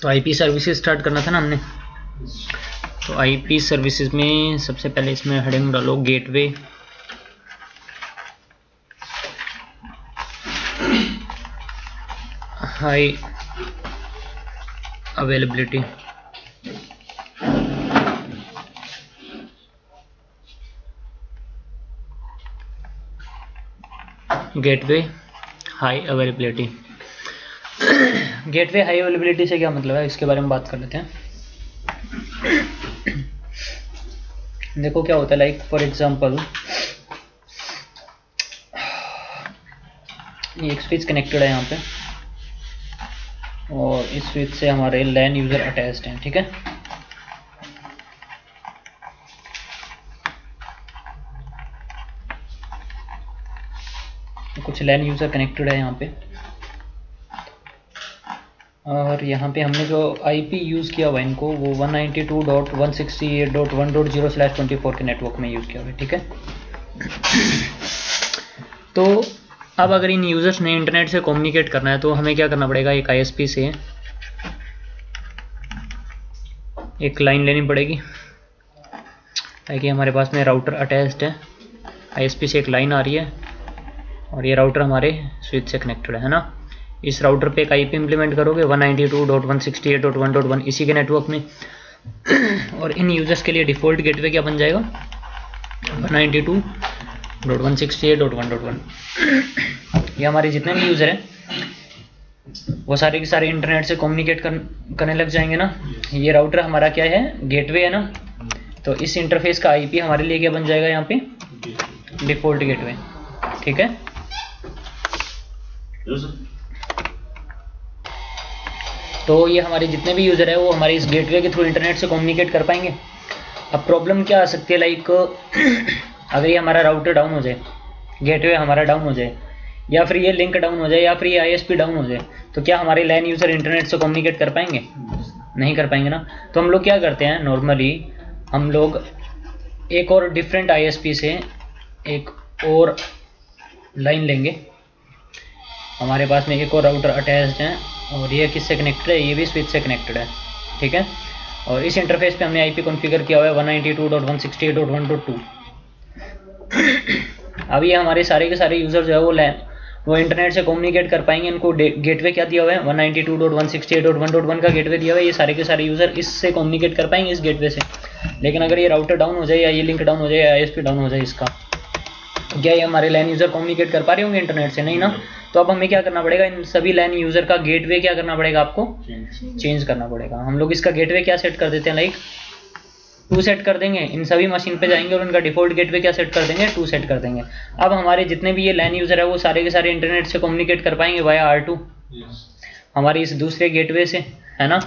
तो IP services start करना था ना हमने? तो आईपी सर्विसेज़ में सबसे पहले इसमें हेडिंग डालो gateway high availability gateway high availability gateway high availability से क्या मतलब है? इसके बारे में बात कर लेते हैं। देखो क्या होता है लाइक फॉर एग्जांपल ये एक स्विच कनेक्टेड है यहाँ पे। और इस स्विच से हमारे लैन यूज़र अटैच्ड हैं, ठीक है? लैन यूज़र कनेक्टेड है यहाँ पे। और यहाँ पे हमने जो आईपी यूज़ किया हुआ इनको, वो 192.168.1.0 स्लैश ट्वेंटी के नेटवर्क में यूज़ किया हुआ है, ठीक है? तो अब अगर इन यूज़र्स ने इंटरनेट से कम्युनिकेट करना है तो हमें क्या करना पड़ेगा? एक आईएसपी से एक लाइन लेनी पड़ेगी। ताकि हमारे पास में राउटर अटैच्ड है। आईएसपी से एक लाइन आ रही है। और ये राउटर हमारे स्विच से कनेक्टेड है ना? इस राउटर पे एक आई पी इम्प्लीमेंट करोगे 192.168.1.1 इसी के नेटवर्क में। और इन यूज़र्स के लिए डिफ़ॉल्ट गेटवे क्या बन जाएगा? 192.168.1.1 ये हमारे जितने भी यूज़र हैं वो सारे के सारे इंटरनेट से कम्युनिकेट कर, करने लग जाएँगे ना? ये राउटर हमारा क्या है? गेटवे है ना? तो इस इंटरफेस का आईपी हमारे लिए क्या बन जाएगा यहाँ पे? डिफ़ॉल्ट गेटवे ठीक है? तो ये हमारे जितने भी यूज़र है, वो हमारे इस गेटवे के थ्रू इंटरनेट से कम्युनिकेट कर पाएँगे। अब प्रॉब्लम क्या आ सकती है लाइक अगर ये हमारा राउटर डाउन हो जाए गेटवे हमारा डाउन हो जाए, या फिर ये लिंक डाउन हो जाए, या फिर ये आईएसपी डाउन हो जाए तो क्या हमारे लैन यूज़र इंटरनेट से कम्युनिकेट कर पाएँगे? नहीं कर पाएँगे ना? तो हम लोग क्या करते हैं नॉर्मली हम लोग एक और डिफरेंट आईएसपी से एक और लाइन लेंगे। हमारे पास में एक और राउटर अटैच्ड है और ये किससे कनेक्टेड है? ये भी स्विच से कनेक्टेड है, ठीक है? और इस इंटरफेस पे हमने आईपी कॉन्फ़िगर किया हुआ है 192.168.1.2 अब ये हमारे सारे के सारे यूज़र जो है वो वो इंटरनेट से कम्युनिकेट कर पाएँगे, इनको गेटवे क्या दिया हुआ है? 192.168.1.1 का गेटवे दिया हुआ है, ये सारे के सारे यूज़र इससे कम्युनिकेट कर पाएँगे इस गेटवे से। लेकिन अगर ये राउटर डाउन हो जाए या ये लिंक डाउन हो जाए या आई डाउन हो जाए इसका, क्या ये हमारे लैन यूज़र कम्युनिकेट कर पा रहे होंगे इंटरनेट से? नहीं ना? तो अब हमें क्या करना पड़ेगा? इन सभी लाइन यूज़र का गेटवे क्या करना पड़ेगा आपको? चेंज करना पड़ेगा। हम लोग इसका गेटवे क्या सेट कर देते हैं? लाइक टू सेट कर देंगे। इन सभी मशीन पे जाएँगे और उनका डिफ़ॉल्ट गेटवे क्या सेट कर देंगे? टू सेट कर देंगे। अब हमारे जितने भी ये लाइन यूज़र है वो सारे के सारे इंटरनेट से कम्युनिकेट कर पाएँगे वाया आर टू हमारे इस दूसरे गेटवे से है ना?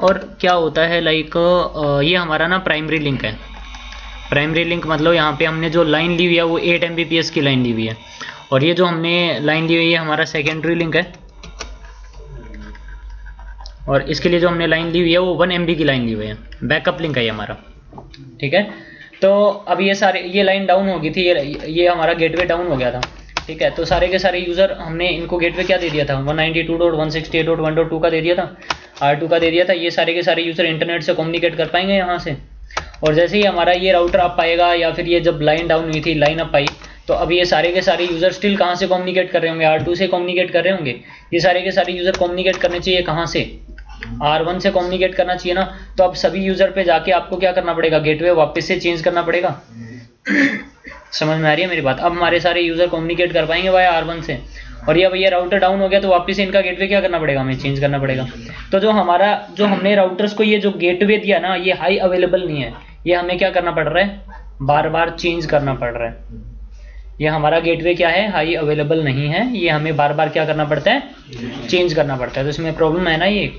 और क्या होता है? लाइक ये हमारा ना प्राइमरी लिंक है। प्राइमरी लिंक मतलब यहाँ पे हमने जो लाइन ली हुई है वो एट एम की लाइन ली हुई है। और ये जो हमने लाइन ली हुई है, हमारा सेकेंडरी लिंक है। और इसके लिए जो हमने लाइन ली हुई है, वो वन एम की लाइन ली हुई है। बैकअप लिंक है ये हमारा। ठीक है? तो अब ये सारे, ये लाइन डाउन हो गई थी, ये ये हमारा गेटवे डाउन हो गया था। ठीक है? तो सारे के सारे यूज़र हमने इनको गेटवे क्या दे दिया था? 192.168.1.2 का दे दिया था। R2 का दे दिया था। ये सारे के सारे यूज़र इंटरनेट से कम्युनिकेट कर पाएँगे यहाँ से। और जैसे ही हमारा ये राउटर अप आएगा या फिर ये जब लाइन डाउन हुई थी लाइन अप आई तो अब ये सारे के सारे यूज़र स्टिल कहाँ से कम्युनिकेट कर रहे होंगे? आर टू से कम्युनिकेट कर रहे होंगे? ये सारे के सारे यूज़र कम्युनिकेट करने चाहिए कहाँ से? आर वन से कम्युनिकेट करना चाहिए ना? तो अब सभी यूज़र पे जाके आपको क्या करना पड़ेगा? गेटवे वापस से चेंज करना पड़ेगा? समझ में आ रही है मेरी बात? अब हमारे सारे यूज़र कम्युनिकेट कर पाएँगे भाई आर वन से। और ये अब ये राउटर डाउन हो गया तो वापस इनका गेटवे क्या करना पड़ेगा? हमें चेंज करना पड़ेगा। तो जो हमारा, जो हमने राउटर्स को ये जो गेटवे दिया ना, ये हाई अवेलेबल नहीं है। ये हमें क्या करना पड़ रहा है? बार बार चेंज करना पड़ रहा है। ये हमारा गेटवे क्या है? हाई अवेलेबल नहीं है। ये हमें बार बार क्या करना पड़ता है? चेंज करना पड़ता है। तो इसमें प्रॉब्लम है ना ये?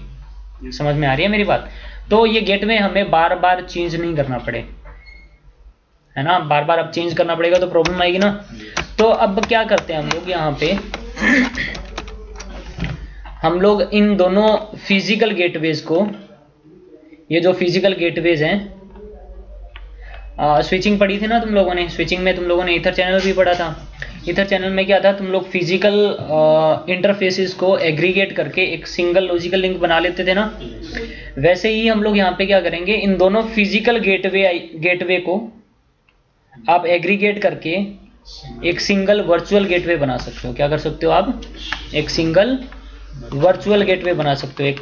समझ में आ रही है मेरी बात? तो ये गेटवे हमें बार बार चेंज नहीं करना पड़े। है ना? बार बार अब चेंज करना पड़ेगा तो प्रॉब्लम आएगी ना? तो अब क्या करते हैं हम लोग यहाँ पे? हम लोग इन दोनों फ़िज़िकल गेटवेज को, ये जो फ़िज़िकल गेटवेज हैं स्विचिंग पढ़ी थी ना तुम लोगों ने? स्विचिंग में तुम लोगों ने इथर चैनल भी पढ़ा था। इथर चैनल में क्या था? तुम लोग फ़िज़िकल इंटरफेसेस को एग्रीगेट करके एक सिंगल लॉजिकल लिंक बना लेते थे ना? वैसे ही हम लोग यहाँ पे क्या करेंगे? इन दोनों फ़िज़िकल गेटवे गेटवे को आप एग्रीगेट करके एक सिंगल वर्चुअल गेटवे बना सकते हो। क्या कर सकते हो आप? एक सिंगल वर्चुअल गेटवे बना सकते हो। एक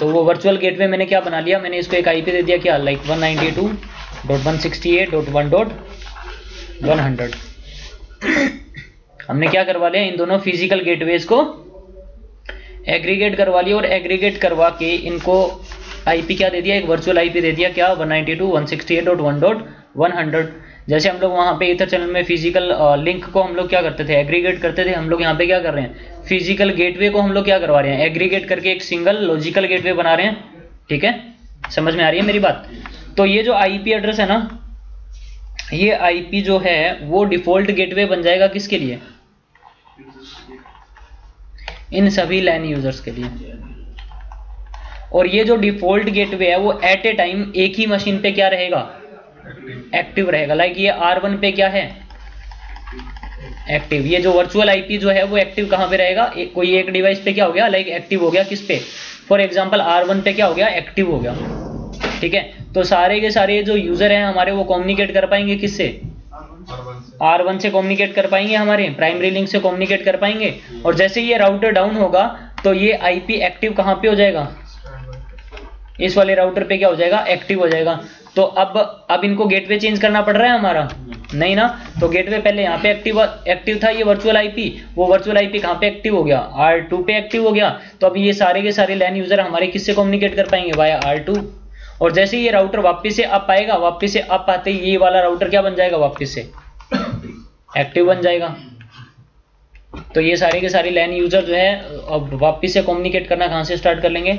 तो वो वर्चुअल गेटवे मैंने क्या बना लिया? मैंने इसको एक आईपी दे दिया क्या like ninety two dot one sixty eight dot one dot one hundred हमने क्या करवा लिया? इन दोनों फ़िज़िकल गेटवेज को एग्रीगेट करवा लिया और एग्रीगेट करवा के इनको आईपी क्या दे दिया? एक वर्चुअल आईपी दे दिया। क्या? 192.168.1.100 जैसे हम लोग वहाँ पे इथर चैनल में फ़िज़िकल लिंक को हम लोग क्या करते थे? एग्रीगेट करते थे। हम लोग यहाँ पे क्या कर रहे हैं? फ़िज़िकल गेटवे को हम लोग क्या करवा रहे हैं? एग्रीगेट करके एक सिंगल लॉजिकल गेटवे बना रहे हैं। ठीक है? समझ में आ रही है मेरी बात? तो ये जो आईपी एड्रेस है ना, ये आईपी जो है, वो डिफ़ॉल्ट गेटवे बन जाएगा किसके लिए? इन सभी लैन यूज़र्स के लिए। और ये जो डिफ़ॉल्ट गेटवे है, वो एट ए टाइम एक ही मशीन पे क्या रहेगा? एक्टिव रहेगा। लाइक ये आर वन पे क्या है? एक्टिव ये जो वर्चुअल आईपी जो है, वो एक्टिव कहाँ पे रहेगा? एक कोई एक डिवाइस पे क्या हो गया? लाइक एक्टिव हो गया किस पे? फॉर एग्ज़ाम्पल आर वन पे क्या हो गया? एक्टिव हो गया। ठीक है? तो सारे के सारे जो यूज़र हैं हमारे, वो कम्युनिकेट कर पाएँगे किससे? R1 से कम्युनिकेट कर पाएँगे हमारे प्राइमरी लिंक से कम्युनिकेट कर पाएँगे। और जैसे ये राउटर डाउन होगा तो ये आईपी एक्टिव कहाँ पे हो जाएगा? इस वाले राउटर पे क्या हो जाएगा? एक्टिव हो जाएगा। तो अब अब इनको गेटवे चेंज करना पड़ रहा है हमारा। नहीं ना? तो गेटवे पहले यहाँ पे एक्टिव एक्टिव था ये वर्चुअल आईपी वो वर्चुअल आईपी कहाँ पे एक्टिव हो गया? आर टू पे एक्टिव हो गया। तो अब ये सारे के सारे लैन यूज़र हमारे किससे कम्युनिकेट कर पाएँगे? वाया R2 और जैसे ये राउटर वापिस से अप आएगा, वापिस से अप आते ही ये वाला राउटर क्या बन जाएगा वापिस से? एक्टिव बन जाएगा। तो ये सारे के सारे लैन यूज़र जो है, अब वापिस से कम्युनिकेट करना कहाँ से स्टार्ट कर लेंगे?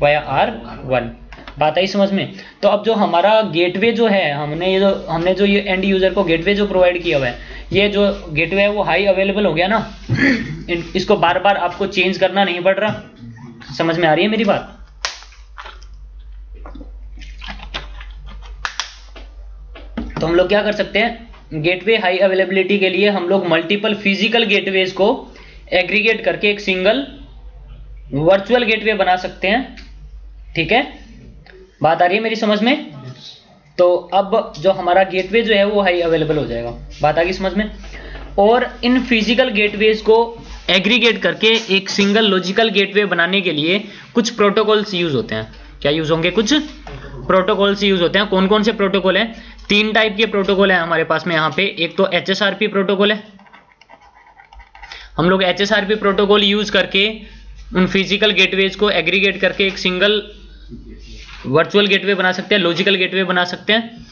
वाया आर वन बात आई समझ में? तो अब जो हमारा गेटवे जो है, हमने ये जो, हमने जो ये एंड यूज़र को गेटवे जो प्रोवाइड किया हुआ है, ये जो गेटवे है वो हाई अवेलेबल हो गया ना? इसको बार बार आपको चेंज करना नहीं पड़ रहा। समझ में आ रही है मेरी बात? तो हम लोग क्या कर सकते हैं? गेटवे हाई अवेलेबिलिटी के लिए हम लोग मल्टीपल फ़िज़िकल गेटवेज को एग्रीगेट करके एक सिंगल वर्चुअल गेटवे बना सकते हैं। ठीक है? बात आ रही है मेरी समझ में? तो अब जो हमारा गेटवे जो है वो हाई अवेलेबल हो जाएगा। बात आ गई समझ में? और इन फ़िज़िकल गेटवेज को एग्रीगेट करके एक सिंगल लॉजिकल गेटवे बनाने के लिए कुछ प्रोटोकॉल्स यूज़ होते हैं। क्या यूज़ होंगे कुछ? प्रोटोकॉल्स यूज़ होते हैं। कौन कौन से प्रोटोकॉल हैं? तीन टाइप के प्रोटोकॉल है हमारे पास में यहाँ पे। एक तो HSRP प्रोटोकॉल है। हम लोग HSRP प्रोटोकॉल यूज़ करके उन फ़िज़िकल गेटवेज को एग्रीगेट करके एक सिंगल वर्चुअल गेटवे बना सकते हैं लॉजिकल गेटवे बना सकते हैं।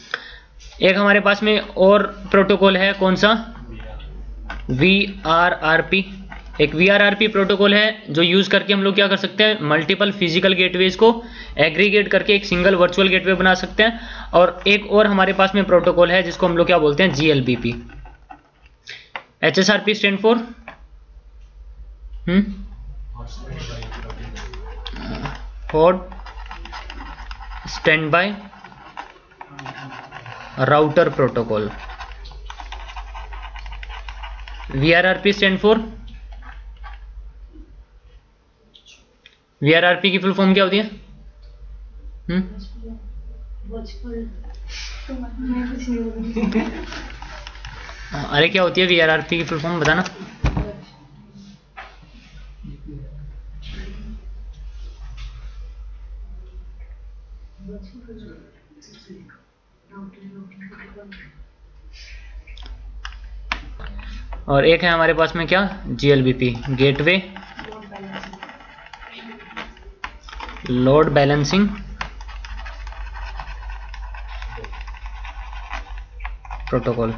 एक हमारे पास में और प्रोटोकॉल है कौन सा? वी आर आर पी एक V R R P protocol है, जो यूज़ करके हम लोग क्या कर सकते हैं मल्टीपल फ़िज़िकल गेटवेज को एग्रीगेट करके एक सिंगल वर्चुअल गेटवे बना सकते हैं। और एक और हमारे पास में प्रोटोकॉल है, जिसको हम लोग क्या बोलते हैं G L B P H S R P stand for hmm hot standby router protocol VRRP stand for? VRRP की फुल फॉर्म क्या होती है? हम्म अरे क्या होती है वीआरआरपी की फुल फॉर्म बताना। और एक है हमारे पास में क्या? GLBP gateway load balancing protocol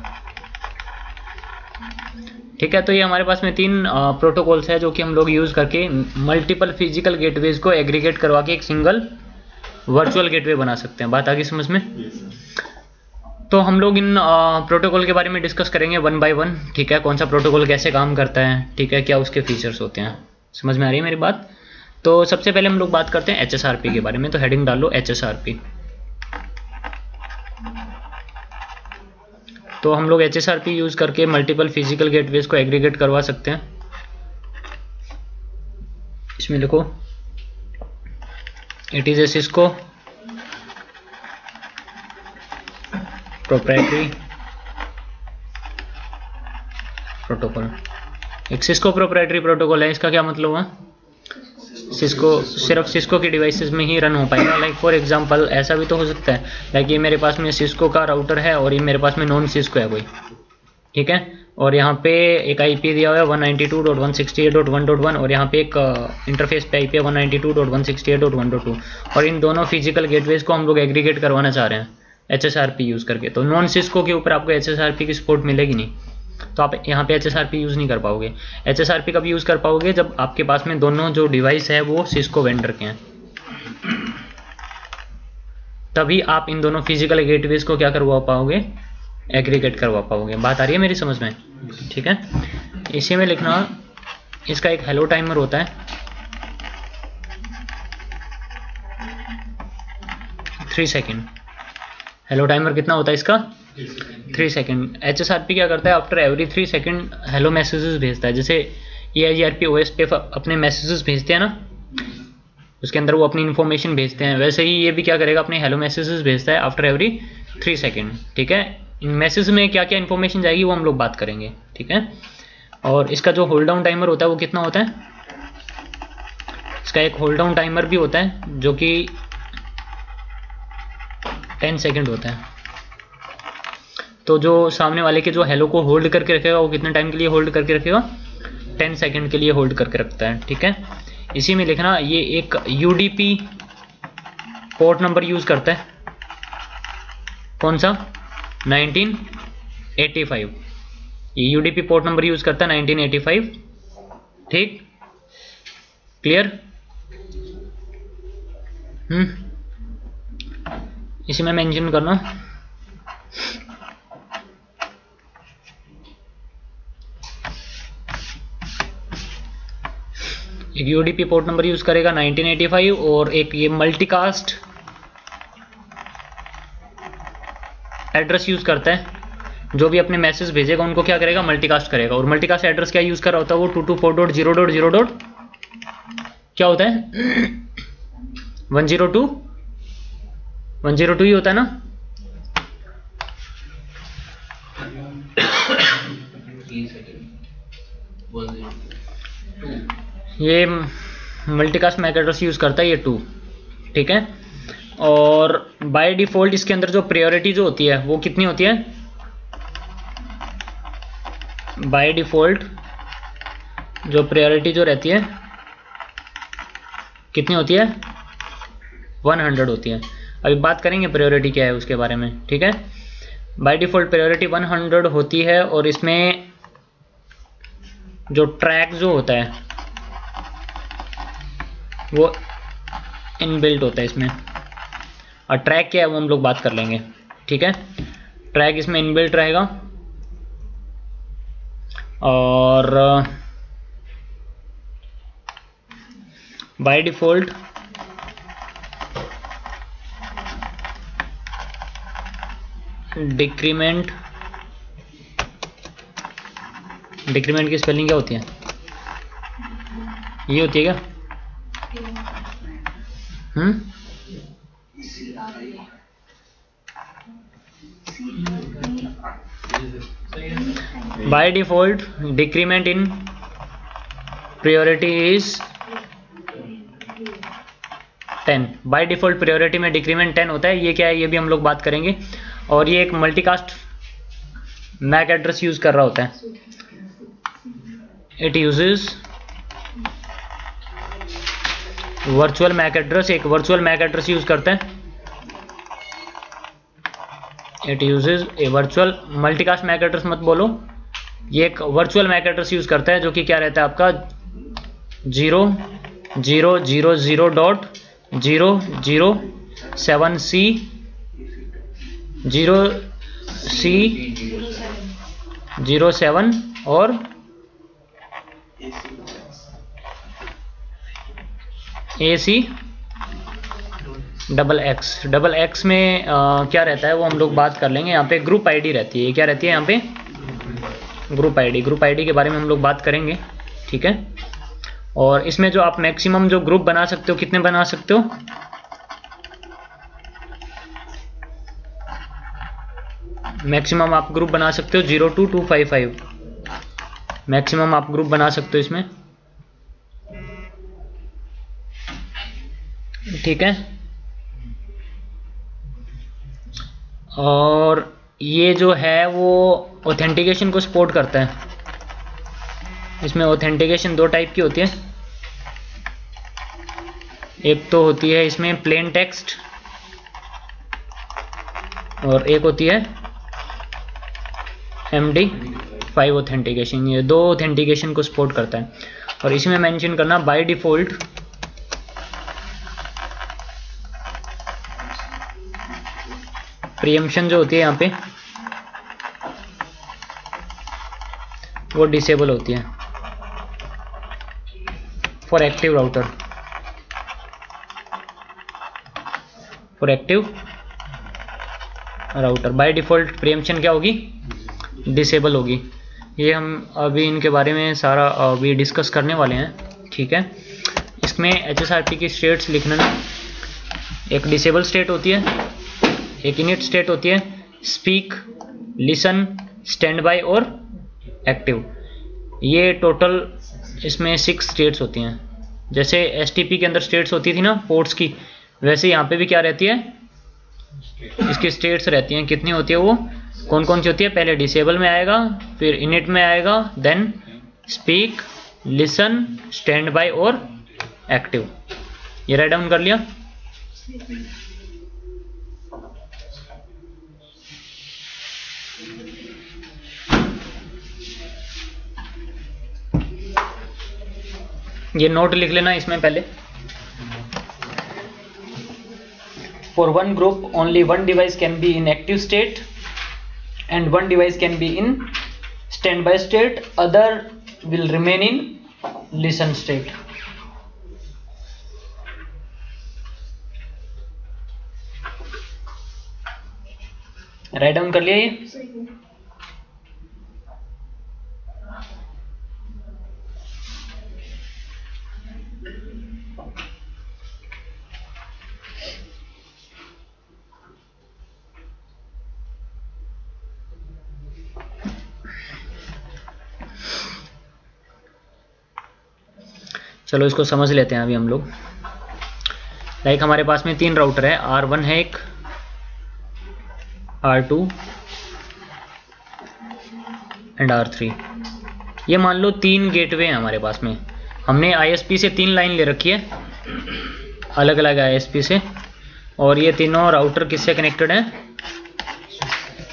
ठीक है तो ये हमारे पास में तीन प्रोटोकॉल्स है जो कि हम लोग यूज़ करके मल्टीपल फ़िज़िकल गेटवेज को एग्रीगेट करवा के एक सिंगल वर्चुअल गेटवे बना सकते हैं। बात आगे समझ में? तो हम लोग इन प्रोटोकॉल के बारे में डिस्कस करेंगे वन बाय वन ठीक है कौन सा प्रोटोकॉल कैसे काम करता है ठीक है क्या उसके फीचर्स होते हैं। समझ में आ रही है मेरी बात? तो सबसे पहले हम लोग बात करते हैं HSRP के बारे में तो हेडिंग डाल लो एच तो हम लोग पी यूज़ करके मल्टीपल फ़िज़िकल गेटवेज को एग्रीगेट करवा सकते हैं। इसमें लिखो it is a Cisco proprietary protocol एक सिस्को प्रोप्राइटरी प्रोटोकॉल है, इसका क्या मतलब है सिस्को सिर्फ़ सिस्को की डिवाइसेस में ही रन हो पाएगा। लाइक फॉर एग्जांपल ऐसा भी तो हो सकता है। लाइक ये मेरे पास में सिस्को का राउटर है और ये मेरे पास में नॉन सिस्को है कोई। ठीक है? और यहाँ पे एक आईपी दिया हुआ है one ninety two dot one sixty eight dot one dot one और यहाँ पे एक इंटरफेस पे आईपी है one ninety two dot one sixty eight dot one dot two और इन दोनों फ़िज़िकल गेटवेज को हम लोग एग्रीगेट करवाना चाह रहे हैं H S R P use करके। तो नॉन सिस्को के ऊपर आपको एच एस आर पी की सपोर्ट मिलेगी नहीं। तो आप यहाँ पे H S R P use नहीं कर पाओगे। एच कब यूज़ कर पाओगे? जब आपके पास में दोनों जो डिवाइस है, वो सिस्को वेंडर के हैं। तभी आप इन दोनों फ़िज़िकल गेटवेज को क्या करवा पाओगे? एग्रीगेट करवा पाओगे। बात आ रही है मेरी समझ में? ठीक है? इसी में लिखना, इसका एक हेलो टाइमर होता है। थ्री सेकेंड हेलो टाइमर कितना होता है इसका? Three second H S R P क्या करता है? After every three second hello messages भेजता है। जैसे A I R P O S पे अपने मैसेजेस भेजते हैं ना? उसके अंदर वो अपनी इन्फॉर्मेशन भेजते हैं। वैसे ही ये भी क्या करेगा? अपने हेलो मैसेजेस भेजता है आफ्टर एवरी थ्री सेकेंड ठीक है? इन मैसेज में क्या क्या इन्फॉर्मेशन जाएगी, वो हम लोग बात करेंगे, ठीक है? और इसका जो होल्ड डाउन टाइमर होता है, वो कितना होता है? इसका एक होल्ड डाउन टाइमर भी होता है, जो कि टेन सेकेंड होता है। तो जो सामने वाले के जो हेलो को होल्ड करके रखेगा, वो कितने टाइम के लिए होल्ड करके रखेगा? टेन सेकेंड के लिए होल्ड करके रखता है, ठीक है? इसी में लिखना, ये एक यू पोर्ट नंबर यूज़ करता है। कौन सा? 1985 ये यूडीपी पोर्ट नंबर यूज़ करता है 1985 ठीक? Clear hmm. इसी में मेंशन करना। एक यूडीपी पोर्ट नंबर यूज़ करेगा 1985 और एक ये मल्टीकास्ट एड्रेस यूज़ करता है। जो भी अपने मैसेज भेजेगा, उनको क्या करेगा? मल्टीकास्ट करेगा। और मल्टीकास्ट एड्रेस क्या यूज़ कर रहा होता है? वो two two four dot zero dot zero dot क्या होता है? One zero two one zero two ही होता है ना? ये मल्टीकास्ट मैक एड्रेस यूज़ करता है ये टू ठीक है? और बाय डिफ़ॉल्ट इसके अंदर जो प्रायोरिटी जो होती है, वो कितनी होती है? बाय डिफ़ॉल्ट जो प्रायोरिटी जो रहती है, कितनी होती है? 100 होती है। अभी बात करेंगे प्रायोरिटी क्या है उसके बारे में, ठीक है? बाय डिफ़ॉल्ट प्रायोरिटी 100 होती है और इसमें जो ट्रैक जो होता है वो इनबिल्ट होता है इसमें। और ट्रैक क्या है वो हम लोग बात कर लेंगे, ठीक है? ट्रैक इसमें इनबिल्ट रहेगा। और बाय डिफ़ॉल्ट डिक्रीमेंट डिक्रीमेंट की स्पेलिंग क्या होती है? ये होती है क्या? Hmm by default, decrement in priority is 10 by default priority में डिक्रीमेंट 10 होता है। ये क्या है? ये भी हम लोग बात करेंगे। और ये एक मल्टीकास्ट मैक एड्रेस यूज़ कर रहा होता है। It uses virtual MAC address एक वर्चुअल मैक एड्रेस यूज़ करते हैं। It uses a virtual multicast MAC address मत बोलो। ये एक वर्चुअल मैक एड्रेस यूज़ करता है जो कि क्या रहता है आपका? Zero zero zero zero dot zero zero seven C zero C zero seven और A C double X double X में आ, क्या रहता है वो हम लोग बात कर लेंगे। यहाँ पे ग्रुप आईडी रहती है। क्या रहती है यहाँ पे? ग्रुप आईडी ग्रुप आईडी के बारे में हम लोग बात करेंगे। ठीक है? और इसमें जो आप मैक्सिमम जो ग्रुप बना सकते हो कितने बना सकते हो? मैक्सिमम आप ग्रुप बना सकते हो zero two two five five maximum आप ग्रुप बना सकते हो इसमें। ठीक है? और ये जो है वो ऑथेंटिकेशन को सपोर्ट करता है। इसमें ऑथेंटिकेशन दो टाइप की होती है। एक तो होती है इसमें प्लेन टेक्स्ट और एक होती है एम डी फाइव ऑथेंटिकेशन ये दो ऑथेंटिकेशन को सपोर्ट करता है। और इसमें मेंशन करना बाय डिफ़ॉल्ट प्रियमशन जो होती है यहाँ पे, वो डिसेबल होती है for active router for active router by default preemption क्या होगी? डिसेबल होगी. ये हम अभी इनके बारे में सारा अभी डिस्कस करने वाले हैं, ठीक है? इसमें एचएसआरपी की स्टेट्स लिखना एक डिसेबल स्टेट होती है एक इनिट स्टेट होती है स्पीक लिसन स्टैंड बाय और एक्टिव ये टोटल इसमें सिक्स स्टेट्स होती हैं. जैसे एसटीपी के अंदर स्टेट्स होती थी ना पोर्ट्स की, वैसे यहाँ पे भी क्या रहती है? इसकी स्टेट्स रहती हैं. कितनी होती है वो? कौन कौन सी होती है? पहले डिसेबल में आएगा, फिर इनिट में आएगा then speak listen stand by और एक्टिव ये राइट डाउन कर लिया? ये नोट लिख लेना इसमें पहले। For one group only one device can be in active state and one device can be in standby state other will remain in listen state write down कर लिया ये? चलो इसको समझ लेते हैं अभी हम लोग। लाइक हमारे पास में तीन राउटर है। आर वन है एक R two and R three ये मान लो तीन गेटवे हैं हमारे पास में। हमने आईएसपी से तीन लाइन ले रखी है। अलग अलग आईएसपी से। और ये तीनों राउटर किससे कनेक्टेड हैं?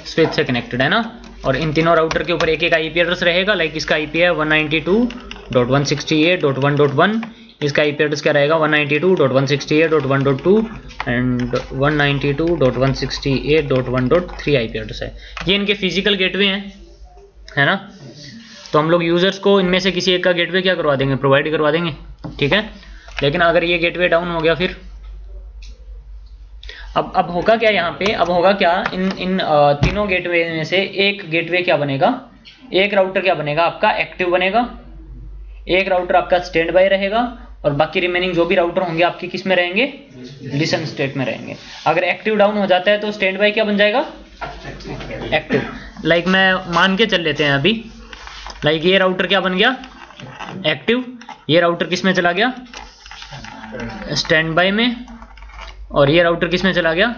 स्विच से कनेक्टेड है ना? और इन तीनों राउटर के ऊपर एक एक आईपी एड्रेस रहेगा। लाइक इसका आईपी है 192 dot one sixty eight dot one dot one इसका आई एड्रेस क्या रहेगा? One ninety two dot one sixty eight dot one dot two and one ninety two dot one sixty eight dot one dot three I address है। ये इनके physical gateway हैं, है ना? तो हम लोग यूज़र्स को इनमें से किसी एक का गेटवे क्या करवा देंगे? प्रोवाइड करवा देंगे, ठीक है? लेकिन अगर ये गेटवे डाउन हो गया फिर? अब अब होगा क्या यहाँ पे? अब होगा क्या? इन इन तीनों गेटवे में से एक गेटवे क्या बनेगा? एक राउटर क्या बनेगा? आपका एक्टिव बनेगा। एक राउटर आपका स्टैंड बाय रहेगा और बाकी रिमेनिंग जो भी राउटर होंगे आपके किसमें रहेंगे? लिसन स्टेट में रहेंगे। अगर एक्टिव डाउन हो जाता है तो स्टैंड बाई क्या बन जाएगा? एक्टिव लाइक like मैं मान के चल लेते हैं अभी। लाइक like ये राउटर क्या बन गया? एक्टिव ये राउटर किसमें चला गया? स्टैंड बाय में। और ये राउटर किसमें चला गया?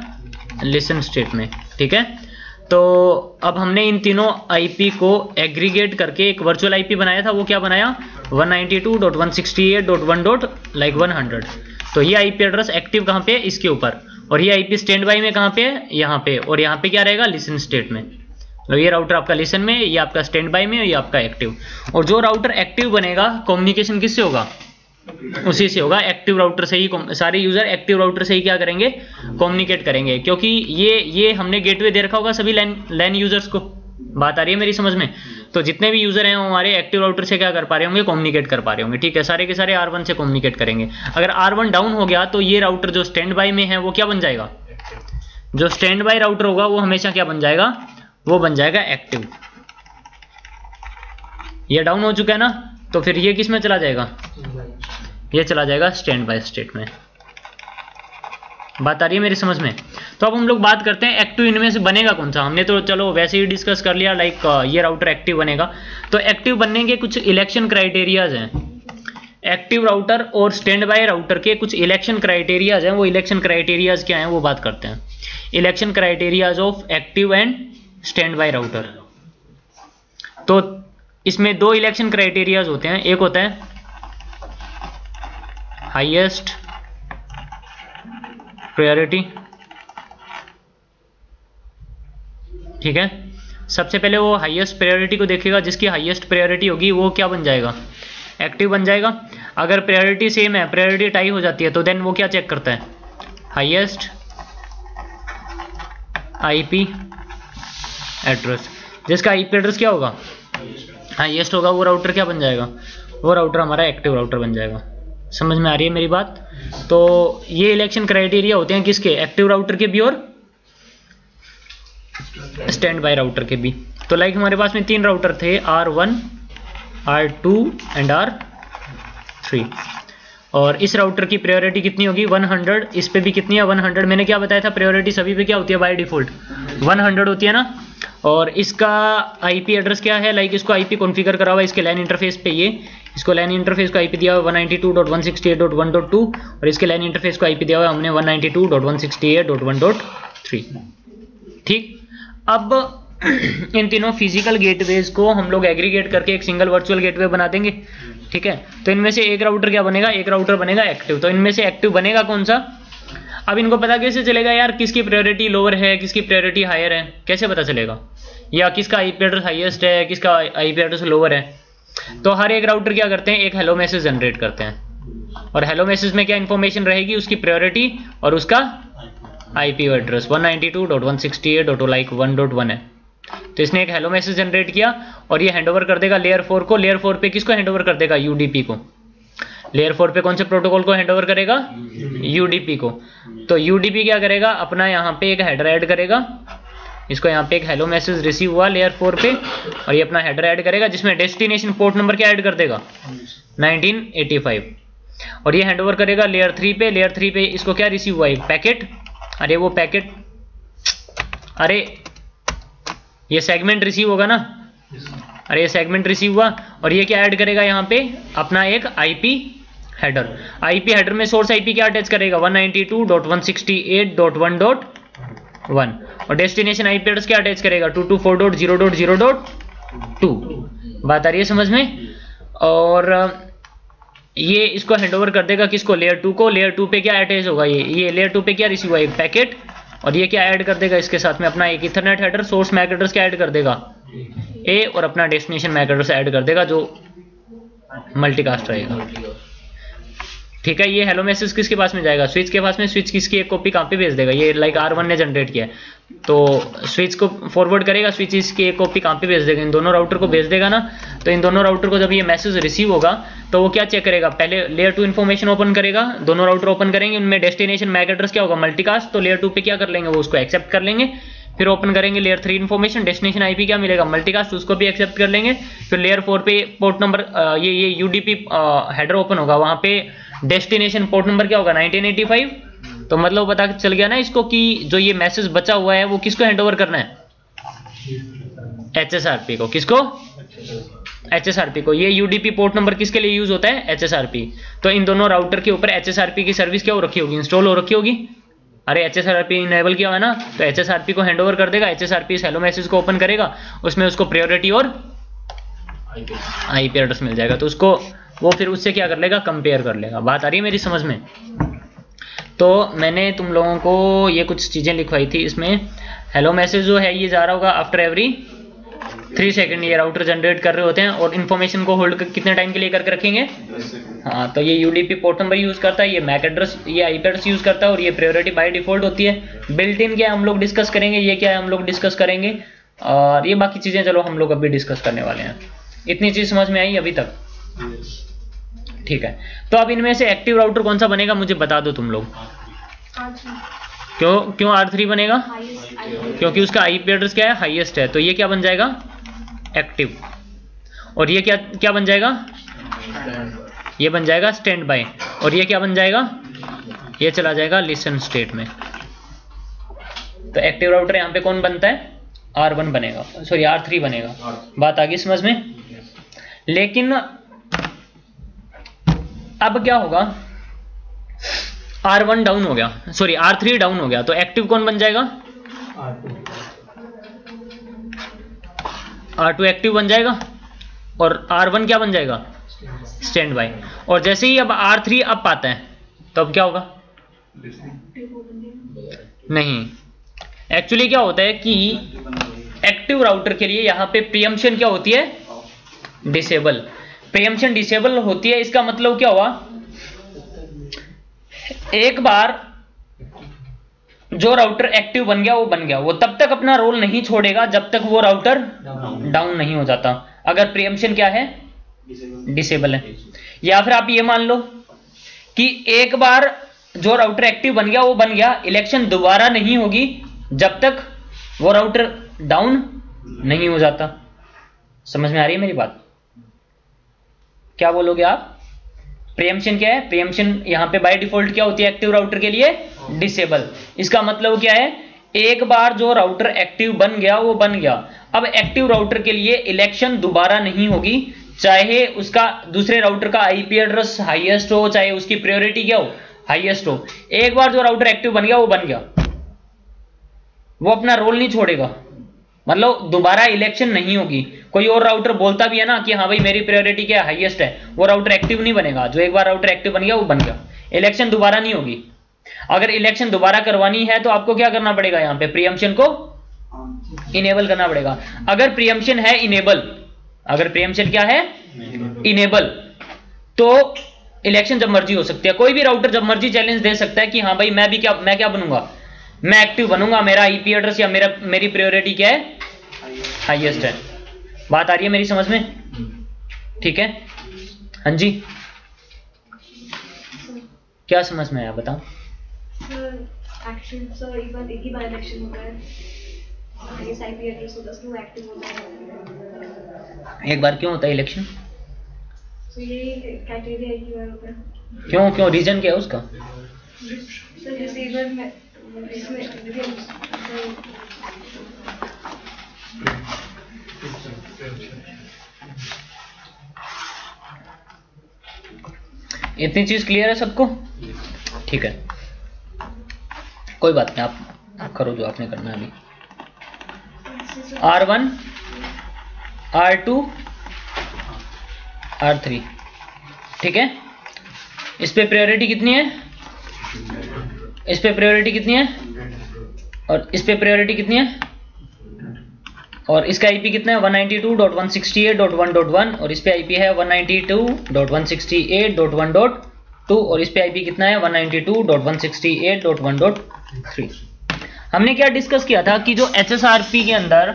लिसन स्टेट में। ठीक है? तो अब हमने इन तीनों आईपी को एग्रीगेट करके एक वर्चुअल आईपी बनाया था। वो क्या बनाया? 192.168.1. लाइक 100 तो ये आईपी एड्रेस एक्टिव कहाँ पे है? इसके ऊपर। और ये आईपी स्टैंड बाई में कहाँ पे है? यहाँ पे। और यहाँ पे क्या रहेगा? लिसन स्टेट में। तो ये राउटर आपका लिसन में, ये आपका स्टैंड बाई में, ये आपका एक्टिव और जो राउटर एक्टिव बनेगा कम्युनिकेशन किससे होगा? उसी से होगा एक्टिव राउटर से ही सारे यूज़र एक्टिव राउटर से ही क्या करेंगे? कम्युनिकेट करेंगे, क्योंकि ये ये हमने गेटवे दे रखा होगा सभी लैन लैन यूज़र्स को। बात आ रही है मेरी समझ में? तो जितने भी यूज़र हैं वो हमारे एक्टिव राउटर से क्या कर पा रहे होंगे? कम्युनिकेट कर पा रहे होंगे, ठीक है? सारे के सारे आर से कम्युनिकेट करेंगे। अगर आर डाउन हो गया तो ये राउटर जो स्टैंड बाई में है, वो क्या बन जाएगा? जो स्टैंड बाई राउटर होगा, वो हमेशा क्या बन जाएगा? वो बन जाएगा एक्टिव ये डाउन हो चुका है ना? तो फिर ये किसमें चला जाएगा? ये चला जाएगा स्टैंड बाय स्टेट में। बात आ रही है मेरी समझ में? तो अब हम लोग बात करते हैं एक्टिव इनमें से बनेगा कौन सा? हमने तो चलो वैसे ही डिस्कस कर लिया लाइक ये राउटर एक्टिव बनेगा। तो एक्टिव बनने के कुछ इलेक्शन क्राइटेरियाज हैं। एक्टिव राउटर और स्टैंड बाय राउटर के कुछ इलेक्शन क्राइटेरियाज हैं। वो इलेक्शन क्राइटेरियाज क्या हैं वो बात करते हैं। Election criterias of active and standby router तो इसमें दो इलेक्शन क्राइटेरियाज होते हैं। एक होता है हाईएस्ट प्रायोरिटी ठीक है? सबसे पहले वो हाईएस्ट प्रायोरिटी को देखेगा, जिसकी हाईएस्ट प्रायोरिटी होगी, वो क्या बन जाएगा? एक्टिव बन जाएगा। अगर प्रायोरिटी सेम है प्रायोरिटी टाई हो जाती है तो देन वो क्या चेक करता है? हाईएस्ट आईपी एड्रेस जिसका आईपी एड्रेस क्या होगा? हाईएस्ट होगा, वो राउटर क्या बन जाएगा? वो राउटर हमारा एक्टिव राउटर बन जाएगा। समझ में आ रही है मेरी बात? तो ये इलेक्शन क्राइटेरिया होते हैं किसके? एक्टिव राउटर के भी और स्टैंड बाय राउटर के भी। तो लाइक हमारे पास में तीन राउटर थे R one R two and R three और इस राउटर की प्रायोरिटी कितनी होगी? 100 इस पे भी कितनी है? 100 मैंने क्या बताया था? प्रायोरिटी सभी पे क्या होती है? बाय डिफ़ॉल्ट 100 होती है ना? और इसका आईपी एड्रेस क्या है? लाइक इसको आईपी कॉन्फ़िगर करा हुआ इसके लाइन इंटरफेस पे ये। इसको लाइन इंटरफेस को आईपी दिया हुआ 192.168.1.2 और इसके लाइन इंटरफेस को आईपी दिया हुआ हमने 192.168.1.3 ठीक? अब इन तीनों फ़िज़िकल गेटवेज को हम लोग एग्रीगेट करके एक सिंगल वर्चुअल गेटवे बना देंगे। ठीक है? तो इनमें से एक राउटर क्या बनेगा? एक राउटर बनेगा एक्टिव तो इनमें से एक्टिव बनेगा कौन सा? अब इनको पता कैसे चलेगा यार? किसकी प्रायोरिटी लोअर है? किसकी प्रायोरिटी हायर है? कैसे पता चलेगा? या किसका आईपी एड्रेस हाईएस्ट है? किसका आईपी एड्रेस लोअर है? तो हर एक राउटर क्या करते हैं? एक हेलो मैसेज जनरेट करते हैं। और हेलो मैसेज में क्या इन्फॉर्मेशन रहेगी? उसकी प्रायोरिटी और उसका आईपी एड्रेस 192.168.1 है। तो इसने एक हेलो मैसेज जनरेट किया और ये हैंडओवर कर देगा लेयर फोर को। लेयर फोर पे किसको हैंडओवर कर देगा? यूडीपी को। लेयर फोर पे कौन से प्रोटोकॉल को हैंडओवर करेगा? यूडीपी को। तो यूडीपी क्या करेगा? अपना यहाँ पे एक हेडर ऐड करेगा। इसको यहाँ पे एक हेलो मैसेज रिसीव हुआ लेयर फोर पे और ये अपना हेडर ऐड करेगा जिसमें डेस्टिनेशन पोर्ट नंबर क्या ऐड कर देगा? 1985 और ये हैंडओवर करेगा लेयर थ्री पे लेयर थ्री पे इसको क्या रिसीव हुआ? एक पैकेट अरे वो पैकेट अरे ये सेगमेंट रिसीव होगा ना? अरे ये सेगमेंट रिसीव हुआ और ये क्या ऐड करेगा यहाँ पे? अपना एक आईपी हेडर आईपी हेडर में सोर्स आईपी क्या अटैच करेगा? 192.168.1.1 और डेस्टिनेशन आईपी एड्रेस क्या अटैच करेगा? 224.0.0.2 बात आ रही है समझ में? और ये इसको हैंड ओवर कर देगा किसको? लेयर टू को। लेयर टू पे क्या अटैच होगा ये? ये लेयर टू पे क्या रिसीव हुआ? एक पैकेट और ये क्या ऐड कर देगा इसके साथ में? अपना एक ethernet header source MAC address क्या ऐड कर देगा? ए और अपना डेस्टिनेशन मैक एड्रेस ऐड कर देगा, जो मल्टीकास्ट रहेगा। ठीक है, ये हेलो मैसेज किसके पास में जाएगा? स्विच के पास में स्विच किसकी एक कॉपी कहाँ पे भेज देगा? ये लाइक आर वन ने जनरेट किया तो स्विच को फॉरवर्ड करेगा स्विच इसकी एक कॉपी कहाँ पे भेज देगा? इन दोनों राउटर को भेज देगा ना? तो इन दोनों राउटर को जब ये मैसेज रिसीव होगा तो वो क्या चेक करेगा? पहले लेयर टू इन्फॉर्मेशन ओपन करेगा, दोनों राउटर ओपन करेंगे, उनमें डेस्टिनेशन मैक एड्रेस क्या होगा? मल्टीकास्ट तो लेयर टू पे क्या कर लेंगे? वो उसको एक्सेप्ट कर लेंगे। फिर ओपन करेंगे layer three information destination IP क्या मिलेगा? मल्टीकास्ट उसको भी एक्सेप्ट कर लेंगे। फिर लेयर फोर पे पोर्ट नंबर ये ये यूडीपी हेडर ओपन होगा। वहाँ पे डेस्टिनेशन पोर्ट नंबर क्या होगा? 1985 तो मतलब पता चल गया ना इसको कि जो ये मैसेज बचा हुआ है, वो किसको हैंड ओवर करना है? एच को। किसको? एच को। ये यूडीपी पोर्ट नंबर किसके लिए यूज़ होता है? एच तो इन दोनों राउटर के ऊपर एच की सर्विस क्या हो रखी होगी? इंस्टॉल हो रखी होगी। अरे H S R P enable किया हुआ है ना तो एच एस आर पी को हैंड ओवर कर देगा H S R P hello message को ओपन करेगा, उसमें उसको प्रायोरिटी और आई पी एड्रेस मिल जाएगा तो उसको वो फिर उससे क्या कर लेगा कंपेयर कर लेगा। बात आ रही है मेरी समझ में? तो मैंने तुम लोगों को ये कुछ चीज़ें लिखवाई थी, इसमें हेलो मैसेज जो है, ये जा रहा होगा आफ्टर एवरी थ्री सेकंड ये राउटर जनरेट कर रहे होते हैं और इन्फॉर्मेशन को होल्ड कितने टाइम के लिए करके रखेंगे? हाँ तो ये यूडीपी पोर्ट नंबर यूज़ करता है ये मैक एड्रेस ये आईपी एड्रेस यूज़ करता है और ये प्रायोरिटी बाय डिफ़ॉल्ट होती है। बिल्ट इन क्या हम लोग डिस्कस करेंगे? ये क्या है हम लोग डिस्कस करेंगे? और ये बाकी चीज़ें चलो हम लोग अभी डिस्कस करने वाले हैं। इतनी चीज़ समझ में आई अभी तक? ठीक है। तो अब इनमें से एक्टिव राउटर कौन सा बनेगा मुझे बता दो तुम लोग। क्यों क्यों आर थ्री बनेगा? क्योंकि उसका आईपी एड्रेस क्या है? हाईएस्ट है। तो ये क्या बन जाएगा? एक्टिव और ये क्या क्या बन जाएगा? ये बन जाएगा स्टैंड बाय और ये क्या बन जाएगा? ये चला जाएगा लिसन स्टेट में. तो एक्टिव राउटर यहाँ पे कौन बनता है? आर वन बनेगा। सॉरी आर थ्री बनेगा। बात आ गई समझ में? लेकिन अब क्या होगा? आर वन डाउन हो गया। सॉरी आर थ्री डाउन हो गया। तो एक्टिव कौन बन जाएगा? आर टू एक्टिव बन जाएगा। और आर वन क्या बन जाएगा? स्टैंड बाय और जैसे ही अब आर थ्री अप आता है तो अब क्या होगा? नहीं। एक्चुअली क्या होता है कि एक्टिव राउटर के लिए यहाँ पे प्रियमशन क्या होती है? डिसेबल प्रियमशन डिसेबल होती है, इसका मतलब क्या हुआ? एक बार जो राउटर एक्टिव बन गया, वो बन गया। वो तब तक अपना रोल नहीं छोड़ेगा जब तक वो राउटर डाउन नहीं हो जाता। अगर प्रियमशन क्या है? डिसेबल है। या फिर आप ये मान लो कि एक बार जो राउटर एक्टिव बन गया, वो बन गया। इलेक्शन दोबारा नहीं होगी जब तक वो राउटर डाउन नहीं हो जाता। समझ में आ रही है मेरी बात? क्या बोलोगे आप? प्रियमशन क्या है? प्रियमशन यहाँ पे बाय डिफ़ॉल्ट क्या होती है एक्टिव राउटर के लिए? डिसेबल इसका मतलब क्या है? एक बार जो राउटर एक्टिव बन गया, वो बन गया। अब एक्टिव राउटर के लिए इलेक्शन दोबारा नहीं होगी। चाहे उसका दूसरे राउटर का आईपी एड्रेस हाईएस्ट हो, चाहे उसकी प्रायोरिटी क्या हो हाईएस्ट हो। एक बार जो राउटर एक्टिव बन गया, वो बन गया। वो अपना रोल नहीं छोड़ेगा। मतलब दोबारा इलेक्शन नहीं होगी। कोई और राउटर बोलता भी है ना कि हाँ भाई मेरी प्रायोरिटी क्या हाईएस्ट है। वो राउटर एक्टिव नहीं बनेगा। जो एक बार राउटर एक्टिव बन गया, वो बन गया। इलेक्शन दोबारा नहीं होगी। अगर इलेक्शन दोबारा करवानी है तो आपको क्या करना पड़ेगा यहाँ पे? प्रियमशन को इनेबल करना पड़ेगा। अगर प्रियमशन है इनेबल अगर प्रियमशन क्या है? इनेबल तो इलेक्शन जब मर्ज़ी हो सकती है। कोई भी राउटर जब मर्ज़ी चैलेंज दे सकता है कि हाँ भाई मैं भी क्या, मैं क्या बनूँगा? मैं एक्टिव बनूँगा, मेरा आईपी एड्रेस या मेरा, मेरी प्रायोरिटी क्या है? हाईएस्ट है। बात आ रही है मेरी समझ में? ठीक है? हाँ जी। क्या समझ में आया बताओ। एक बार क्यों होता है इलेक्शन तो क्यों क्यों रीजन क्या है उसका? सर जैसे एक बार मैं इसमें देखिए सर, इतनी चीज़ क्लियर है सबको? ठीक है। कोई बात नहीं आप, करो जो आपने करना है अभी। R one R two R three ठीक है? इस पे प्रायोरिटी कितनी है? इस पे प्रायोरिटी कितनी है? और इस पे प्रायोरिटी कितनी है? और इसका आईपी कितना है? 192.168.1.1 और इस पे आईपी है 192.168.1.2 और इस पे आईपी कितना है? 192.168.1.3 हमने क्या डिस्कस किया था कि जो एच के अंदर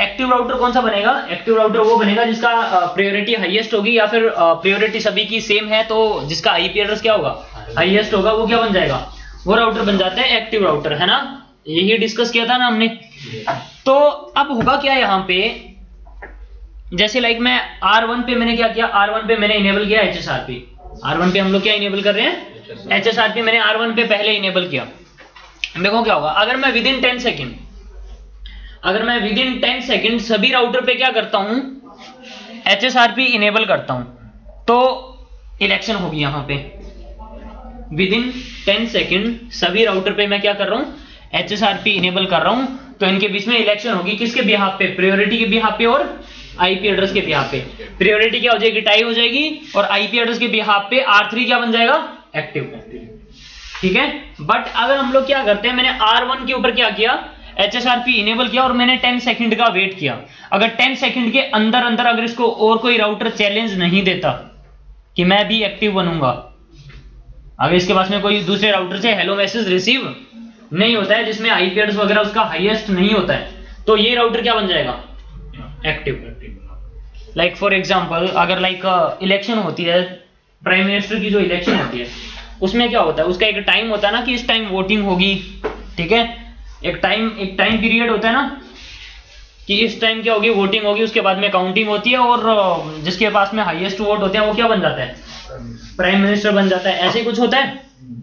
एक्टिव राउटर कौन सा बनेगा? एक्टिव राउटर वो बनेगा जिसका प्रायोरिटी हाईएस्ट होगी या फिर प्रायोरिटी सभी की सेम है तो जिसका आईपी एड्रेस क्या होगा? हाईएस्ट होगा, वो क्या बन जाएगा? वो राउटर बन जाते हैं एक्टिव राउटर है ना? यही डिस्कस किया था ना हमने? तो अब होगा क्या यहाँ पे? जैसे लाइक मैं R1 पे मैंने क्या किया? R1 पे मैंने इनेबल किया HSRP R1 पे हम लोग क्या इनेबल कर रहे हैं? HSRP मैंने R1 पे पहले इनेबल किया। देखो क्या होगा। अगर मैं विद इन टेन सेकेंड अगर मैं विद इन टेन सेकेंड सभी राउटर पे क्या करता हूँ? HSRP इनेबल करता हूँ। तो इलेक्शन होगी यहाँ पे। विद इन टेन सेकेंड सभी राउटर पे मैं क्या कर रहा हूँ? HSRP इनेबल कर रहा हूँ। तो इनके बीच में इलेक्शन होगी। किसके बिहाफ पे? प्रायोरिटी के बिहाफ पे और आईपी एड्रेस के बिहाफ पे। प्रायोरिटी क्या हो जाएगी? टाई हो जाएगी और आईपी एड्रेस के बिहाफ पे आर थ्री क्या बन जाएगा? एक्टिव ठीक है? बट अगर हम लोग क्या करते हैं, मैंने R1 के ऊपर क्या किया? HSRP इनेबल किया और मैंने 10 सेकंड का वेट किया। अगर 10 सेकंड के अंदर अंदर अगर इसको और कोई राउटर चैलेंज नहीं देता कि मैं भी एक्टिव बनूँगा, अगर इसके पास में कोई दूसरे राउटर से हेलो मैसेज रिसीव नहीं होता है जिसमें आईपी एड्रेस वगैरह उसका हाईएस्ट नहीं होता है। तो ये राउटर क्या बन जाएगा? एक्टिव लाइक फॉर एग्ज़ाम्पल अगर लाइक इलेक्शन होती है प्राइम मिनिस्टर की जो इलेक्शन होती है उसमें क्या होता है? उसका एक टाइम होता है ना कि इस टाइम वोटिंग होगी ठीक है? एक टाइम एक टाइम पीरियड होता है ना कि इस टाइम क्या होगी? वोटिंग होगी उसके बाद में काउंटिंग होती है और uh, जिसके पास में हाईएस्ट वोट होते हैं वो क्या बन जाता है? प्राइम मिनिस्टर बन जाता है। ऐसे कुछ होता है?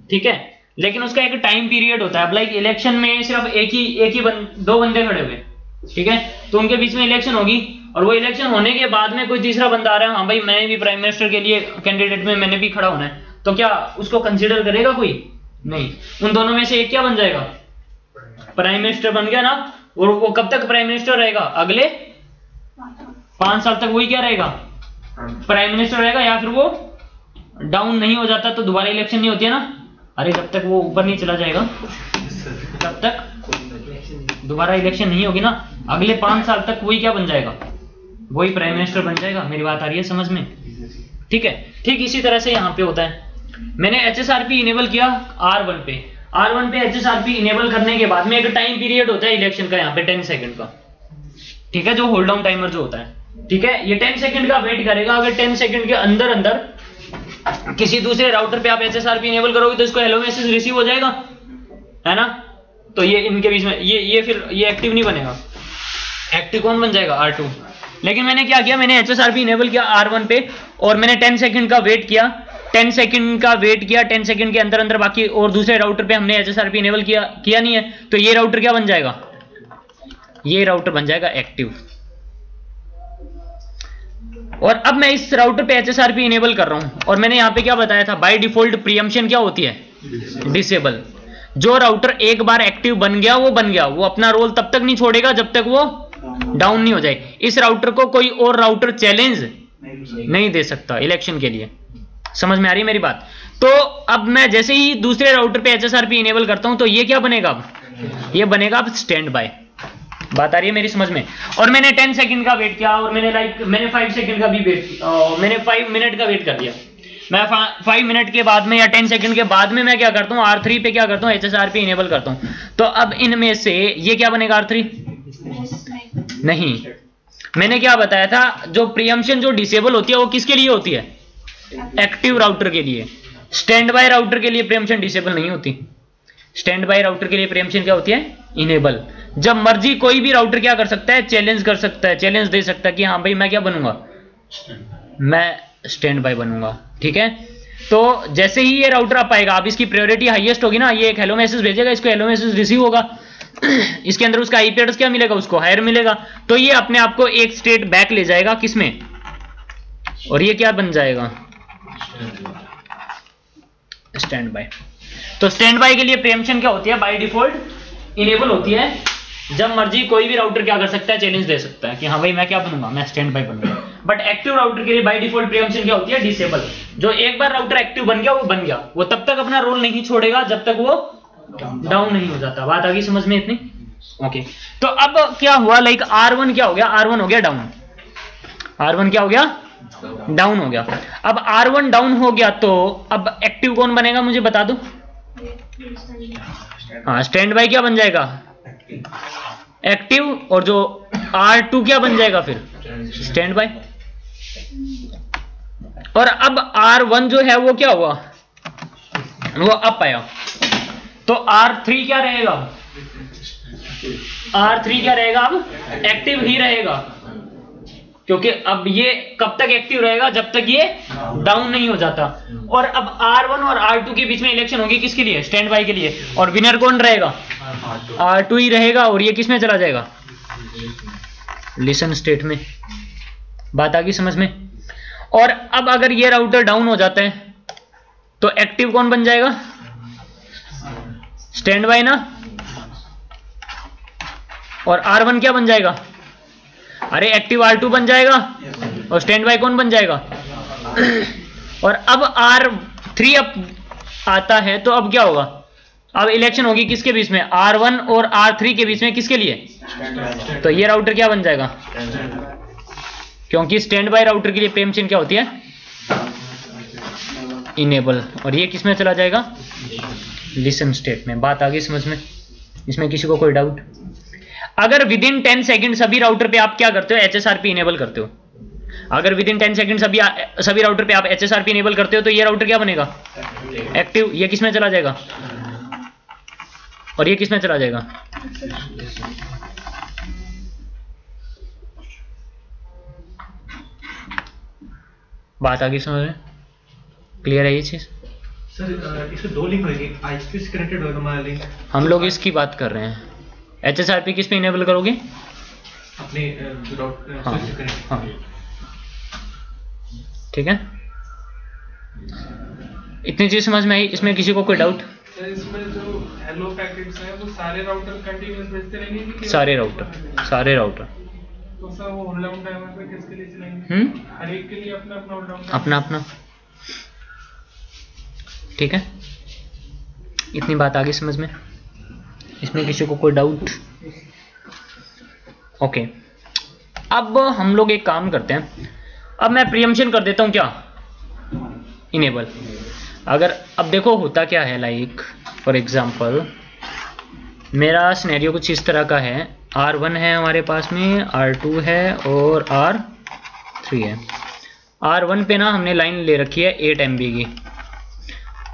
ठीक है? लेकिन उसका एक टाइम पीरियड होता है। अब लाइक इलेक्शन में सिर्फ़ एक ही एक ही बन, दो बंदे खड़े हुए। ठीक है? तो उनके बीच में इलेक्शन होगी और वो इलेक्शन होने के बाद में कोई तीसरा बंदा आ रहा है हाँ भाई मैं भी प्राइम मिनिस्टर के लिए कैंडिडेट में मैंने भी खड़ा होना है। तो क्या उसको कंसिडर करेगा कोई? नहीं। उन दोनों में से एक क्या बन जाएगा? प्राइम मिनिस्टर बन गया ना और वो कब तक प्राइम मिनिस्टर रहेगा? अगले पाँच साल तक वही क्या रहेगा? प्राइम मिनिस्टर रहेगा या फिर वो डाउन नहीं हो जाता तो दोबारा इलेक्शन नहीं होती है ना? अरे जब तक वो ऊपर नहीं चला जाएगा, तब तक दोबारा इलेक्शन नहीं होगी ना, अगले पाँच साल तक वही क्या बन जाएगा? वही प्राइम मिनिस्टर बन जाएगा, मेरी बात आ रही है समझ में? ठीक है, ठीक इसी तरह से यहाँ पे होता है। मैंने H S R P enable किया आर वन पे। आर वन पे H S R P enable करने के बाद में एक टाइम पीरियड होता है इलेक्शन का यहाँ पे टेन सेकंड का। ठीक है, जो होल्ड डाउन टाइमर जो होता है। ठीक है, ये टेन सेकंड का वेट करेगा, अगर टेन सेकंड के अंदर अंदर किसी दूसरे राउटर पे आप H S R P enable करोगे तो इसको हेलो मैसेज रिसीव हो जाएगा, है ना? तो ये इनके बीच में, ये ये फिर, ये एक्टिव नहीं बनेगा। एक्टिव कौन बन जाएगा? आर टू लेकिन मैंने क्या किया? मैंने H S R P enable किया आर वन पे और मैंने टेन सेकंड का वेट किया। टेन सेकंड का वेट किया टेन सेकंड के अंदर अंदर बाकी और दूसरे राउटर पे हमने H S R P enable किया किया नहीं है तो ये राउटर क्या बन जाएगा? ये राउटर बन जाएगा एक्टिव और अब मैं इस राउटर पे एच इनेबल कर रहा हूँ। और मैंने यहाँ पे क्या बताया था? बाय डिफ़ॉल्ट प्रियमशन क्या होती है? डिसेबल जो राउटर एक बार एक्टिव बन गया वो बन गया। वो अपना रोल तब तक नहीं छोड़ेगा जब तक वो डाउन नहीं हो जाए। इस राउटर को कोई और राउटर चैलेंज नहीं दे सकता इलेक्शन के लिए। समझ में आ रही है मेरी बात? तो अब मैं जैसे ही दूसरे राउटर पे H S R P enable करता हूँ तो ये क्या बनेगा अब? ये बनेगा अब स्टैंड बाय बात आ रही है मेरी समझ में? और मैंने टेन सेकंड का वेट किया, और मैंने लाइक मैंने फाइव सेकंड का भी वेट मैंने फाइव मिनट का वेट कर दिया। मैं फाइव मिनट के बाद में या टेन सेकंड के बाद में मैं क्या करता हूँ आर थ्री पे क्या करता हूँ H S R P enable करता हूँ। तो अब इनमें से ये क्या बनेगा आर थ्री नहीं। मैंने क्या बताया था, जो प्रियमशन जो डिसेबल होती है, वो किसके लिए होती है? एक्टिव राउटर के लिए। स्टैंड बाय राउटर के लिए प्रियमशन डिसेबल नहीं होती। स्टैंड बाय राउटर के लिए प्रियमशन क्या होती है? इनेबल जब मर्ज़ी कोई भी राउटर क्या कर सकता है चैलेंज कर सकता है चैलेंज दे सकता है कि हाँ भाई मैं क्या बनूँगा? मैं स्टैंड बाय बनूँगा ठीक है? तो जैसे ही ये राउटर आप पाएगा अब इसकी प्रायोरिटी हाईएस्ट होगी ना ये एक हेलो मैसेज भेजेगा इसको हेलो मैसेज रिसीव होगा। इसके अंदर उसका आईपी एड्रेस क्या मिलेगा? उसको हायर मिलेगा। तो ये अपने आप को एक स्टेट बैक ले जाएगा किसमें? और ये क्या बन जाएगा? स्टैंड बाय तो स्टैंड बाय के लिए प्रेमशन क्या होती है? बाय डिफ़ॉल्ट इनेबल होती है। जब मर्ज़ी कोई भी राउटर क्या कर सकता है चैलेंज दे सकता है कि हाँ भाई मैं क्या बनूँगा? मैं स्टैंड बाई बनूँगा। बट एक्टिव राउटर के लिए बाय डिफ़ॉल्ट प्रियमशन क्या होती है? डिसेबल जो एक बार राउटर एक्टिव बन गया, वो बन गया। वो तब तक अपना रोल नहीं छोड़ेगा जब तक वो डाउन नहीं हो जाता। बात आ गई समझ में इतनी? ओके तो अब क्या हुआ? लाइक आर वन क्या हो गया? आर वन हो गया डाउन आर वन क्या हो गया? डाउन हो गया। अब आर वन डाउन हो गया तो अब एक्टिव कौन बनेगा मुझे बता दो? हाँ स्टैंड बाई क्या बन जाएगा? एक्टिव और जो आर टू क्या बन जाएगा फिर? स्टैंड बाय और अब आर वन जो है वो क्या हुआ? वो अप आया। तो आर थ्री क्या रहेगा? आर थ्री क्या रहेगा अब? एक्टिव ही रहेगा। क्योंकि अब ये कब तक एक्टिव रहेगा? जब तक ये डाउन नहीं हो जाता। और अब R1 और R2 के बीच में इलेक्शन होगी किसके लिए? स्टैंड बाई के लिए। और विनर कौन रहेगा? R2 ही रहेगा और ये किसमें चला जाएगा? लिसन स्टेट में। बात आ गई समझ में? और अब अगर ये राउटर डाउन हो जाता है तो एक्टिव कौन बन जाएगा? स्टैंड बाय ना? और R1 क्या बन जाएगा? अरे एक्टिव आर टू बन जाएगा? और स्टैंड बाय कौन बन जाएगा? और अब आर थ्री अब आता है तो अब क्या होगा? अब इलेक्शन होगी किसके बीच में? आर वन और आर थ्री के बीच में किसके लिए? तो ये राउटर क्या बन जाएगा? क्योंकि स्टैंड बाय राउटर के लिए पेमचिन क्या होती है? इनेबल और ये किसमें चला जाएगा? लिसन स्टेट में। बात आ गई समझ में? इसमें किसी को कोई डाउट अगर विद इन टेन सेकेंड सभी राउटर पे आप क्या करते हो? H S R P enable करते हो। अगर विद इन टेन सेकेंड सभी सभी राउटर पे आप H S R P enable करते हो तो ये राउटर क्या बनेगा? एक्टिव ये किसमें चला जाएगा? और ये किसमें चला जाएगा? बात आगे समझ में? क्लियर है ये चीज़? सर इसमें दो लिंक होगी आईएसपी से कनेक्टेड होगा हमारा लिंक हम लोग इसकी बात कर रहे हैं। एच एस आर पी किस पे इनेबल करोगे? अपने हाँ हाँ। ठीक है? इतनी चीज़ समझ में आई? इसमें किसी को कोई डाउट इसमें जो हेलो पैकेट्स हैं वो सारे राउटर कंटिन्यूअस भेजते रहेंगे कि सारे राउटर सारे राउटर तो सर वो टाइमर पे किसके लिए चलाएँगे? हम्म? हर एक के लिए अपना अपना अपना अपना। ठीक है? इतनी बात आगे समझ में? इसमें किसी को कोई डाउट ओके अब हम लोग एक काम करते हैं। अब मैं प्रियमशन कर देता हूँ क्या? इनेबल अगर, अब देखो होता क्या है लाइक फॉर एग्जांपल मेरा स्नैरियो कुछ इस तरह का है। आर वन है हमारे पास में आर टू है और आर थ्री है। आर वन पे ना हमने लाइन ले रखी है एट एम की।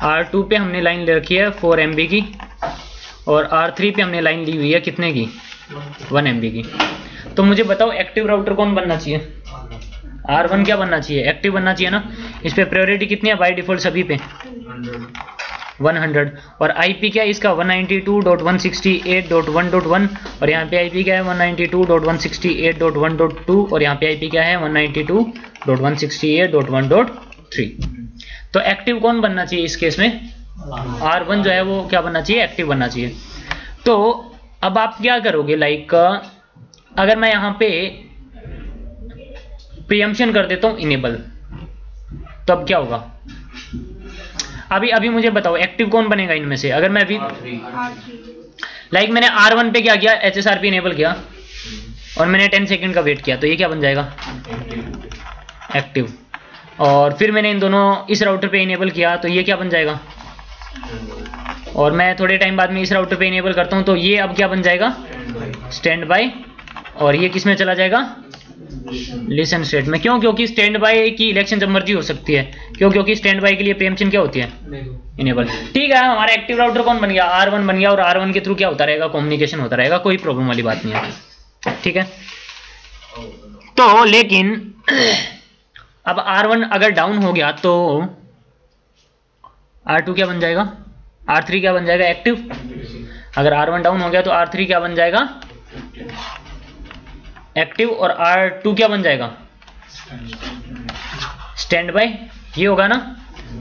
आर टू पे हमने लाइन ले रखी है फोर एम की। और आर थ्री पे हमने लाइन ली हुई है कितने की? वन एम की। तो मुझे बताओ एक्टिव राउटर कौन बनना चाहिए? आर वन क्या बनना चाहिए? एक्टिव बनना चाहिए ना? इस पे प्रायोरिटी कितनी है? बाई डिफ़ॉल्ट सभी पे। 100 और आईपी क्या है इसका? 192.168.1.1 और यहाँ पे आईपी क्या है? 192.168.1.2 और यहाँ पे आईपी क्या है? 192.168.1.3 तो एक्टिव कौन बनना चाहिए इस केस में? R1 जो है वो क्या बनना चाहिए? एक्टिव बनना चाहिए। तो अब आप क्या करोगे? लाइक अगर मैं यहाँ पे प्रियम्पशन कर देता हूँ इनेबल तो अब क्या होगा? अभी अभी मुझे बताओ एक्टिव कौन बनेगा इनमें से? अगर मैं अभी आर लाइक मैंने आर वन पे क्या किया? H S R P enable किया। और मैंने टेन सेकेंड का वेट किया तो ये क्या बन जाएगा? एक्टिव और फिर मैंने इन दोनों इस राउटर पे इनेबल किया तो ये क्या बन जाएगा? और मैं थोड़े टाइम बाद में इस राउटर पे इनेबल करता हूँ तो ये अब क्या बन जाएगा? स्टैंड बाय और ये किसमें चला जाएगा? लिसन स्टेट में। क्यों? क्योंकि स्टैंड बाय की इलेक्शन जब मर्ज़ी हो सकती है। क्यों? क्योंकि स्टैंड बाय के लिए प्रेमचन क्या होती है? इनेबल ठीक है, हमारा एक्टिव राउटर कौन बन गया? आर वन बन गया और आर वन के थ्रू क्या होता रहेगा? कम्युनिकेशन होता रहेगा, कोई प्रॉब्लम वाली बात नहीं है। ठीक है? तो लेकिन, अब आर वन अगर डाउन हो गया तो आर टू क्या बन जाएगा? आर थ्री क्या बन जाएगा? एक्टिव अगर आर वन डाउन हो गया तो आर थ्री क्या बन जाएगा? एक्टिव और आर टू क्या बन जाएगा? स्टैंड बाय ये होगा ना?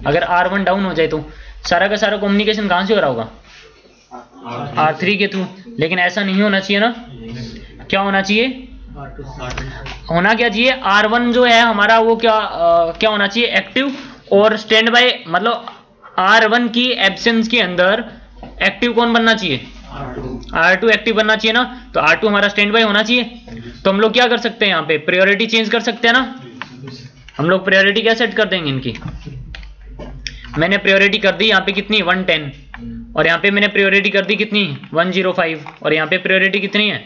अगर आर वन डाउन हो जाए तो। सारा का सारा कम्युनिकेशन कहाँ से हो रहा होगा? आर थ्री के थ्रू लेकिन ऐसा नहीं होना चाहिए ना? क्या होना चाहिए? होना क्या चाहिए? आर वन जो है हमारा वो क्या अ, क्या होना चाहिए? एक्टिव और स्टैंड बाय मतलब आर वन की एब्सेंस के अंदर एक्टिव कौन बनना चाहिए? आर टू एक्टिव बनना चाहिए ना? तो आर टू हमारा स्टैंड बाय होना चाहिए। तो हम लोग क्या कर सकते हैं यहाँ पे? प्रायोरिटी चेंज कर सकते हैं ना? हम लोग प्रायोरिटी क्या सेट कर देंगे इनकी? मैंने प्रायोरिटी कर दी यहाँ पे कितनी? 110 और यहाँ पे मैंने प्रायोरिटी कर दी कितनी? 105 और यहाँ पे प्रायोरिटी कितनी है?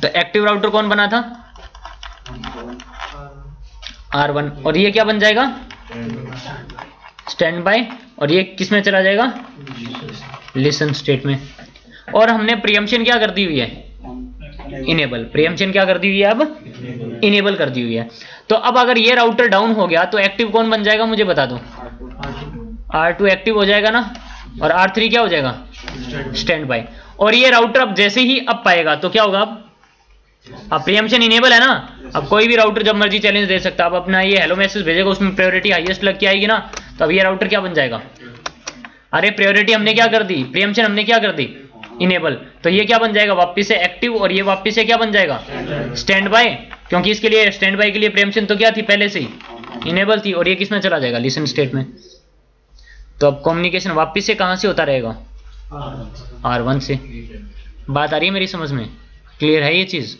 तो एक्टिव राउटर कौन बना था? आर वन और ये क्या बन जाएगा? स्टैंड बाय और ये किसमें चला जाएगा? लिसन स्टेट में। और हमने प्रियम्पशन क्या कर दी हुई है? इनेबल प्रियम्पशन क्या कर दी हुई है अब? इनेबल कर दी हुई है। तो अब अगर ये राउटर डाउन हो गया तो एक्टिव कौन बन जाएगा मुझे बता दो? R2 एक्टिव हो जाएगा ना? और R3 क्या हो जाएगा? स्टैंड बाय और ये राउटर अब जैसे ही अब पाएगा तो क्या होगा अब? अब प्रियम्पशन इनेबल है ना? अब कोई भी राउटर जब मर्ज़ी चैलेंज दे सकता है। अब अपना ये हेलो मैसेज भेजेगा उसमें प्रायोरिटी हाईएस्ट लग के आएगी ना तो अब ये राउटर क्या बन जाएगा? अरे प्रायोरिटी हमने क्या कर दी? प्रियम्पशन हमने क्या कर दी? इनेबल तो ये क्या बन जाएगा? वापिस से एक्टिव और ये वापिस से क्या बन जाएगा? स्टैंड बाय क्योंकि इसके लिए स्टैंड बाय के लिए प्रियम्पशन तो क्या थी? पहले से ही। इनेबल थी और ये किसमें चला जाएगा? लिसन स्टेट में। तो अब कम्युनिकेशन वापिस से कहाँ से होता रहेगा? आर वन से। बात आ रही है मेरी समझ में? क्लियर है ये चीज़?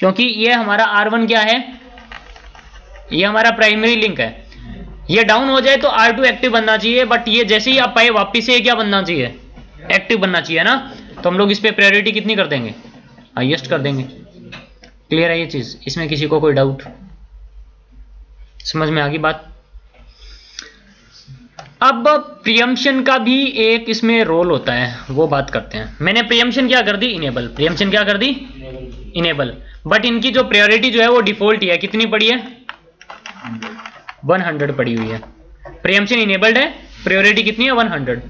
क्योंकि ये हमारा आर वन क्या है? ये हमारा प्राइमरी लिंक है। ये डाउन हो जाए तो आर टू एक्टिव बनना चाहिए बट ये जैसे ही आप पाए वापिस से क्या बनना चाहिए? एक्टिव बनना चाहिए ना? तो हम लोग इस पर प्रायोरिटी कितनी कर देंगे? हाइएस्ट कर देंगे। क्लियर है ये चीज़? इसमें किसी को कोई डाउट समझ में आ गई बात? अब प्रियम्पशन का भी एक इसमें रोल होता है। वो बात करते हैं। मैंने प्रियम्पशन क्या कर दी? इनेबल प्रियम्पशन क्या कर दी? इनेबल बट इनकी जो प्रायोरिटी जो है वो डिफ़ॉल्ट ही है। कितनी पड़ी है? 100 पड़ी हुई है। प्रियम्पशन इनेबल्ड है। प्रायोरिटी कितनी है? 100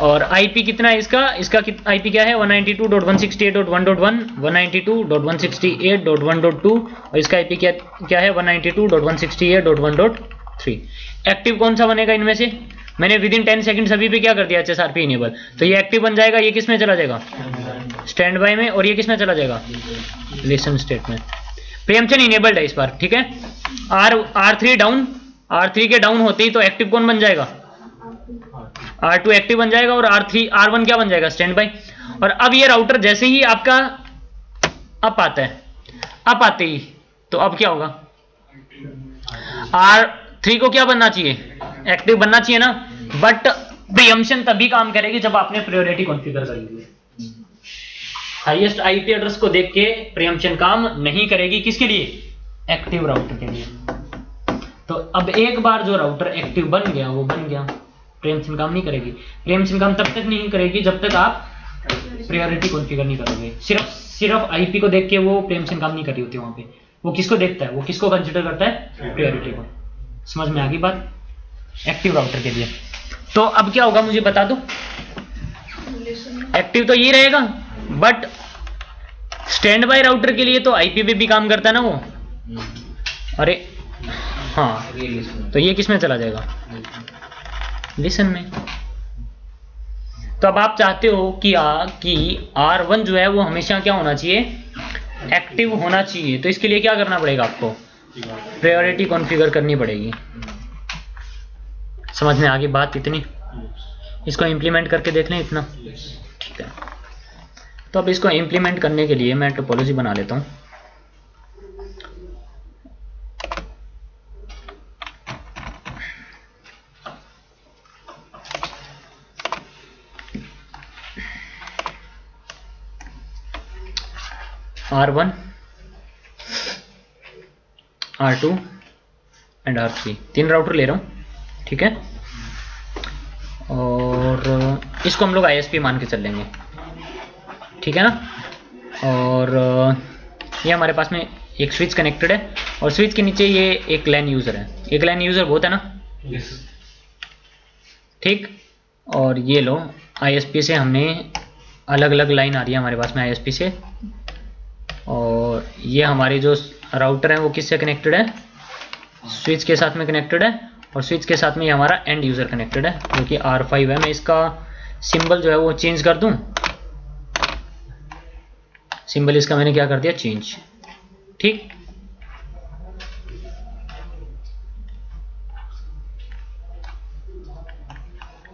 और आईपी कितना है इसका? इसका आईपी क्या है? 192.168.1.1 192.168.1.2 और इसका आईपी क्या क्या है? 192.168.1.3 एक्टिव कौन सा बनेगा इनमें से? मैंने विद इन टेन सेकंड सभी पे क्या कर दिया? H S R P enable तो ये एक्टिव बन जाएगा ये किसमें चला जाएगा? स्टैंड बाय में, और ये किसमें चला जाएगा? लिसन स्टेट में। प्रियमचन इनेबल्ड है इस बार, ठीक है? R R three down R three के डाउन होते ही तो एक्टिव कौन बन जाएगा? आर टू एक्टिव बन जाएगा, और आर थ्री आर वन क्या बन जाएगा? स्टैंड बाय और अब ये राउटर जैसे ही आपका अप आता है अप आते ही तो अब क्या होगा? आर थ्री को क्या बनना चाहिए? एक्टिव बनना चाहिए ना? बट प्रियम्पशन तभी काम करेगी जब आपने प्रायोरिटी कॉन्फ़िगर कर ली है। हाईएस्ट आईपी एड्रेस को देख के प्रियम्पशन काम नहीं करेगी किसके लिए? एक्टिव राउटर के लिए। तो अब एक बार जो राउटर एक्टिव बन गया, वो बन गया। प्रियम्पशन काम नहीं करेगी। प्रियम्पशन काम तब तक नहीं करेगी जब तक आप प्रायोरिटी कॉन्फ़िगर नहीं करोगे। सिर्फ़ सिर्फ़ आईपी को देख के वो प्रियम्पशन काम नहीं कर होती वहाँ पे। वो किसको देखता है? वो किसको कंसिडर करता है? प्रायोरिटी को। समझ में आ गई बात? एक्टिव राउटर के लिए। तो अब क्या होगा मुझे बता दो? एक्टिव तो ये रहेगा। बट स्टैंड बाय राउटर के लिए तो आईपी पे भी काम करता है ना वो? अरे हाँ तो ये किसमें चला जाएगा? लिसन में। तो अब आप चाहते हो कि आ, कि आर वन जो है वो हमेशा क्या होना चाहिए? एक्टिव होना चाहिए। तो इसके लिए क्या करना पड़ेगा आपको? प्रायोरिटी कॉन्फ़िगर करनी पड़ेगी। समझ में आ गई बात इतनी? इसको इम्प्लीमेंट करके देख लें इतना। ठीक है। तो अब इसको इम्प्लीमेंट करने के लिए मैं टोपोलॉजी बना लेता हूँ। R one R two and R three तीन राउटर ले रहा हूँ, ठीक है? और इसको हम लोग आईएसपी मान के चल लेंगे। ठीक है ना? और ये हमारे पास में एक स्विच कनेक्टेड है और स्विच के नीचे ये एक लाइन यूज़र है। एक लाइन यूज़र बहुत है ना? ठीक? और ये लो आईएसपी से हमने अलग अलग लाइन आ रही है हमारे पास में आईएसपी से। और ये हमारे जो राउटर है वो किससे कनेक्टेड है? स्विच के साथ में कनेक्टेड है और स्विच के साथ में ये हमारा एंड यूज़र कनेक्टेड है जो कि आर फाइव है। मैं इसका सिंबल जो है वो चेंज कर दूँ? सिंबल इसका मैंने क्या कर दिया? चेंज ठीक?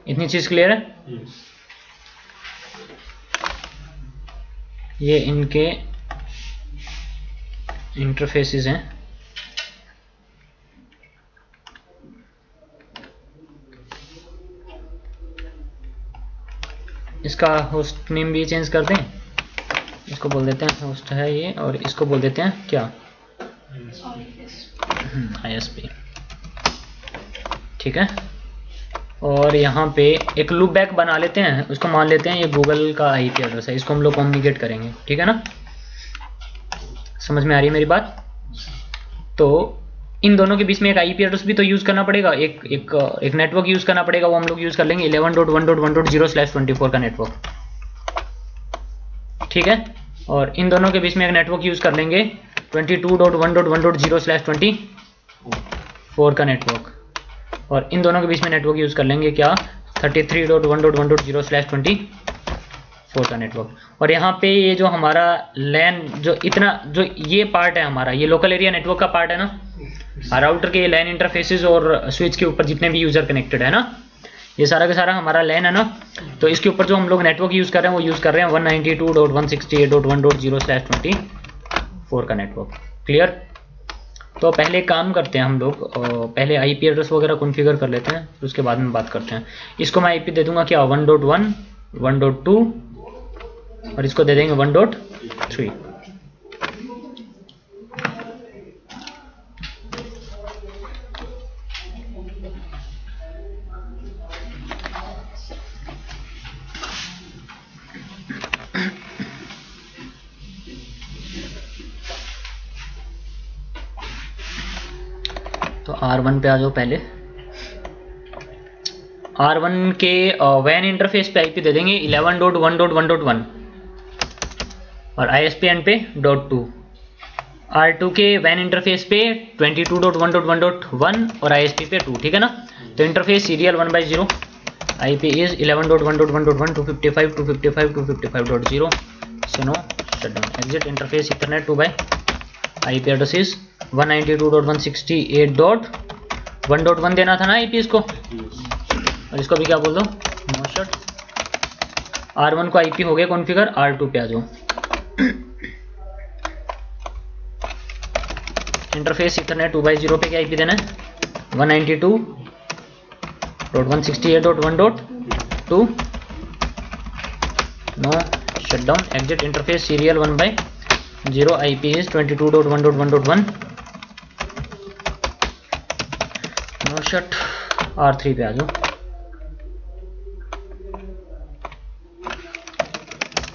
इतनी चीज़ क्लियर है? ये इनके इंटरफेसेस हैं। इसका होस्ट नेम भी चेंज कर दें इसको बोल देते हैं होस्ट है ये, और इसको बोल देते हैं, क्या? आई एस पी ठीक है? और यहाँ पे एक लूप बैक बना लेते हैं, उसको मान लेते हैं, ये गूगल का आईपी एड्रेस है, इसको हम लोग कम्युनिकेट करेंगे, ठीक है ना? समझ में आ रही है मेरी बात? तो इन दोनों के बीच में एक आईपी एड्रेस भी तो यूज़ करना पड़ेगा, एक एक एक नेटवर्क यूज़ करना पड़ेगा, वो हम लोग यूज़ कर लेंगे eleven dot one dot one dot zero slash twenty four का नेटवर्क ठीक है? और इन दोनों के बीच में एक नेटवर्क यूज़ कर लेंगे। Twenty two dot one dot one dot zero slash twenty four का नेटवर्क और इन दोनों के बीच में नेटवर्क यूज़ कर लेंगे क्या? Thirty three dot one dot one dot zero slash twenty four का नेटवर्क और यहाँ पे ये जो हमारा लैन जो इतना जो ये पार्ट है हमारा ये लोकल एरिया नेटवर्क का पार्ट है ना? राउटर के लैन इंटरफेसेस और स्विच के ऊपर जितने भी यूज़र कनेक्टेड है ना? ये सारा का सारा हमारा लैन है ना? तो इसके ऊपर जो हम लोग नेटवर्क यूज़ कर रहे हैं, वो यूज़ कर रहे हैं one ninety two dot one sixty eight dot one dot zero slash twenty four का नेटवर्क क्लियर तो पहले काम करते हैं हम लोग पहले आईपी एड्रेस वगैरह कॉन्फ़िगर कर लेते हैं, फिर उसके बाद में बात करते हैं। इसको मैं आईपी दे दूँगा क्या? One dot one one dot two और इसको दे देंगे one dot three R one पे आ जाओ पहले। आर वन के वैन इंटरफेस पे आईपी दे देंगे eleven dot one dot one dot one और आई एस पी एन पे डॉट टू आर टू के वैन इंटरफेस पे twenty two dot one dot one dot one और आई एस पी पे टू ठीक है ना? तो interface serial one by zero I P is eleven dot one dot one dot one two fifty five two fifty five two fifty five dot zero synonym shut down exit interface ethernet two by I P address is one ninety two dot one sixty eight dot one dot one देना था ना I P इसको? और इसको भी क्या बोल दो? नो शट आर वन को आईपी हो गया कॉन्फ़िगर आर टू पे आ जाओ। Interface ethernet two by zero पे क्या आईपी देना है? One ninety two dot one sixty eight dot one dot two no shut down exit interface serial one by zero I P is twenty two dot one dot one dot one. No shut R three पे आ जाओ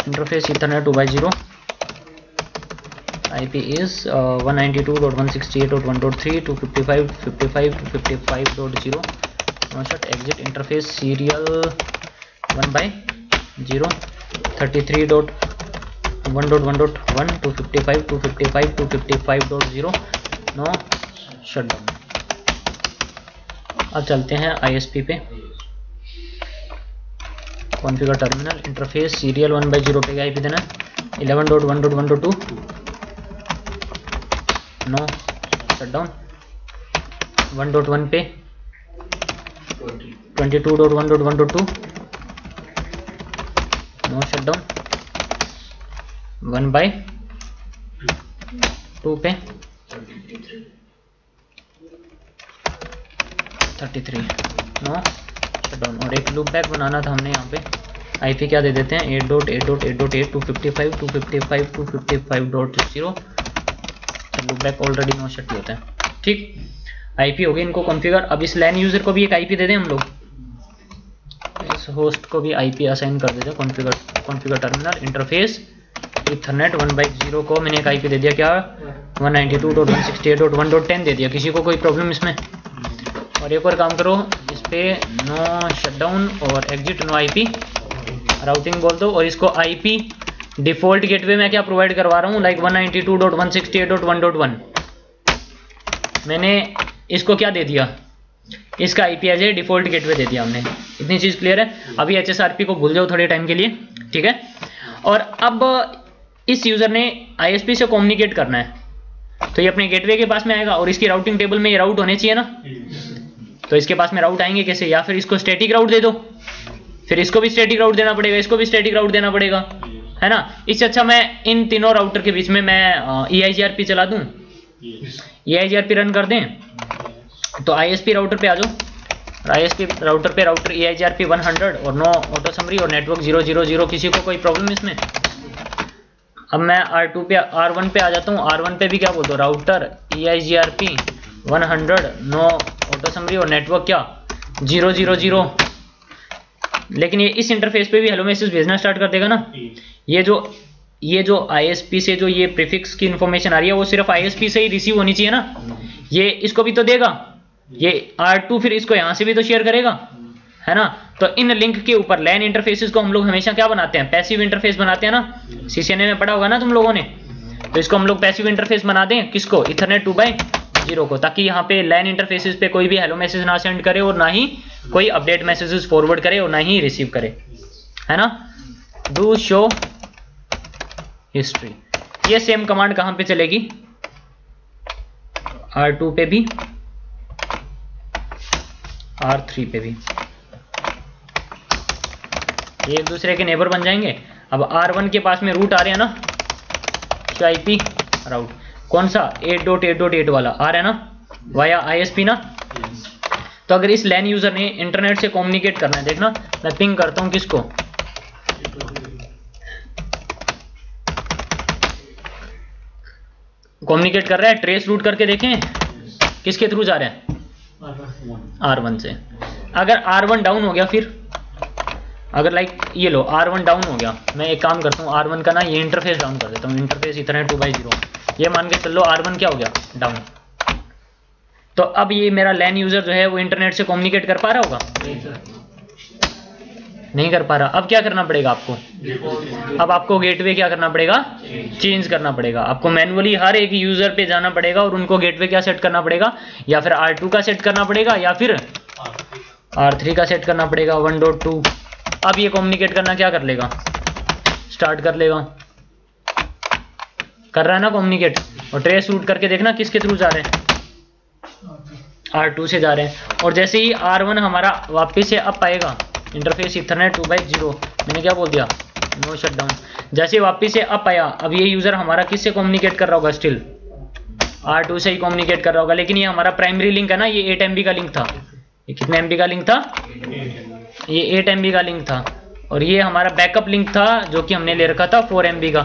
interface इतना two by zero I P is one ninety two dot one sixty eight dot one dot three two fifty five fifty five two fifty five dot zero no shut exit interface serial one by zero thirty three dot dot 1.1.1 255 255 255.0 no shut down अब चलते हैं ISP पे। Configure terminal interface serial one by zero पे I IP देना। Eleven dot one dot one dot two no shut down one dot one पे। Twenty two dot one dot one dot two no shut down one by two पे. Thirty three no down और एक loop back बनाना था हमने यहाँ पे. IP क्या दे देते हैं? Eight dot eight dot eight dot eight two fifty five two fifty five two fifty five dot zero loopback already no shut होता है. ठीक. आईपी हो गई इनको कॉन्फ़िगर अब इस लैन यूज़र को भी एक आईपी दे दें हम लोग. इस होस्ट को भी आईपी असाइन कर देते हैं. Configure configure terminal interface ethernet one by zero को मैंने एक आईपी दे दिया, क्या? One ninety two dot one sixty eight dot one dot ten दे दिया। किसी को कोई प्रॉब्लम इसमें? और एक और काम करो, इस पे नो शटडाउन और एग्जिट नो आईपी राउटिंग बोल दो और इसको आईपी डिफ़ॉल्ट गेटवे में क्या प्रोवाइड करवा रहा हूँ? लाइक 192.168.1.1 मैंने इसको क्या दे दिया? इसका IP as a default gateway दे दिया हमने। इतनी चीज़ क्लियर है? अभी एच को भूल जाओ थोड़े टाइम के लिए, ठीक है? और अब इस यूज़र ने आईएसपी से कम्युनिकेट करना है। तो ये अपने गेटवे के पास में आएगा और इसकी राउटिंग टेबल में ये राउट होने चाहिए ना। तो इसके पास में राउट आएँगे कैसे? या फिर इसको स्टैटिक राउट दे दो। फिर इसको भी स्टैटिक राउट देना पड़ेगा, इसको भी स्टैटिक राउट देना पड़ेगा। है ना? इससे अच्छा मैं इन तीनों राउटर के बीच में मैं ई आई जी आर पी चला दूँ। E I G R P run कर दें। तो आई एस पी राउटर पे आ जाओ। आई एस पी राउटर पे router E I G R P one hundred और नो ऑटो समरी और नेटवर्क ज़ीरो ज़ीरो ज़ीरो किसी को कोई प्रॉब्लम इसमें? अब मैं आर टू पे आर वन पे आ जाता हूँ। आर वन पे भी क्या बोल दो router E I G R P one hundred no auto summary और नेटवर्क क्या? ज़ीरो ज़ीरो ज़ीरो लेकिन ये इस इंटरफेस पे भी हेलो मैसेज भेजना स्टार्ट कर देगा ना? ये जो ये जो आईएसपी से जो ये प्रीफिक्स की इन्फॉर्मेशन आ रही है, वो सिर्फ़ आईएसपी से ही रिसीव होनी चाहिए ना? ये इसको भी तो देगा। ये R2 फिर इसको यहाँ से भी तो शेयर करेगा। है ना? तो इन लिंक के ऊपर लैन इंटरफेसेस को हम लोग हमेशा क्या बनाते हैं? पैसिव इंटरफेस बनाते हैं ना? सीसीएनए में पढ़ा होगा ना तुम लोगों ने? तो इसको हम लोग पैसिव इंटरफेस बना दें। किसको? इथरनेट टू बाई ज़ीरो को, ताकि यहाँ पे लैन इंटरफेसेस पे कोई भी हेलो मैसेज ना सेंड करे और ना ही कोई अपडेट मैसेजेस फॉरवर्ड करे और ना ही रिसीव करे। है ना? डू शो हिस्ट्री ये सेम कमांड कहाँ पे चलेगी? R2 पे भी R3 पे भी। ये एक दूसरे के नेबर बन जाएँगे। अब आर वन के पास में रूट आ रहे हैं ना? आई पी राउट कौन सा? Eight dot eight dot eight वाला। आ रहा है ना? वाया आईएसपी ना? तो अगर इस लैन यूज़र ने इंटरनेट से कम्युनिकेट करना है देखना मैं पिंग करता हूँ किसको? कम्युनिकेट कर रहा है? ट्रेस रूट करके देखें। किसके थ्रू जा रहा है? आर वन से। अगर आर वन डाउन हो गया फिर? अगर लाइक ये लो आर वन डाउन हो गया मैं एक काम करता हूँ आर वन का ना ये इंटरफेस डाउन कर देता हूँ इंटरफेस इतना है टू बाई ज़ीरो ये मान के चलो आर वन क्या हो गया? डाउन तो अब ये मेरा लैन यूज़र जो है वो इंटरनेट से कम्युनिकेट कर पा रहा होगा? नहीं कर पा रहा। अब क्या करना पड़ेगा आपको? अब आपको गेटवे क्या करना पड़ेगा? चेंज करना पड़ेगा। आपको मैनुअली हर एक यूज़र पे जाना पड़ेगा और उनको गेटवे क्या सेट करना पड़ेगा? या फिर आर टू का सेट करना पड़ेगा या फिर आर थ्री का सेट करना पड़ेगा। वन डॉट टू अब ये कम्युनिकेट करना क्या कर लेगा? स्टार्ट कर लेगा। कर रहा है ना कम्युनिकेट और ट्रेस रूट करके देखना किसके थ्रू जा रहे हैं। आर टू से जा रहे हैं। और जैसे ही आर वन हमारा वापस से अप आएगा interface ethernet two by zero मैंने क्या बोल दिया? नो शट डाउन जैसे वापस से अप आया, अब ये यूज़र हमारा किससे कम्युनिकेट कर रहा होगा स्टिल आर टू से ही कम्युनिकेट कर रहा होगा। लेकिन ये हमारा प्राइमरी लिंक है ना, ये एट एम का लिंक था। ये कितने एमबी का लिंक था? ये एट एम का लिंक था। और ये हमारा बैकअप लिंक था, जो कि हमने ले रखा था फोर एम का।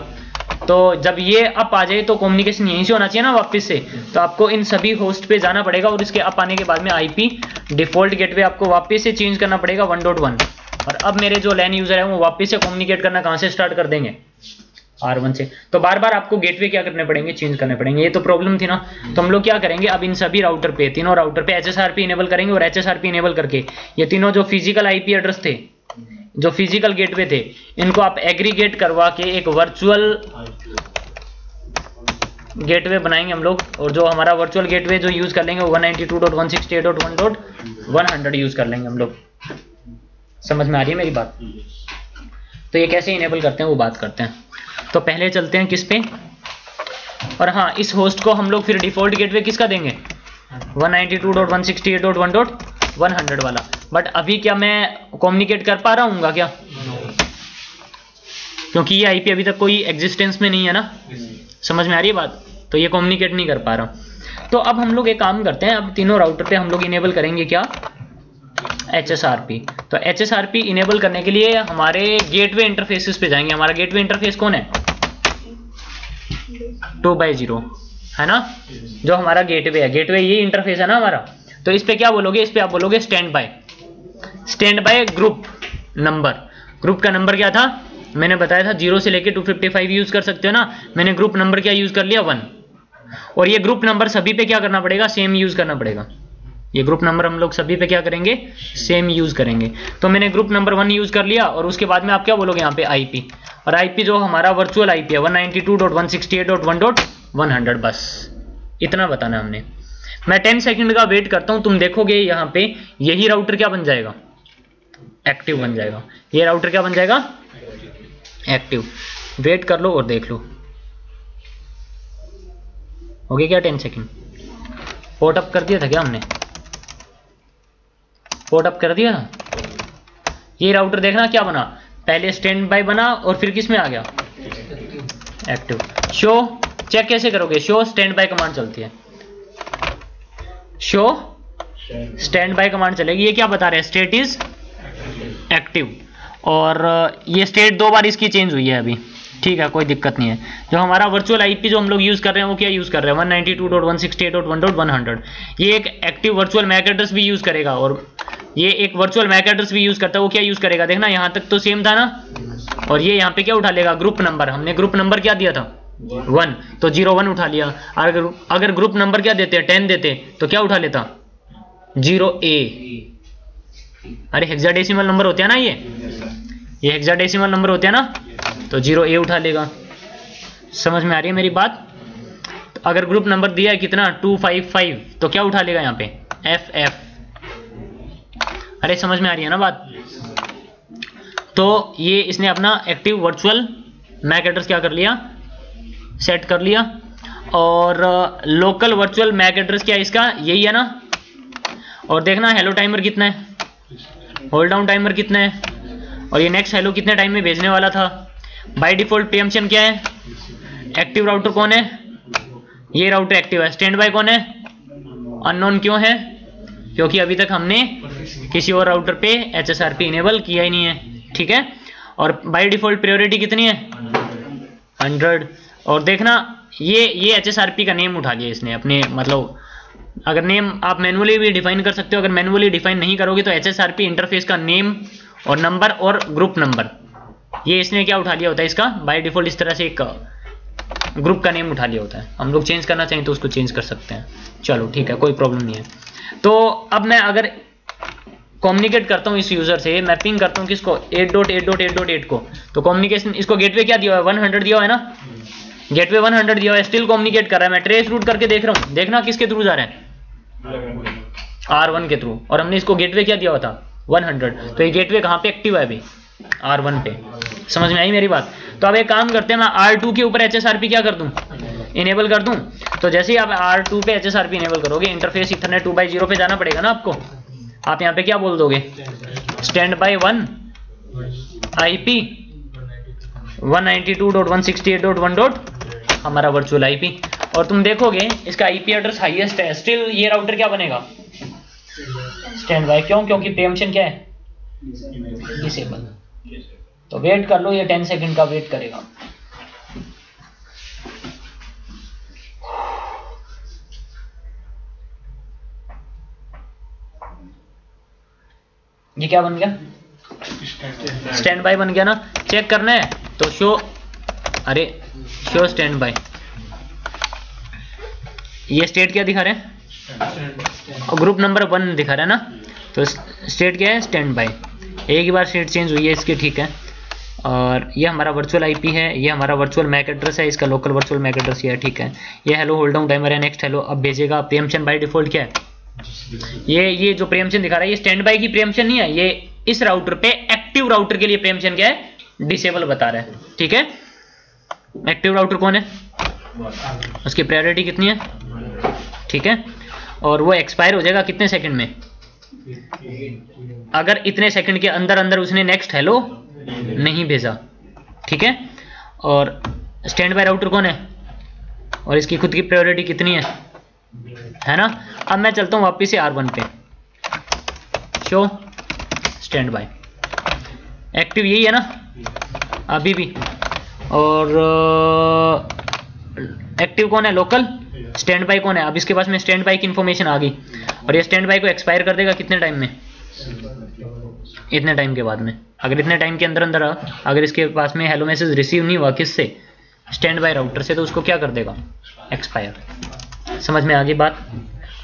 तो जब ये अप आ जाए तो कम्युनिकेशन यहीं से होना चाहिए ना वापस से। तो आपको इन सभी होस्ट पे जाना पड़ेगा और इसके अप आने के बाद में आईपी डिफ़ॉल्ट गेटवे आपको वापस से चेंज करना पड़ेगा वन डॉट वन और अब मेरे जो लैन यूज़र है, वो वापस से कम्युनिकेट करना कहाँ से स्टार्ट कर देंगे? आर वन से। तो बार बार आपको गेटवे क्या करने पड़ेंगे? चेंज करने पड़ेंगे। ये तो प्रॉब्लम थी ना। तो हम लोग क्या करेंगे? अब इन सभी राउटर पे, तीनों राउटर पे H S R P enable करेंगे और H S R P enable करके ये तीनों जो फ़िज़िकल आईपी एड्रेस थे, जो फ़िज़िकल गेटवे थे, इनको आप एग्रीगेट करवा के एक वर्चुअल गेटवे बनाएँगे हम लोग और जो हमारा वर्चुअल गेटवे जो यूज़ कर लेंगे वो 192.168.1.100 यूज़ कर लेंगे हम लोग। समझ में आ रही है मेरी बात? तो ये कैसे इनेबल करते हैं वो बात करते हैं। तो पहले चलते हैं किस पे? और हाँ इस होस्ट को हम लोग फिर डिफ़ॉल्ट गेटवे किसका देंगे? 192.168.1.100 वाला। बट अभी क्या मैं कम्युनिकेट कर पा रहा हूँ क्या? क्योंकि ये आईपी अभी तक कोई एग्जिस्टेंस में नहीं है ना? समझ में आ रही है बात? तो ये कम्युनिकेट नहीं कर पा रहा तो अब हम लोग एक काम करते हैं, अब तीनों राउटर पे हम लोग इनेबल करेंगे क्या? एच एस आर पी तो H S R P enable करने के लिए हमारे गेटवे इंटरफेसेस पे जाएँगे। हमारा गेटवे इंटरफेस कौन है? टू बाई ज़ीरो, है ना? जो हमारा गेटवे है। गेटवे ये इंटरफेस है ना हमारा। तो इस पे क्या बोलोगे? इस पे आप बोलोगे standby standby group number group का नंबर क्या था? मैंने बताया था, ज़ीरो से लेके 255 यूज़ कर सकते हो ना? मैंने ग्रुप नंबर क्या यूज़ कर लिया? वन और ये ग्रुप नंबर सभी पे क्या करना पड़ेगा? सेम यूज़ करना पड़ेगा। ये ग्रुप नंबर हम लोग सभी पे क्या करेंगे? सेम यूज़ करेंगे। तो मैंने ग्रुप नंबर वन यूज़ कर लिया और उसके बाद में आप क्या बोलोगे यहाँ पे? आईपी और आईपी जो हमारा वर्चुअल आईपी है 192.168.1.100 बस। इतना बताना हमने। मैं 10 सेकंड का वेट करता हूँ, तुम देखोगे यहाँ पे यही राउटर क्या बन जाएगा? एक्टिव बन जाएगा। ये राउटर क्या बन जाएगा? एक्टिव वेट कर लो और देख लो। हो गया क्या टेन सेकेंड पोर्ट अप कर दिया था क्या हमने? पोर्ट अप कर दिया? ये राउटर देखना क्या बना? पहले स्टैंड बाय बना और फिर किसमें आ गया? एक्टिव शो चेक कैसे करोगे? शो स्टैंड बाय कमांड चलती है। शो स्टैंड बाय कमांड चलेगी। ये क्या बता रहे हैं? स्टेट इज़ एक्टिव और ये स्टेट दो बार इसकी चेंज हुई है अभी। ठीक है, कोई दिक्कत नहीं है। जो हमारा वर्चुअल आईपी जो हम लोग यूज़ कर रहे हैं, वो क्या यूज़ कर रहे हैं? 192.168.1.100 ये एक एक्टिव वर्चुअल मैक एड्रेस भी यूज़ करेगा और ये एक वर्चुअल मैक एड्रेस भी यूज़ करता है, वो क्या यूज़ करेगा? देखना, यहाँ तक तो सेम था ना? और ये यहाँ पे क्या उठा लेगा? ग्रुप नंबर हमने ग्रुप नंबर क्या दिया था? वन तो ज़ीरो वन उठा लिया। अगर अगर ग्रुप नंबर क्या देते टेन देते तो क्या उठा लेता? ज़ीरो ए अरे हेक्साडेसिमल नंबर होते हैं ना ये? ये हेक्साडेसिमल नंबर होते हैं ना? तो ज़ीरो ए उठा लेगा। समझ में आ रही है मेरी बात? तो अगर ग्रुप नंबर दिया है कितना? टू फाइव फाइव तो क्या उठा लेगा यहाँ पे? एफ़ एफ़ अरे, समझ में आ रही है ना बात? तो ये इसने अपना एक्टिव वर्चुअल मैक एड्रेस क्या कर लिया? सेट कर लिया। और लोकल वर्चुअल मैक एड्रेस क्या इसका? यही है ना? और देखना हेलो टाइमर कितना है? होल्ड डाउन टाइमर कितना है? और ये नेक्स्ट हेलो कितने टाइम में भेजने वाला था? बाय डिफ़ॉल्ट प्रीएम्पशन क्या है? एक्टिव राउटर कौन है? ये राउटर एक्टिव है। स्टैंड बाय कौन है? अननोन क्यों है? क्योंकि अभी तक हमने किसी और राउटर पे H S R P enable किया ही नहीं है, ठीक है? और बाय डिफ़ॉल्ट प्रायोरिटी कितनी है? हंड्रेड और देखना, ये ये एचएसआरपी का नेम उठा लिया इसने अपने मतलब अगर नेम आप मैनुअली भी डिफाइन कर सकते हो, अगर मैनुअली डिफाइन नहीं करोगे तो एच इंटरफेस का नेम और नंबर और ग्रुप नंबर ये इसने क्या उठा लिया होता है इसका? बाय डिफ़ॉल्ट इस तरह से एक ग्रुप का नेम उठा लिया होता है। हम लोग चेंज करना चाहें तो उसको चेंज कर सकते हैं। चलो, ठीक है, कोई प्रॉब्लम नहीं है। तो अब मैं अगर कम्युनिकेट करता हूँ इस यूज़र से, मैं पिंग करता हूँ किसको eight dot eight dot eight dot eight को। तो कम्युनिकेशन इसको गेटवे क्या दिया हुआ है? वन हंड्रेड दिया हुआ है ना? गेटवे वन हंड्रेड दिया हुआ है स्टिल कम्युनिकेट कर रहा है। मैं ट्रेस रूट करके देख रहा हूँ। देखना किसके थ्रू जा रहा है? आर वन के थ्रू और हमने इसको गेटवे क्या दिया हुआ था? वन हंड्रेड तो ये गेटवे कहाँ पे एक्टिव है अभी? आर वन पे। समझ में आई मेरी बात? तो अब एक काम करते हैं, मैं आर टू के ऊपर एच एस आर पी क्या कर दूँ? इनेबल कर दूँ? तो जैसे ही आप आर टू पे H S R P enable करोगे interface ethernet two by zero पे जाना पड़ेगा ना आपको? आप यहाँ पे क्या बोल दोगे? Stand by one I P one ninety two dot one sixty eight dot one dot हमारा वर्चुअल आईपी और तुम देखोगे, इसका आईपी एड्रेस हाईएस्ट है। स्टिल ये राउटर क्या बनेगा? स्टैंड बाय क्यों? क्योंकि प्रेमशन क्या है? डिसेबल तो वेट कर लो, ये टेन सेकंड का वेट करेगा। ये क्या बन गया? स्टैंड बाय बन गया ना? चेक करना है तो शो अरे शो स्टैंड बाय ये स्टेट क्या दिखा रहे हैं? और ग्रुप नंबर वन दिखा रहा है ना? तो स्टेट क्या है? स्टैंड बाय एक ही बार स्टेट चेंज हुई है इसकी ठीक है। और ये हमारा वर्चुअल आईपी है ये हमारा वर्चुअल मैक एड्रेस है इसका लोकल वर्चुअल मैक एड्रेस ये है ठीक है। ये हेलो होल्ड डाउन टाइमर है नेक्स्ट हेलो अब भेजेगा। प्रेमचंद बाय डिफ़ॉल्ट क्या है? ये ये जो प्रेमचंद दिखा रहा है, ये स्टैंड बाय की प्रेमचंद नहीं है, ये इस राउटर पे एक्टिव राउटर के लिए प्रेमचंद क्या है? डिसेबल बता रहा है, ठीक है? एक्टिव राउटर कौन है? उसकी प्रायोरिटी कितनी है? ठीक है? और वो एक्सपायर हो जाएगा कितने सेकंड में? अगर इतने सेकंड के अंदर अंदर उसने नेक्स्ट हेलो नहीं भेजा, ठीक है? और स्टैंड बाय राउटर कौन है? और इसकी खुद की प्रायोरिटी कितनी है? है ना? अब मैं चलता हूँ वापिस आर वन पे। शो स्टैंड बाय एक्टिव यही है ना? अभी भी। और एक्टिव कौन है? लोकल स्टैंड बाय कौन है? अब इसके पास में स्टैंड बाय की इंफॉर्मेशन आ गई। और ये स्टैंड बाय को एक्सपायर कर देगा कितने टाइम में? इतने टाइम के बाद में। अगर इतने टाइम के अंदर अंदर अगर इसके पास में हेलो मैसेज रिसीव नहीं हुआ किससे? स्टैंड बाय राउटर से तो उसको क्या कर देगा? एक्सपायर समझ में आ गई बात?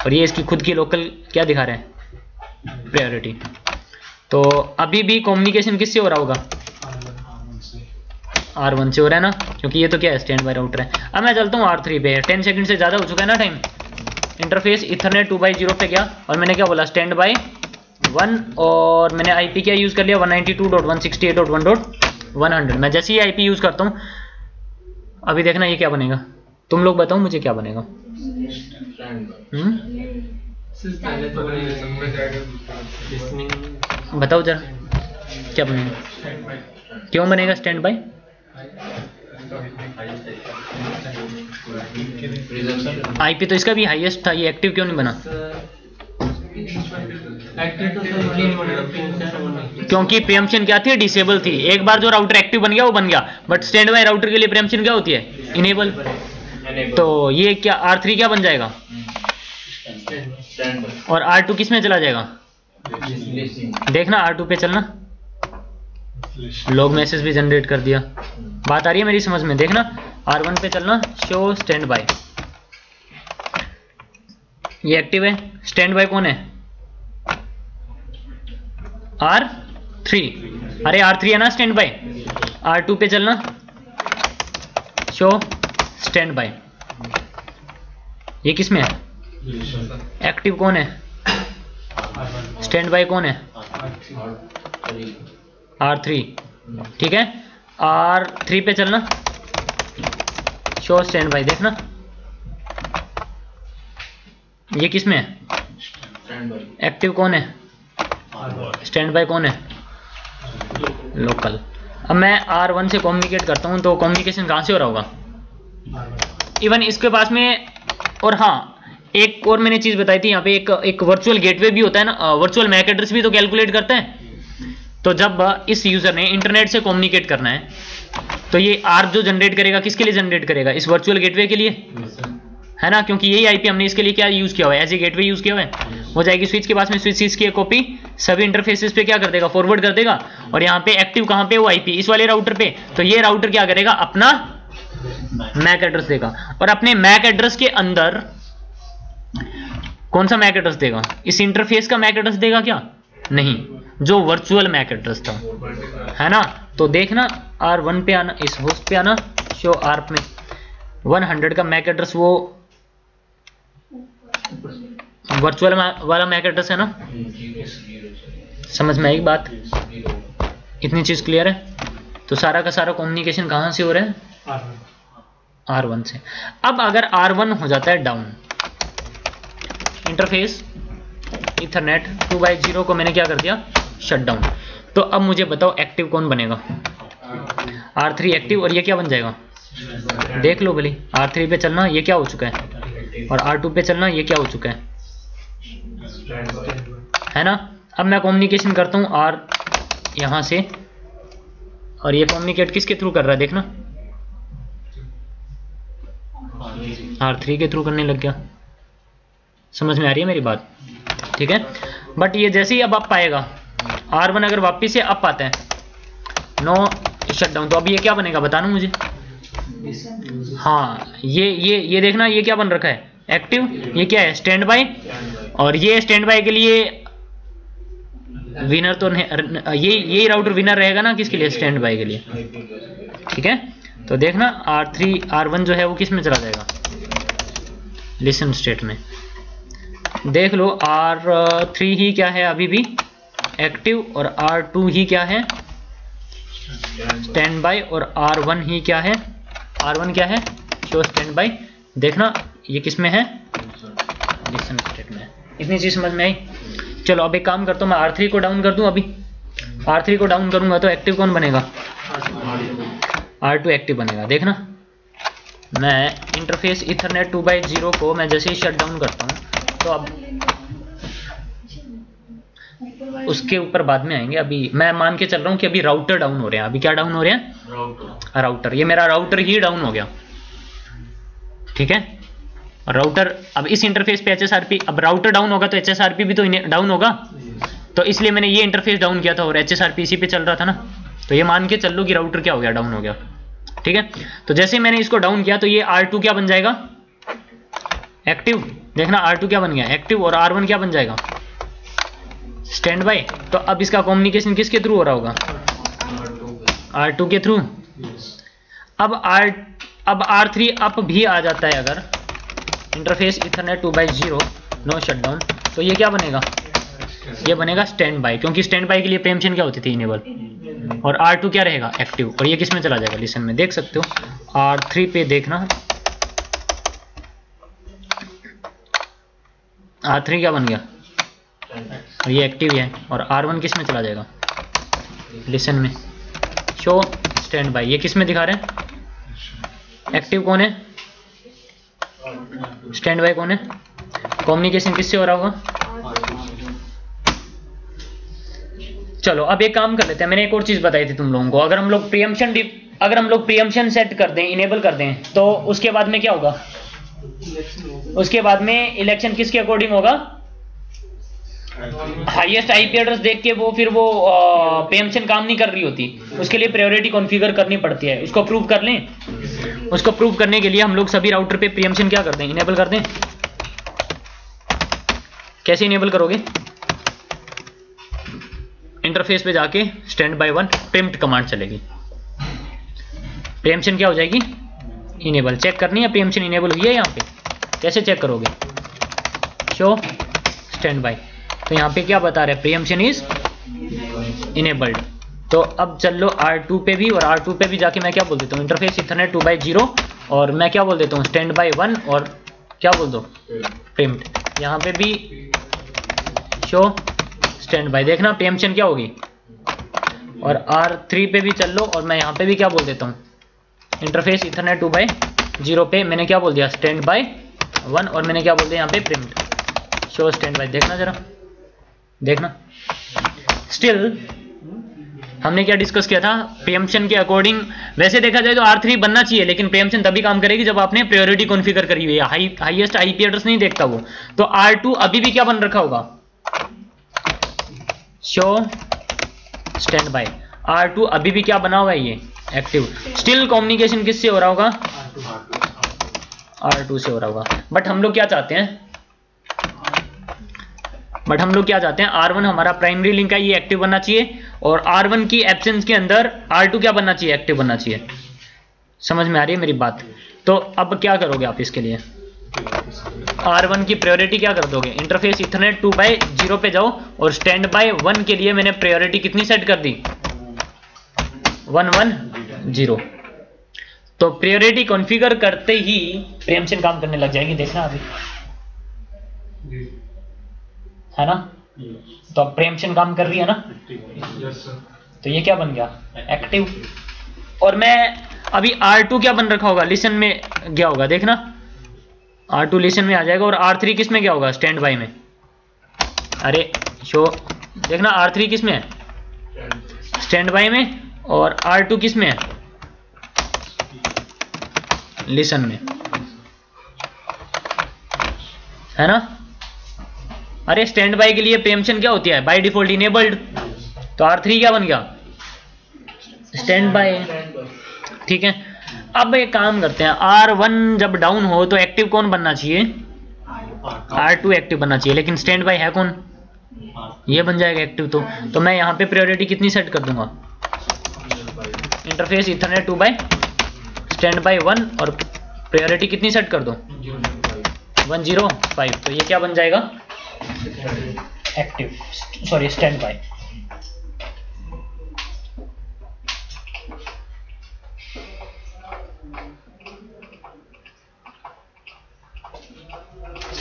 और ये इसकी खुद की लोकल क्या दिखा रहे हैं? प्रायोरिटी तो अभी भी कम्युनिकेशन किससे हो रहा होगा? आर वन से हो रहा है ना? क्योंकि ये तो क्या है स्टैंड बाय राउटर है। अब मैं चलता हूँ आर थ्री पे। टेन सेकंड से ज़्यादा हो चुका है ना time interface ethernet two by zero पे गया। और मैंने क्या बोला? स्टैंड बाय वन और मैंने आईपी क्या यूज़ कर लिया? One ninety two dot one sixty eight dot one dot one hundred मैं जैसे ही आईपी यूज़ करता हूँ, अभी देखना ये क्या बनेगा। तुम लोग बताओ मुझे क्या बनेगा। बताओ जरा, क्या बनेगा? क्यों बनेगा स्टैंड बाय आईपी तो इसका भी हाईएस्ट था, ये एक्टिव क्यों नहीं बना? क्योंकि प्रेमशन क्या थी? डिसेबल थी। एक बार जो राउटर एक्टिव बन गया, वो बन गया। बट स्टैंड बाय राउटर के लिए प्रेमशन क्या होती है? इनेबल तो ये क्या आर थ्री क्या बन जाएगा? और आर टू किसमें चला जाएगा? देखना आर टू पे चलना। लॉग मैसेज भी जनरेट कर दिया। बात आ रही है मेरी समझ में देखना। आर वन पे चलना शो स्टैंड बाय ये एक्टिव है। स्टैंड बाय कौन है? आर थ्री अरे आर थ्री है ना स्टैंड बाय आर टू पे चलना। शो स्टैंड बाय ये किसमें है? एक्टिव कौन है? स्टैंड बाय कौन है? आर थ्री ठीक है? आर थ्री पे चलना। शो स्टैंड बाय देखना। ये किसमें है? एक्टिव कौन है? स्टैंड बाय कौन है? लोकल अब मैं आर वन से कम्युनिकेट करता हूँ तो कम्युनिकेशन कहाँ से हो रहा होगा? इवन इसके पास में और हाँ एक और मैंने चीज़ बताई थी यहाँ पे एक एक वर्चुअल गेटवे भी होता है ना वर्चुअल मैक एड्रेस भी तो कैलकुलेट करता है। तो जब इस यूज़र ने इंटरनेट से कम्युनिकेट करना है तो ये आर जो जनरेट करेगा किसके लिए जनरेट करेगा? इस वर्चुअल गेटवे के लिए? है ना? क्योंकि यही आईपी हमने इसके लिए क्या यूज़ किया हुआ है? एज ए गेटवे यूज़ किया हुआ है। हो जाएगी स्विच के पास में स्विच की कॉपी सभी इंटरफेसेस पे क्या कर देगा? फॉरवर्ड कर देगा। और यहाँ पे एक्टिव कहाँ पे वो आईपी इस वाले राउटर पे। तो ये राउटर क्या करेगा? अपना मैक एड्रेस देगा। और अपने मैक एड्रेस के अंदर कौन सा मैक एड्रेस देगा? इस इंटरफेस का मैक एड्रेस देगा क्या? नहीं। जो वर्चुअल मैक एड्रेस था। है ना? तो देखना आर वन पे आना, इस होस्ट पे आना शो आर में 100 का मैक एड्रेस वो वर्चुअल वाला मैक एड्रेस है ना? समझ में आई बात? इतनी चीज़ क्लियर है? तो सारा का सारा कम्युनिकेशन कहाँ से हो रहा है? आर वन से। अब अगर आर वन हो जाता है down interface ethernet two by zero को मैंने क्या कर दिया? शट डाउन तो अब मुझे बताओ एक्टिव कौन बनेगा? आर थ्री एक्टिव और ये क्या बन जाएगा? देख लो भले। आर थ्री पे चलना, ये क्या हो चुका है? और आर टू पे चलना, ये क्या हो चुका है? है ना? अब मैं कम्युनिकेशन करता हूँ आर यहाँ से। और ये कम्युनिकेट किसके थ्रू कर रहा है? देखना। आर थ्री के थ्रू करने लग गया। समझ में आ रही है मेरी बात? ठीक है? बट ये जैसे ही अब अप आएगा आर वन अगर वापिस से अप आता है नो शटडाउन तो अब ये क्या बनेगा बताना मुझे? हाँ ये ये ये देखना, ये क्या बन रखा है? एक्टिव ये क्या है? स्टैंड बाय और ये स्टैंड बाय के लिए विनर तो नहीं, ये ये राउटर विनर रहेगा ना किसके लिए? स्टैंड बाय के लिए। ठीक है? तो देखना आर थ्री आर वन जो है वो किसमें चला जाएगा? लिसन स्टेट में। देख लो आर थ्री ही क्या है अभी भी? एक्टिव और आर टू ही क्या है? स्टैंड बाय और आर वन ही क्या है? आर वन क्या है? शो स्टैंड बाय देखना, ये किसमें है? लिसन स्टेट में इतनी चीज़ समझ में आई? चलो, अब एक काम करता हूँ, मैं आर थ्री को डाउन कर दूँ अभी? आर थ्री को डाउन करूँगा तो एक्टिव कौन बनेगा? आर टू एक्टिव बनेगा देखना। मैं interface ethernet two by zero को मैं जैसे ही शट डाउन करता हूँ तो अब उसके ऊपर बाद में आएँगे। अभी मैं मान के चल रहा हूँ कि अभी राउटर डाउन हो रहे हैं। अभी क्या डाउन हो रहे हैं? राउटर राउटर ये मेरा राउटर ही डाउन हो गया। ठीक है? राउटर अब इस इंटरफेस पे एचएसआरपी अब राउटर डाउन होगा तो एचएसआरपी भी तो डाउन होगा। तो इसलिए मैंने ये इंटरफेस डाउन किया था और एचएसआरपी इसी पे चल रहा था ना। तो ये मान के चल लो कि राउटर क्या हो गया? डाउन हो गया। ठीक है? तो जैसे मैंने इसको डाउन किया तो ये R2 क्या बन जाएगा? एक्टिव देखना R2 क्या बन गया? एक्टिव और R1 क्या बन जाएगा? स्टैंड बाय तो अब इसका कम्युनिकेशन किसके थ्रू हो रहा होगा? R2 के थ्रू अब R, अब R3 अप भी आ जाता है अगर. Interface ethernet two by zero no shutdown तो ये क्या बनेगा? ये बनेगा स्टैंड बाय क्योंकि स्टैंड बाय के लिए पेमशन क्या होती थी इनेबल और R2 क्या रहेगा? एक्टिव और ये किसमें चला जाएगा? लिसन में। देख सकते हो। R3 पे देखना। R3 क्या बन गया? और ये एक्टिव है और R1 किसमें चला जाएगा? लिसन में। शो स्टैंड बाय ये किसमें दिखा रहे हैं? एक्टिव कौन है? स्टैंड बाय कौन है? कम्युनिकेशन किससे हो रहा होगा? चलो, अब एक काम कर लेते हैं, मैंने एक और चीज़ बताई थी तुम लोगों को। अगर हम लोग प्रियमशन अगर हम लोग प्रियमशन सेट कर दें इनेबल कर दें तो उसके बाद में क्या होगा? उसके बाद में इलेक्शन किसके अकॉर्डिंग होगा? हाईएस्ट आईपी एड्रेस देख के वो फिर वो प्रियमशन काम नहीं कर रही होती। उसके लिए प्रायोरिटी कॉन्फ़िगर करनी पड़ती है। उसको प्रूव कर लें? उसको प्रूव करने के लिए हम लोग सभी राउटर पे प्रियमशन क्या कर दें? इनेबल कर दें? कैसे इनेबल करोगे? इंटरफेस पे जाके stand by one preempt command चलेगी। प्रियमशन क्या हो जाएगी? इनेबल। चेक करनी है प्रियमशन इनेबल हुई है यहाँ पे? कैसे चेक करोगे? शो स्टैंड बाय तो यहाँ पे क्या बता रहे हैं? प्रियमशन इज़ इनेबल्ड तो अब चल लो R2 पे भी, और R2 पे भी जाके मैं क्या बोल देता हूँ? Interface ethernet two by zero और मैं क्या बोल देता हूँ? स्टैंड बाय वन और क्या बोल दो? प्रिम्प्ट यहाँ पे भी शो स्टैंड बाय देखना प्रियमशन क्या होगी? और R3 पे भी चल लो, और मैं यहाँ पे भी क्या बोल देता हूँ? Interface ethernet two by zero पे मैंने क्या बोल दिया? स्टैंड बाय वन और मैंने क्या बोल दिया यहाँ पे? प्रिंट शो स्टैंड बाय देखना जरा। देखना। स्टिल हमने क्या डिस्कस किया था? प्रियमशन के अकॉर्डिंग वैसे देखा जाए तो आर थ्री बनना चाहिए, लेकिन प्रेमचंद तभी काम करेगी जब आपने प्रायोरिटी कॉन्फ़िगर करी हुई है। हाई हाईएस्ट आईपी एड्रेस नहीं देखता वो। तो आर टू अभी भी क्या बन रखा होगा? Show stand by R two अभी भी क्या बना हुआ है ये? एक्टिव स्टिल कम्युनिकेशन किससे हो रहा होगा? आर टू से हो रहा होगा. बट हम लोग क्या चाहते हैं? बट हम लोग क्या चाहते हैं? आर वन हमारा प्राइमरी लिंक है, ये एक्टिव बनना चाहिए। और आर वन की एब्सेंस के अंदर आर टू क्या बनना चाहिए? एक्टिव बनना चाहिए। समझ में आ रही है मेरी बात? तो अब क्या करोगे आप इसके लिए? R1 की प्रायोरिटी क्या कर दोगे? Interface ethernet two by zero पे जाओ और स्टैंड बाय वन के लिए मैंने प्रायोरिटी कितनी सेट कर दी? वन वन ज़ीरो तो प्रायोरिटी कॉन्फ़िगर करते ही प्रेमचंद काम करने लग जाएगी देखना अभी। है ना? तो अब प्रेमचंद काम कर रही है ना? तो ये क्या बन गया? एक्टिव और मैं अभी R2 क्या बन रखा होगा? लिसन में गया होगा देखना। R2 लेसन में आ जाएगा और R3 किसमें क्या होगा? स्टैंड बाई में। अरे, शो, देखना R3 किसमें है? स्टैंड बाई में और R2 किसमें है? लिसन में। है ना? अरे स्टैंड बाय के लिए प्रेमचंद क्या होती है? बाई डिफ़ॉल्ट इनेबल्ड तो आर थ्री क्या बन गया? स्टैंड बाय ठीक है? अब एक काम करते हैं आर वन जब डाउन हो तो एक्टिव कौन बनना चाहिए? आर टू एक्टिव बनना चाहिए, लेकिन स्टैंड बाय है कौन? ये बन जाएगा एक्टिव तो। तो मैं यहाँ पे प्रायोरिटी कितनी सेट कर दूँगा? Interface ethernet two by stand by one और प्रायोरिटी कितनी सेट कर दो? वन ज़ीरो फाइव तो ये क्या बन जाएगा? Active sorry stand by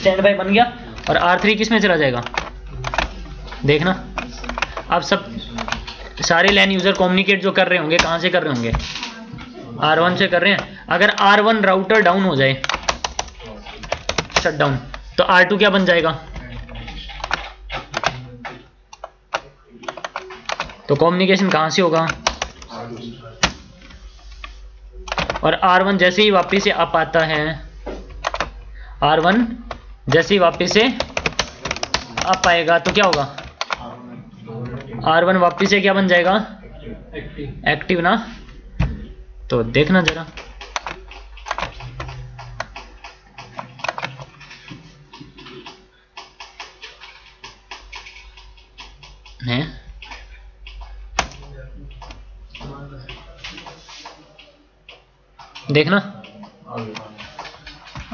stand by बन गया और R3 किसमें चला जाएगा? देखना। अब सब, सारे लैन यूज़र कम्युनिकेट जो कर रहे होंगे, कहाँ से कर रहे होंगे? आर वन से कर रहे हैं। अगर आर वन राउटर डाउन हो जाए शट डाउन तो आर टू क्या बन जाएगा? तो कम्युनिकेशन कहाँ से होगा? और R1 जैसे ही वापस से अप आता है R1 जैसे ही वापस से अप आएगा तो क्या होगा? R1 वापिस से क्या बन जाएगा? एक्टिव ना? तो देखना जरा। देखना।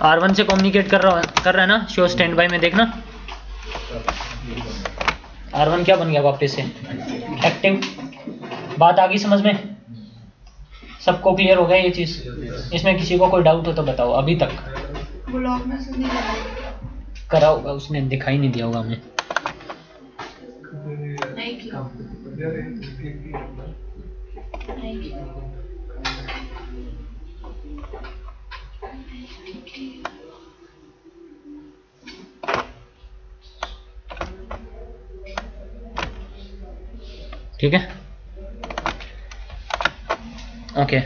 R1 से कम्युनिकेट कर रहा कर रहा है ना? शो स्टैंड बाय में देखना। R1 क्या बन गया वापस से? एक्टिव बात आ गई समझ में? सबको क्लियर हो गया ये चीज़? इसमें किसी को कोई डाउट हो तो बताओ अभी तक। करा होगा उसने दिखाई नहीं दिया होगा हमें ठीक है? ओके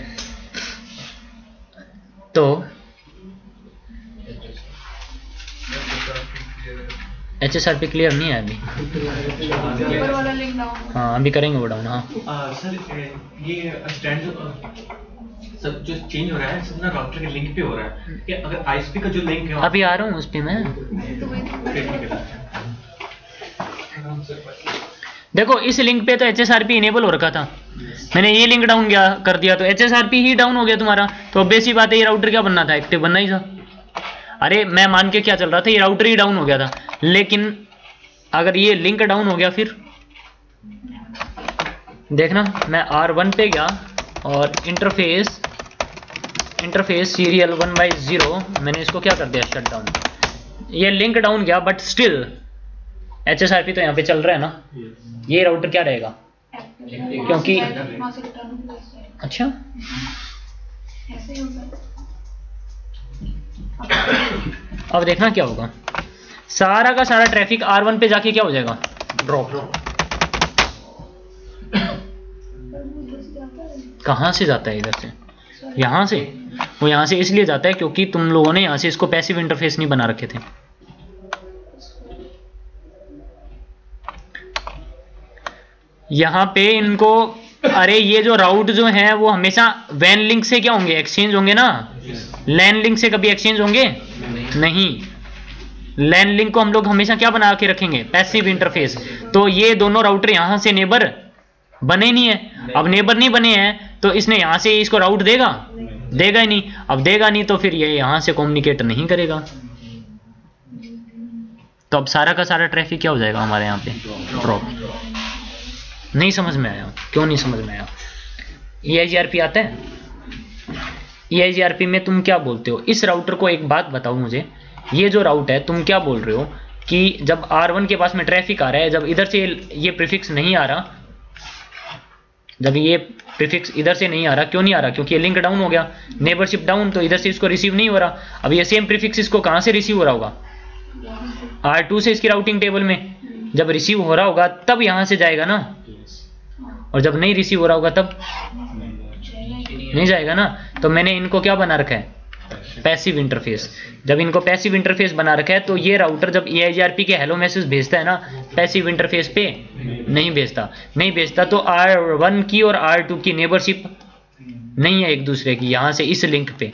तो H S R P clear नहीं है अभी? हाँ अभी करेंगे वो डाउन हाँ सर ये स्टैंड सब जो चेंज हो रहा है सब ना राउटर के लिंक पे हो रहा है। कि अगर आईएसपी का जो लिंक है अभी आ रहा हूँ उस पर मैं। देखो, इस लिंक पे तो H S R P enable हो रखा था। मैंने ये लिंक डाउन किया, कर दिया तो एच एस आर पी ही डाउन हो गया तुम्हारा। तो बेसी बात है, ये राउटर क्या बनना था? एक्टिव बनना ही था। अरे, मैं मान के क्या चल रहा था, ये राउटर ही डाउन हो गया था। लेकिन, अगर ये लिंक डाउन हो गया फिर? देखना, मैं आर वन पे गया, और interface interface serial one by zero मैंने इसको क्या कर दिया? शट डाउन ये लिंक डाउन गया but still H S R P तो यहाँ पे चल रहा है ना? ये राउटर क्या रहेगा? क्योंकि। अच्छा। अब देखना क्या होगा। सारा का सारा ट्रैफ़िक आर वन पे जाके क्या हो जाएगा? ड्रॉप कहाँ से जाता है इधर से? यहाँ से? वो यहाँ से इसलिए जाता है क्योंकि तुम लोगों ने यहाँ से इसको पैसिव इंटरफेस नहीं बना रखे थे। यहाँ पे इनको, अरे ये जो राउट जो है, वो हमेशा वैन लिंक से क्या होंगे? एक्सचेंज होंगे ना? लैन लिंक से कभी एक्सचेंज होंगे? नहीं। लैन लिंक को हम लोग हमेशा क्या बना के रखेंगे? पैसिव इंटरफेस तो ये दोनों राउटर यहाँ से नेबर बने नहीं है। अब नेबर नहीं बने हैं तो इसने यहाँ से इसको राउट देगा? देगा ही नहीं। अब देगा नहीं तो फिर ये यहाँ से कम्युनिकेट नहीं करेगा। तो अब सारा का सारा ट्रैफ़िक क्या हो जाएगा हमारे यहाँ पे? ड्रॉप नहीं समझ में आया। क्यों नहीं समझ में आया? ई आर आता है। ई आर में तुम क्या बोलते हो? इस राउटर को एक बात बताओ मुझे। ये जो राउट है, तुम क्या बोल रहे हो कि जब R1 के पास में ट्रैफ़िक आ रहा है, जब इधर से ये प्रीफिक्स नहीं आ रहा, जब ये प्रीफिक्स इधर से नहीं आ रहा, क्यों नहीं आ रहा? क्योंकि ये लिंक डाउन हो गया। नेबरशिप डाउन तो इधर से इसको रिसीव नहीं हो रहा। अब ये सेम प्रीफिक्स इसको कहाँ से रिसीव हो रहा होगा? R2 से इसकी राउटिंग टेबल में। जब रिसीव हो रहा होगा, तब यहाँ से जाएगा ना। और जब नहीं रिसीव हो रहा होगा तब नहीं जाएगा ना? तो मैंने इनको क्या बना रखा है? पैसिव इंटरफेस जब इनको पैसिव इंटरफेस बना रखा है तो ये राउटर जब ए के हेलो मैसेज भेजता है ना पैसिव इंटरफेस पे नहीं भेजता। नहीं भेजता तो आर वन की और आर टू की नेबरशिप नहीं है एक दूसरे की, यहाँ से इस लिंक पे।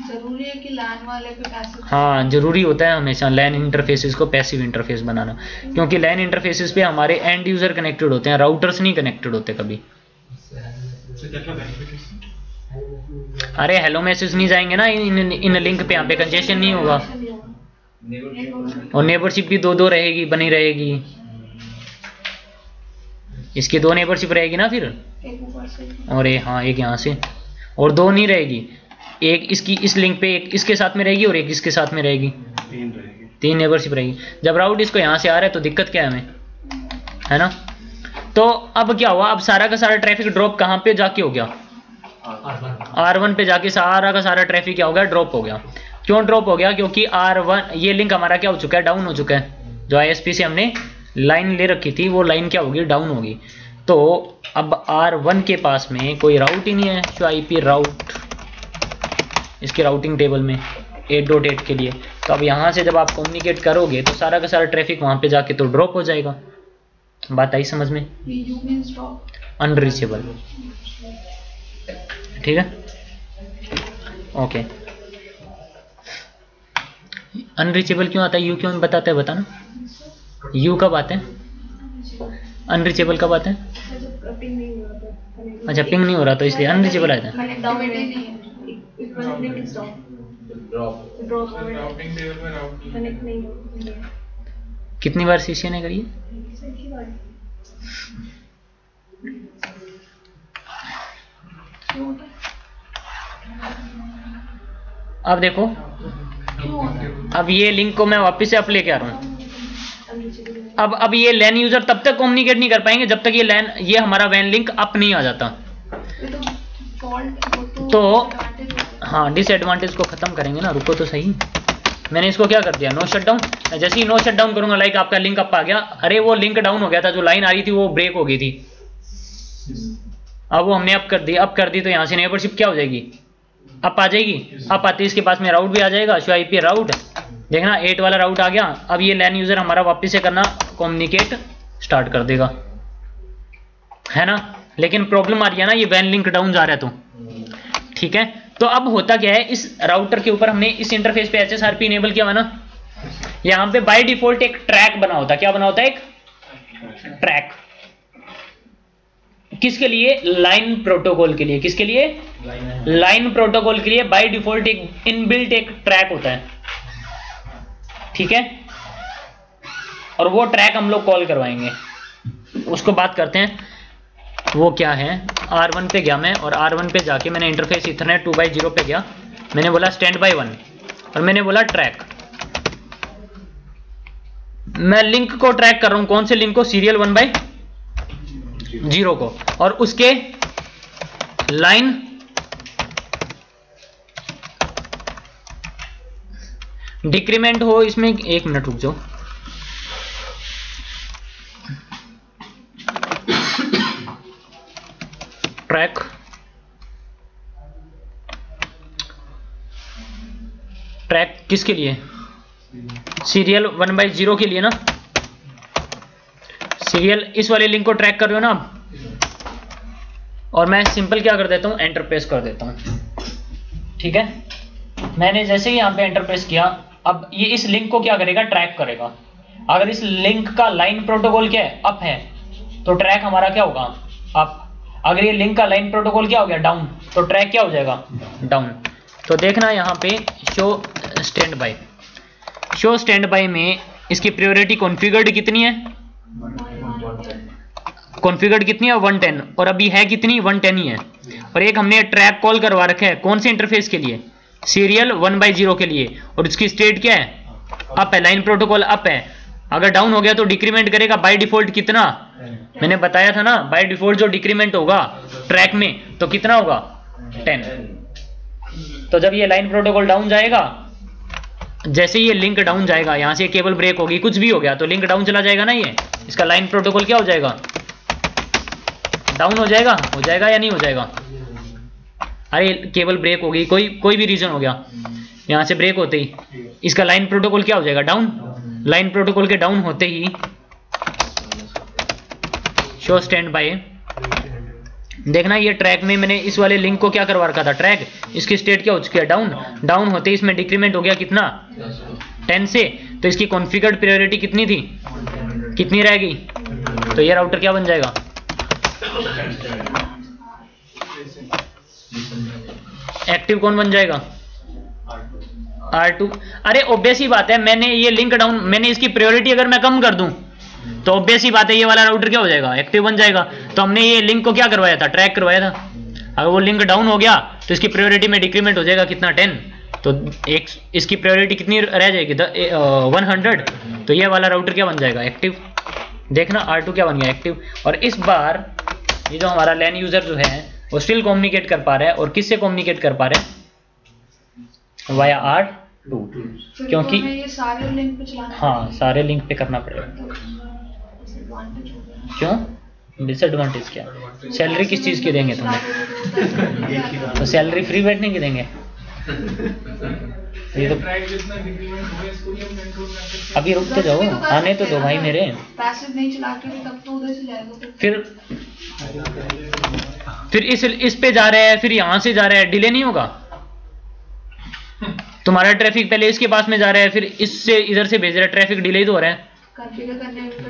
ज़रूरी है कि लैन वाले पे पैसे हाँ ज़रूरी होता है हमेशा लैन इंटरफेसेस को पैसिव इंटरफेस बनाना। क्योंकि लैन इंटरफेसेस पे हमारे एंड यूज़र कनेक्टेड होते हैं राउटर्स नहीं कनेक्टेड होते कभी? अरे हेलो मैसेज नहीं जाएँगे ना इन इन, इन लिंक पे यहाँ पे कंजेशन नहीं होगा। और नेबरशिप भी दो दो रहेगी बनी रहेगी। इसकी दो नेबरशिप रहेगी ना फिर? और ये हाँ एक यहाँ से। और दो नहीं रहेगी। एक इसकी इस लिंक पे एक इसके साथ में रहेगी और एक इसके साथ में रहेगी। तीन नेबरशिप रहेगी। जब राउट इसको यहाँ से आ रहा है तो दिक्कत क्या है हमें? है ना? तो अब क्या हुआ? अब सारा का सारा ट्रैफ़िक ड्रॉप कहाँ पे जाके हो गया? आर वन पे जाके सारा का सारा ट्रैफ़िक क्या हो गया? ड्रॉप हो गया। क्यों ड्रॉप हो गया? क्योंकि आर वन ये लिंक हमारा क्या हो चुका है? डाउन हो चुका है। जो आईएसपी से हमने लाइन ले रखी थी वो लाइन क्या होगी? डाउन होगी। तो अब आर वन के पास में कोई राउट ही नहीं है जो आई पी राउट इसके राउटिंग टेबल में एट डॉट एट के लिए। तो अब यहाँ से जब आप कम्युनिकेट करोगे तो सारा का सारा ट्रैफ़िक वहाँ पे जाके तो ड्रॉप हो जाएगा। बात आई समझ में? ये यू मींस ड्रॉप अनरीचेबल ठीक है? ओके अनरीचेबल क्यों आता है? यू क्यों बताते हैं? बताना। यू कब आते हैं? अनरीचेबल कब आते है? जब पिंग नहीं हो रहा था connect- अच्छा पिंग नहीं हो रहा तो इसलिए अनरीचेबल आता है। है हो गया राउटिंग टेबल में कनेक्ट नहीं हो कितनी बार सीसी ने करी है? ही है अब देखो। अब ये लिंक को मैं वापस से अप लेके आ रहा हूँ। अब अब ये लैन यूज़र तब तक कम्युनिकेट नहीं कर पाएँगे जब तक ये लैन ये हमारा वैन लिंक अप नहीं आ जाता। तो है। डिसएडवांटेज को खत्म करेंगे ना, रुको तो सही। मैंने इसको क्या कर दिया? नो शट डाउन जैसे ही नो शट डाउन करूँगा लाइक आपका लिंक अप आ गया। अरे, वो लिंक डाउन हो गया था, जो लाइन आ रही थी, वो ब्रेक हो गई थी। अब वो हमने अप कर दी अप कर दी तो यहाँ से नेबरशिप क्या हो जाएगी? अप आ जाएगी? अप आती है, इसके पास में राउट भी आ जाएगा शो आई पी राउट देखना एट वाला राउट आ गया। अब ये लैन यूज़र हमारा वापस से करना कम्युनिकेट स्टार्ट कर देगा। है ना? लेकिन प्रॉब्लम आ रही है ना, ये वैन लिंक डाउन जा रहा है तो। ठीक है? तो अब होता क्या है, इस राउटर के ऊपर हमने इस इंटरफेस पे H S R P enable किया ना? यहाँ पे बाय डिफ़ॉल्ट एक ट्रैक बना होता क्या बना होता है? एक ट्रैक किसके लिए? लाइन प्रोटोकॉल के लिए। किसके लिए? लाइन प्रोटोकॉल के लिए बाय डिफ़ॉल्ट एक इनबिल्ट एक ट्रैक होता है। ठीक है? और वो ट्रैक हम लोग कॉल करवाएँगे। उसको बात करते हैं। वो क्या है? R1 पे गया मैं और R1 पे जाके मैंने interface ethernet two by zero पे गया। मैंने बोला स्टैंड बाई वन और मैंने बोला ट्रैक मैं लिंक को ट्रैक कर रहा हूँ। कौन से लिंक को? सीरियल वन बाई ज़ीरो को। और उसके लाइन डिक्रीमेंट हो, इसमें एक मिनट रुक जाओ। ट्रैक ट्रैक किसके लिए? सीरियल वन बाई ज़ीरो के लिए ना? सीरियल इस वाले लिंक को ट्रैक कर रहे हो ना और मैं सिंपल क्या कर देता हूँ? एंटर प्रेस कर देता हूँ। ठीक है? मैंने जैसे ही यहाँ पे एंटर प्रेस किया, अब ये इस लिंक को क्या करेगा? ट्रैक करेगा। अगर इस लिंक का लाइन प्रोटोकॉल क्या है? अप है। तो ट्रैक हमारा क्या होगा? अप अगर ये लिंक का लाइन प्रोटोकॉल क्या हो गया? डाउन तो ट्रैक क्या हो जाएगा? डाउन तो देखना यहाँ पे show stand by show stand by में इसकी प्रियोरिटी कॉन्फ़िगर्ड कितनी है? कॉन्फ़िगर्ड कितनी है? वन टेन और अभी है कितनी? वन टेन ही है. और एक हमने ट्रैक कॉल करवा रखा है. कौन से इंटरफेस के लिए? सीरियल वन बाई ज़ीरो के लिए. और इसकी स्टेट क्या है? अप है. लाइन प्रोटोकॉल अप है. अगर डाउन हो गया तो डिक्रीमेंट करेगा बाय डिफ़ॉल्ट कितना? मैंने बताया था ना बाय डिफ़ॉल्ट जो डिक्रीमेंट होगा ट्रैक में तो कितना होगा? टेन तो जब ये लाइन प्रोटोकॉल डाउन जाएगा जैसे ये लिंक डाउन जाएगा यहाँ से केबल ब्रेक होगी कुछ भी हो गया तो लिंक डाउन चला जाएगा ना ये? इसका लाइन प्रोटोकॉल क्या हो जाएगा? डाउन हो जाएगा? हो जाएगा या नहीं हो जाएगा? अरे केबल ब्रेक होगी कोई कोई भी रीजन हो गया। यहाँ से ब्रेक होते ही। इसका लाइन प्रोटोकॉल क्या हो जाएगा? डाउन लाइन प्रोटोकॉल के डाउन होते ही शो स्टैंड बाय। देखना ये ट्रैक में मैंने इस वाले लिंक को क्या करवा रखा था। ट्रैक, इसकी स्टेट क्या हो चुकी है? डाउन। डाउन होते ही इसमें डिक्रीमेंट हो गया कितना? टेन से। तो इसकी कॉन्फ़िगर्ड प्रायोरिटी कितनी थी? कितनी रहेगी? तो ये राउटर क्या बन जाएगा? एक्टिव कौन बन जाएगा? आर टू अरे ऑब्वियस बात है, मैंने ये लिंक डाउन मैंने इसकी प्रायोरिटी अगर मैं कम कर दूँ तो ऑब्वियस बात है, ये वाला राउटर क्या हो जाएगा? एक्टिव बन जाएगा। तो हमने ये लिंक को क्या करवाया था? ट्रैक करवाया था। अगर वो लिंक डाउन हो गया तो इसकी प्रायोरिटी में डिक्रीमेंट हो जाएगा कितना? टेन तो एक, इसकी प्रायोरिटी कितनी रह जाएगी? वन हंड्रेड तो ये वाला राउटर क्या बन जाएगा? एक्टिव देखना आर टू क्या बन गया? एक्टिव और इस बार, ये जो हमारा लैन यूज़र जो है, वो स्टिल कम्युनिकेट कर पा रहा है, और किससे कम्युनिकेट कर पा रहे हैं? वाया आर टू क्योंकि- तो ये सारे लिंक पे चलाना हाँ सारे लिंक पे करना पड़ेगा। एडवांटेज क्यों? डिसएडवांटेज क्या? सैलरी किस चीज़ की देंगे तुम्हें तो सैलरी फ्री बैठने की देंगे? ये तो अभी रुक तो जाओ आने तो दो भाई मेरे। नहीं तब तो उधर से फिर फिर फिर इस इस पे जा रहे हैं फिर यहाँ से जा रहे हैं डिले नहीं होगा? तुम्हारा ट्रैफ़िक पहले इसके पास में जा रहा है फिर इससे इधर से भेज रहा है ट्रैफ़िक डिले तो हो रहा है। तो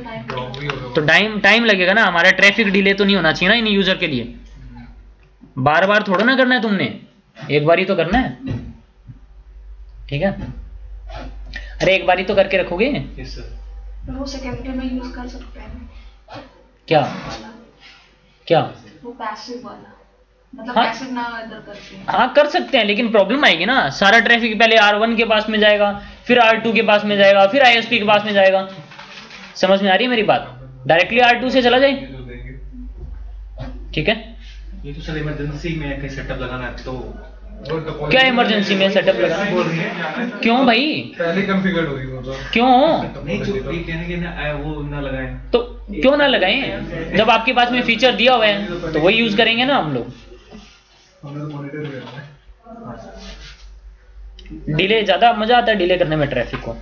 टाइम तो टाइम टाइम लगेगा ना हमारा ट्रैफ़िक डिले तो नहीं होना चाहिए ना इन यूज़र के लिए। बार बार थोड़ा ना करना है तुमने एक बार ही तो करना है। ठीक है? अरे एक बार ही तो करके रखोगे? यस सर फिर वो सेकेंडरी में यूज़ कर सकते हैं। क्या? क्या? वो पैसिव वाला। मतलब हाँ। ना हाँ कर सकते हैं लेकिन प्रॉब्लम आएगी ना। सारा ट्रैफ़िक पहले आर वन के पास में जाएगा फिर आर टू के पास में जाएगा फिर आई एस पी के पास में जाएगा। समझ में आ रही है मेरी बात? डायरेक्टली आर टू से चला जाए? ठीक है। ये तो सर इमरजेंसी में कहीं सेटअप लगाना है तो क्या इमरजेंसी में सेटअप लगा? बोल रही है क्यों भाई? पहले कॉन्फ़िगर हुई वो तो। क्यों? नहीं जो कहने के ना वो ना लगाए। तो क्यों ना लगाएँ? जब आपके पास में फीचर दिया हुआ है तो वही यूज़ करेंगे ना हम लोग हमने तो मॉनिटर भी करना है डिले ज़्यादा मज़ा आता है डिले करने में ट्रैफ़िक को।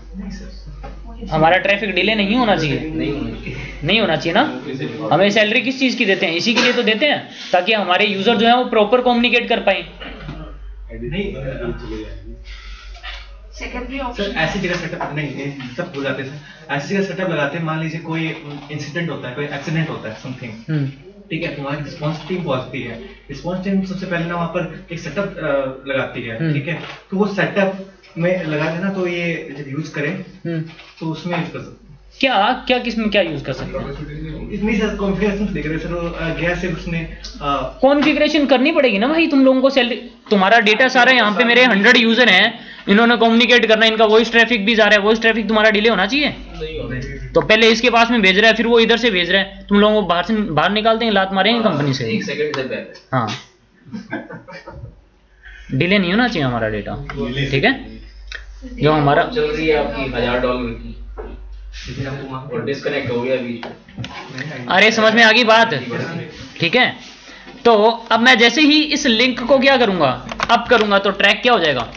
हमारा ट्रैफ़िक डिले नहीं होना चाहिए। नहीं होना चाहिए। ना? हमें सैलरी किस चीज़ की देते हैं? इसी के लिए तो देते हैं ताकि हमारे यूज़र जो है वो प्रॉपर कम्युनिकेट कर पाए। सेकेंडरी सर ऐसी जगह सेटअप नहीं सब भूल जाते हैं ऐसी जगह सेटअप लगाते हैं मान लीजिए कोई इंसिडेंट होता है कोई एक्सीडेंट होता है समथिंग हम्म। ठीक है तुम्हारी रिस्पॉन्स टीम पहुँचती है। रिस्पॉन्स टीम सबसे पहले ना वहाँ पर एक सेटअप लगाती है हम्म। ठीक है? तो वो सेटअप में लगा देना तो ये जब यूज़ करें हम्म। तो उसमें यूज़ कर सकते क्या क्या किसमें क्या यूज़ कर सकते हैं? इतनी सर उसने कॉन्फ़िगरेशन करनी पड़ेगी ना भाई तुम लोगों को सैलरी तुम्हारा डेटा सारा यहाँ पे मेरे हंड्रेड यूज़र हैं इन्होंने कम्युनिकेट करना इनका वॉइस ट्रैफ़िक भी जा रहा है वॉइस ट्रैफ़िक तुम्हारा डिले होना चाहिए? तो पहले इसके पास में भेज रहा है फिर वो इधर से भेज रहा है। तुम लोगों को बाहर से बाहर निकालते हैं लात मारेंगे कंपनी से। एक सेकंड से पहले हाँ। डिले नहीं होना चाहिए हमारा डेटा ठीक है? जो हमारा चल रही है आपकी हज़ार डॉलर की। लेकिन आपको वहाँ और डिस्कनेक्ट हो गया बीच अरे समझ में आ गई बात? ठीक है? तो अब मैं जैसे ही इस लिंक को क्या करूँगा? अप करूँगा तो ट्रैक क्या हो जाएगा?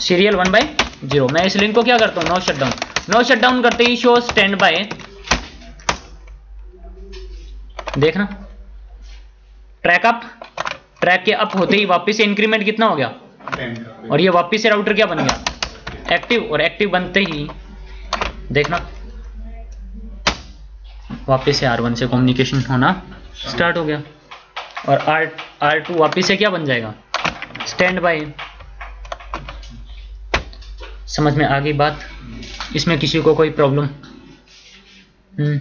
Serial one by zero. मैं इस लिंक को क्या करता हूँ? नो शटडाउन नो शटडाउन करते ही शो स्टैंड बाय देखना। ट्रैक अप ट्रैक के अप होते ही वापस से इंक्रीमेंट कितना हो गया? और ये वापस से राउटर क्या बन गया? एक्टिव और एक्टिव बनते ही देखना। वापस से R1 से कम्युनिकेशन होना स्टार्ट हो गया। और R R2 वापस से क्या बन जाएगा? स्टैंड बाय समझ में आ गई बात? इसमें किसी को कोई प्रॉब्लम हम्म।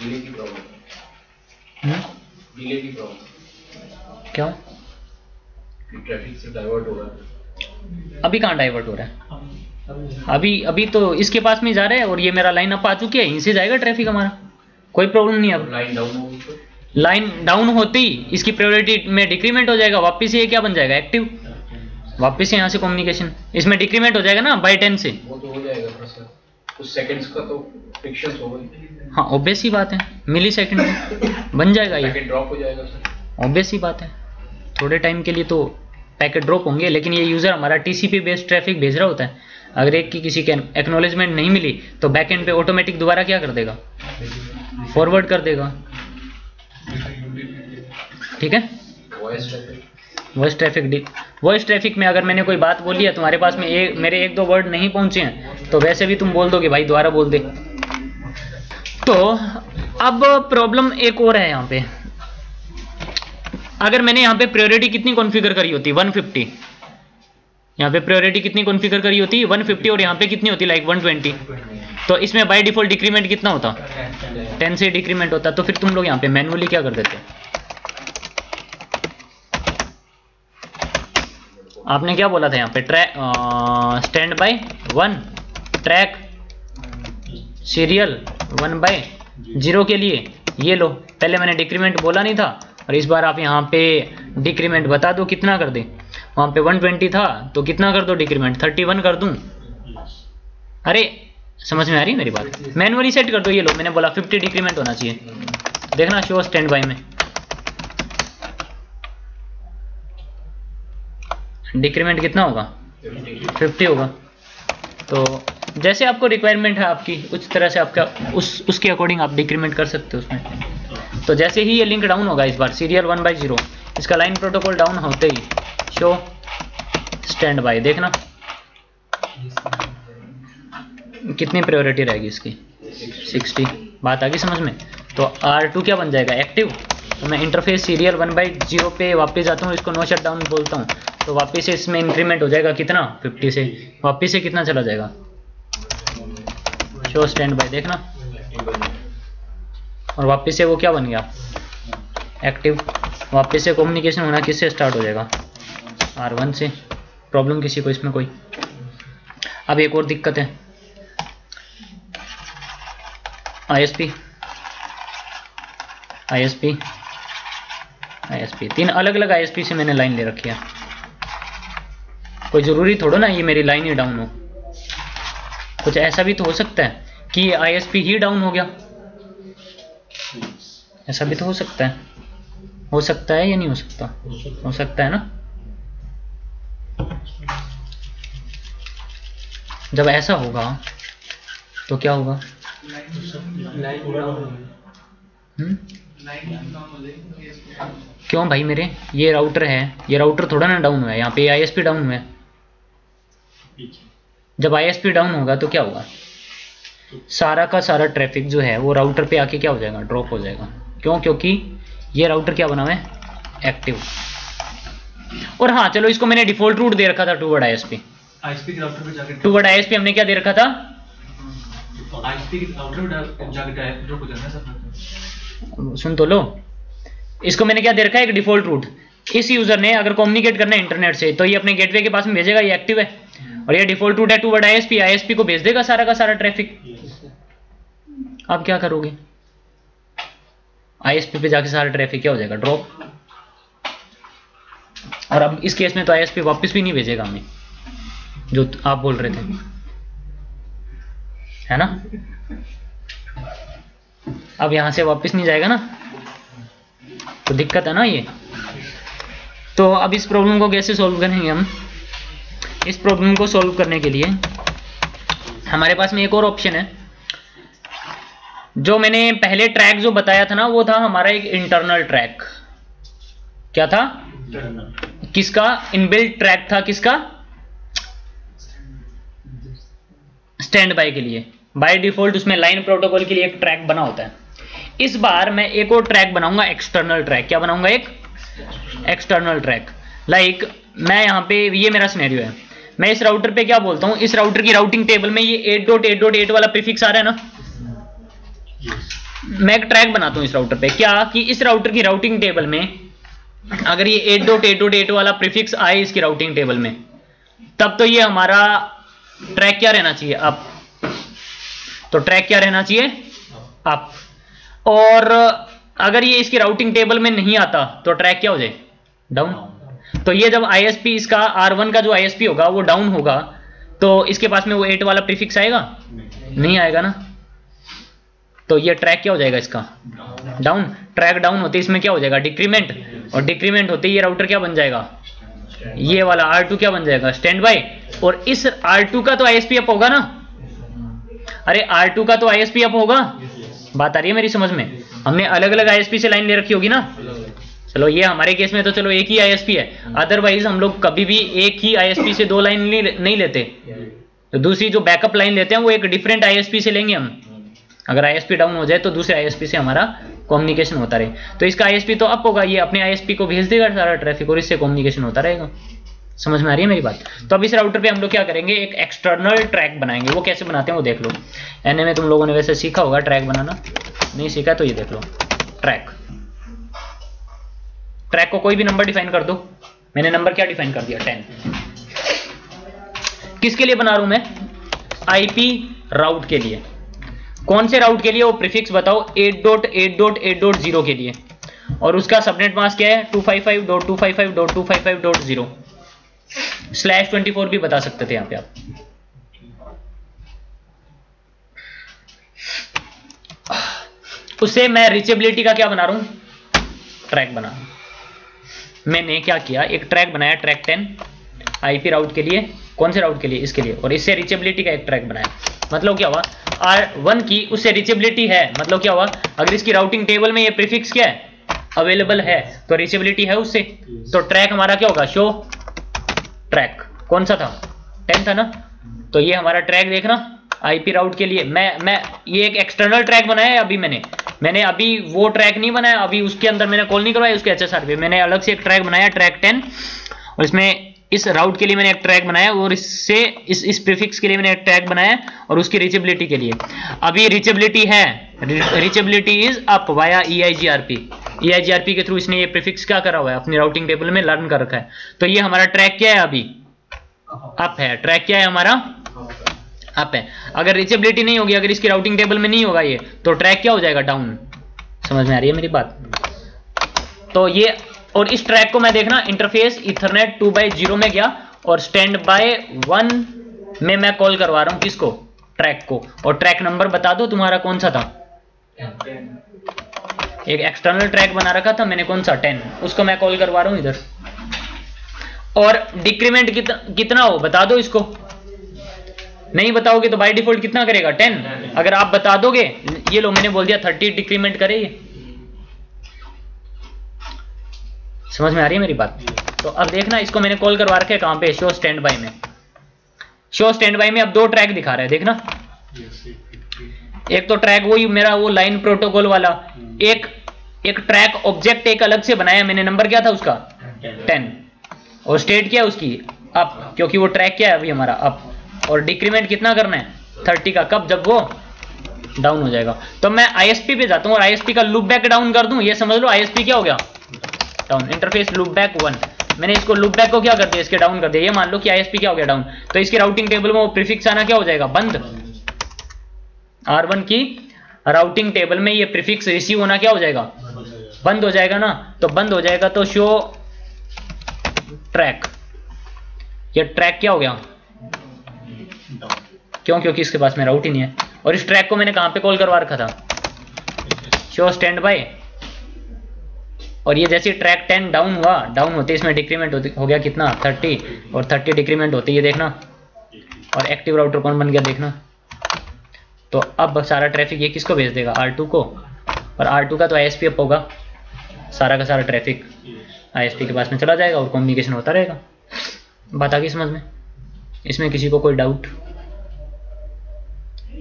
डिले की प्रॉब्लम हम्म, डिले की प्रॉब्लम क्या? ट्रैफ़िक से डाइवर्ट हो रहा है। अभी कहाँ डाइवर्ट हो रहा है? अभी अभी तो इसके पास में जा रहा है और ये मेरा लाइन अप आ चुकी है यहीं से जाएगा ट्रैफ़िक हमारा। कोई प्रॉब्लम नहीं अब। लाइन डाउन लाइन डाउन होते ही इसकी प्रायोरिटी में डिक्रीमेंट हो जाएगा वापस ये क्या बन जाएगा? एक्टिव वापस यहाँ से कम्युनिकेशन इसमें डिक्रीमेंट हो जाएगा ना बाई टेन से। वो तो हो जाएगा कुछ सेकंड्स का तो हो गई। हाँ ऑब्वियस ही बात है। मिली सेकेंड में। बन जाएगा ये। पैकेट ड्रॉप हो जाएगा सर। ऑब्वियस ही बात है। थोड़े टाइम के लिए तो पैकेट ड्रॉप होंगे लेकिन ये यूज़र हमारा टीसीपी बेस्ड ट्रैफ़िक भेज रहा होता है। अगर एक की किसी के एक्नोलेजमेंट नहीं मिली तो बैक एंड पे ऑटोमेटिक दोबारा क्या कर देगा? फॉरवर्ड कर देगा। ठीक है? Voice traffic traffic voice traffic में अगर मैंने कोई बात बोली है तुम्हारे पास में एक मेरे एक दो वर्ड नहीं पहुँचे हैं तो वैसे भी तुम बोल दोगे भाई दोबारा बोल दे। तो अब प्रॉब्लम एक और है यहाँ पे। अगर मैंने यहाँ पे प्रायोरिटी कितनी कॉन्फ़िगर करी होती? 150 यहाँ पे प्रायोरिटी कितनी कॉन्फ़िगर करी होती? 150 और यहाँ पे कितनी होती? लाइक 120 तो इसमें बाय डिफ़ॉल्ट डिक्रीमेंट कितना होता? 10 से डिक्रीमेंट होता। तो फिर तुम लोग यहाँ पे मैनुअली क्या कर देते? आपने क्या बोला था यहाँ पे? Track stand by one track serial one by zero के लिए। ये लो, पहले मैंने डिक्रीमेंट बोला नहीं था। और इस बार आप यहाँ पे डिक्रीमेंट बता दो कितना कर दे? वहाँ पे 120 था तो कितना कर दो डिक्रीमेंट 31 कर दूँ? अरे समझ में आ रही है मेरी बात? मैनुअली सेट कर दो ये लो मैंने बोला 50 डिक्रीमेंट होना चाहिए। देखना शो स्टैंड बाई में। डिक्रीमेंट कितना होगा? 50 होगा। तो जैसे आपको रिक्वायरमेंट है आपकी उस तरह से आपका उस उसके अकॉर्डिंग आप डिक्रीमेंट कर सकते हो उसमें। तो जैसे ही ये लिंक डाउन होगा इस बार सीरियल वन बाई ज़ीरो इसका लाइन प्रोटोकॉल डाउन होते ही शो स्टैंड बाय देखना। कितनी प्रायोरिटी रहेगी इसकी? 60 बात आ गई समझ में? तो R2 क्या बन जाएगा? एक्टिव तो मैं interface serial one by zero पे वापस जाता हूँ, इसको नो शट डाउन बोलता हूँ। तो वापस से इसमें इंक्रीमेंट हो जाएगा कितना? 50 से। वापस से कितना चला जाएगा? शो स्टैंड बाय देखना। और वापस से वो क्या बन गया? एक्टिव वापस से कम्युनिकेशन होना किससे स्टार्ट हो जाएगा? आर वन से। प्रॉब्लम किसी को इसमें कोई? अब एक और दिक्कत है। आईएसपी आईएसपी आईएसपी तीन अलग अलग आईएसपी से मैंने लाइन ले रखी है। कोई ज़रूरी थोड़ा ना ये मेरी लाइन ही डाउन हो। कुछ ऐसा भी तो हो सकता है कि आईएसपी ही डाउन हो गया। ऐसा भी तो हो सकता है। हो सकता है या नहीं हो सकता? हो सकता है ना? जब ऐसा होगा तो क्या होगा? हम्म? क्यों भाई मेरे? ये राउटर है। ये राउटर थोड़ा ना डाउन हुआ है। यहाँ पे आईएसपी डाउन हुआ है। जब आईएसपी डाउन होगा तो क्या होगा? सारा का सारा ट्रैफ़िक जो है, वो राउटर पे आके क्या हो जाएगा? ड्रॉप हो जाएगा। क्यों? क्योंकि ये राउटर क्या बना हुआ है? एक्टिव और हाँ चलो इसको मैंने डिफ़ॉल्ट रूट दे रखा था टू वर्ड आईएसपी आईएसपी के राउटर पे जाके टू वर्ड आईएसपी हमने क्या दे रखा था? आईएसपी के राउटर पे जाके डायरेक्ट ड्रॉप सब। सुन तो लो। इसको मैंने क्या दे रखा है? एक डिफ़ॉल्ट रूट इस यूज़र ने अगर कम्युनिकेट करना है इंटरनेट से तो ये अपने गेटवे के पास में भेजेगा ये एक्टिव है। और ये डिफ़ॉल्ट रूट है टू वर्ड आईएसपी आईएसपी को भेज देगा सारा का सारा ट्रैफ़िक आप क्या करोगे? आईएसपी पे जाके सारा ट्रैफ़िक क्या हो जाएगा? ड्रॉप और अब इस केस में तो आईएसपी वापस भी नहीं भेजेगा हमें, जो आप बोल रहे थे। है ना? अब यहाँ से वापस नहीं जाएगा ना? तो दिक्कत है ना ये? तो अब इस प्रॉब्लम को कैसे सॉल्व करेंगे हम? इस प्रॉब्लम को सॉल्व करने के लिए हमारे पास में एक और ऑप्शन है। जो मैंने पहले ट्रैक जो बताया था ना वो था हमारा एक इंटरनल ट्रैक क्या था? किसका? इनबिल्ट ट्रैक था किसका? स्टैंड बाय के लिए। बाय डिफ़ॉल्ट उसमें लाइन प्रोटोकॉल के लिए एक ट्रैक बना होता है। इस बार मैं एक और ट्रैक बनाऊँगा एक्सटर्नल ट्रैक क्या बनाऊँगा एक? एक्सटर्नल ट्रैक लाइक मैं यहाँ पे ये मेरा सिनेरियो है। मैं इस राउटर पे क्या बोलता हूँ? इस राउटर की राउटिंग टेबल में ये 8.8.8 वाला प्रीफिक्स आ रहा है ना? मैं एक ट्रैक बनाता हूँ इस राउटर पे। क्या कि इस राउटर की राउटिंग टेबल में अगर ये 8.8.8 वाला प्रीफिक्स आए इसकी राउटिंग टेबल में तब तो ये हमारा ट्रैक क्या रहना चाहिए? अप तो ट्रैक क्या रहना चाहिए? अप और अगर ये इसकी राउटिंग टेबल में नहीं आता तो ट्रैक क्या हो जाए? डाउन तो ये जब आईएसपी इसका R1 का जो आईएसपी होगा वो डाउन होगा तो इसके पास में वो एट वाला प्रीफिक्स आएगा? नहीं आएगा ना? तो ये ट्रैक क्या हो जाएगा इसका? डाउन ट्रैक डाउन होते इसमें क्या हो जाएगा? डिक्रीमेंट और डिक्रीमेंट होते ये राउटर क्या बन जाएगा? ये वाला R2 क्या बन जाएगा? स्टैंड बाय और इस R2 का तो आईएसपी अप होगा ना? अरे R2 का तो आईएसपी अप होगा? बात आ रही है मेरी समझ में? हमने अलग अलग आईएसपी से लाइन ले रखी होगी ना? चलो ये हमारे केस में तो चलो एक ही आईएसपी है। अदरवाइज़ हम लोग कभी भी एक ही आईएसपी से दो लाइन नहीं, नहीं लेते। तो दूसरी जो बैकअप लाइन लेते हैं वो एक डिफरेंट आईएसपी से लेंगे हम। अगर आईएसपी डाउन हो जाए तो दूसरे आईएसपी से हमारा कम्युनिकेशन होता रहे। तो इसका आईएसपी तो अप होगा, ये अपने आईएसपी को भेज देगा सारा ट्रैफ़िक और इससे कम्युनिकेशन होता रहेगा। समझ में आ रही है मेरी बात? तो अब इस राउटर पे हम लोग क्या करेंगे, एक एक्सटर्नल ट्रैक बनाएँगे। वो कैसे बनाते हैं वो देख लो। एनए में तुम लोगों ने वैसे सीखा होगा ट्रैक बनाना। नहीं सीखा तो ये देख लो। ट्रैक ट्रैक को कोई भी नंबर डिफाइन कर दो। मैंने नंबर क्या डिफाइन कर दिया? टेन किसके लिए बना रहा हूँ मैं? आईपी राउट के लिए। कौन से राउट के लिए वो प्रीफिक्स बताओ? 8.8.8.0 के लिए। और उसका सबनेट मास्क क्या है? 255.255.255.0 स्लैश 24 भी बता सकते थे यहाँ पे आप। उससे मैं रिचेबिलिटी का क्या बना रहा हूँ? ट्रैक बना मैंने क्या किया? एक ट्रैक बनाया ट्रैक टेन आईपी राउट के लिए। कौन से राउट के लिए? इसके लिए। और इससे रिचेबिलिटी का एक ट्रैक बनाया। मतलब क्या हुआ? आर वन की उससे रिचेबिलिटी है। मतलब क्या हुआ? अगर इसकी राउटिंग टेबल में ये प्रीफिक्स क्या है? अवेलेबल है। तो रिचेबिलिटी है उससे। तो ट्रैक हमारा क्या होगा? शो ट्रैक कौन सा था? टेन था ना? तो ये हमारा ट्रैक देखना। आईपी राउट के लिए। मैं मैं ये एक एक्सटर्नल ट्रैक बनाया है अभी मैंने। मैंने अभी वो ट्रैक नहीं बनाया। अभी उसके अंदर मैंने कॉल नहीं करवाया उसके एच पे। मैंने अलग से एक ट्रैक बनाया ट्रैक टेन और इसमें इस राउट के लिए मैंने एक ट्रैक बनाया और इससे, इस इस प्रीफिक्स के लिए मैंने एक ट्रैक बनाया और उसकी रिचेबिलिटी के लिए। अभी रिचेबिलिटी है। Reachability is up via E I G R P E I G R P के थ्रू इसने ये प्रीफिक्स क्या करा हुआ है? अपनी राउटिंग टेबल में लर्न कर रखा है। तो ये हमारा ट्रैक क्या है अभी? अप है। ट्रैक क्या है हमारा? अप है। अगर रिचेबिलिटी नहीं होगी, अगर इसकी राउटिंग टेबल में नहीं होगा ये तो ट्रैक क्या हो जाएगा? डाउन समझ में आ रही है मेरी बात? तो ये और इस ट्रैक को मैं देखना interface ethernet two by zero में गया और स्टैंड बाय वन में मैं कॉल करवा रहा हूँ किसको? ट्रैक को। और ट्रैक नंबर बता दो तुम्हारा कौन सा था? एक एक्सटर्नल ट्रैक बना रखा था मैंने कौन सा? टेन उसको मैं कॉल करवा रहा हूँ इधर। और डिक्रीमेंट कितना कितना हो? बता दो इसको। नहीं बताओगे तो बाय डिफ़ॉल्ट कितना करेगा? टेन अगर आप बता दोगे ये लो मैंने बोल दिया थर्टी डिक्रीमेंट करे ये। समझ में आ रही है मेरी बात? तो अब देखना इसको मैंने कॉल करवा रखे कहाँ पे शो स्टैंड बाई में। शो स्टैंड बाई में अब दो ट्रैक दिखा रहा है देखना। एक तो ट्रैक वही मेरा वो लाइन प्रोटोकॉल वाला। एक एक ट्रैक ऑब्जेक्ट एक अलग से बनाया मैंने नंबर क्या था उसका? टेन और स्टेट क्या है उसकी? अप क्योंकि वो ट्रैक क्या है अभी हमारा? अप और डिक्रीमेंट कितना करना है? थर्टी का। कब? जब वो डाउन हो जाएगा। तो मैं आईएसपी पे जाता हूँ और आईएसपी का लूप बैक डाउन कर दूँ? ये समझ लो आईएसपी क्या हो गया? Down interface loop back one मैंने इसको लूप बैक को क्या कर दिया? इसके डाउन कर दिया। ये मान लो कि आईएसपी क्या हो गया डाउन तो इसकी राउटिंग टेबल में वो प्रीफिक्स आना क्या हो जाएगा? बंद। R1 की राउटिंग टेबल में ये प्रीफिक्स रिसीव होना क्या हो जाएगा? बंद हो जाएगा ना? तो बंद हो जाएगा तो शो ट्रैक ये ट्रैक क्या हो गया? क्यों? क्योंकि इसके पास में राउट ही नहीं है। और इस ट्रैक को मैंने कहाँ पे कॉल करवा रखा था? शो स्टैंड बाय और ये जैसे ट्रैक 10 डाउन हुआ डाउन होते इसमें डिक्रीमेंट हो गया कितना? 30 और 30 डिक्रीमेंट होते, ये देखना। और एक्टिव राउटर कौन बन गया, देखना। तो अब सारा ट्रैफ़िक ये किसको भेज देगा? R2 को। और R2 का तो आई अप होगा। सारा का सारा ट्रैफ़िक आई के पास में चला जाएगा और कम्युनिकेशन होता रहेगा। बात आ गई समझ में? इसमें किसी को कोई डाउट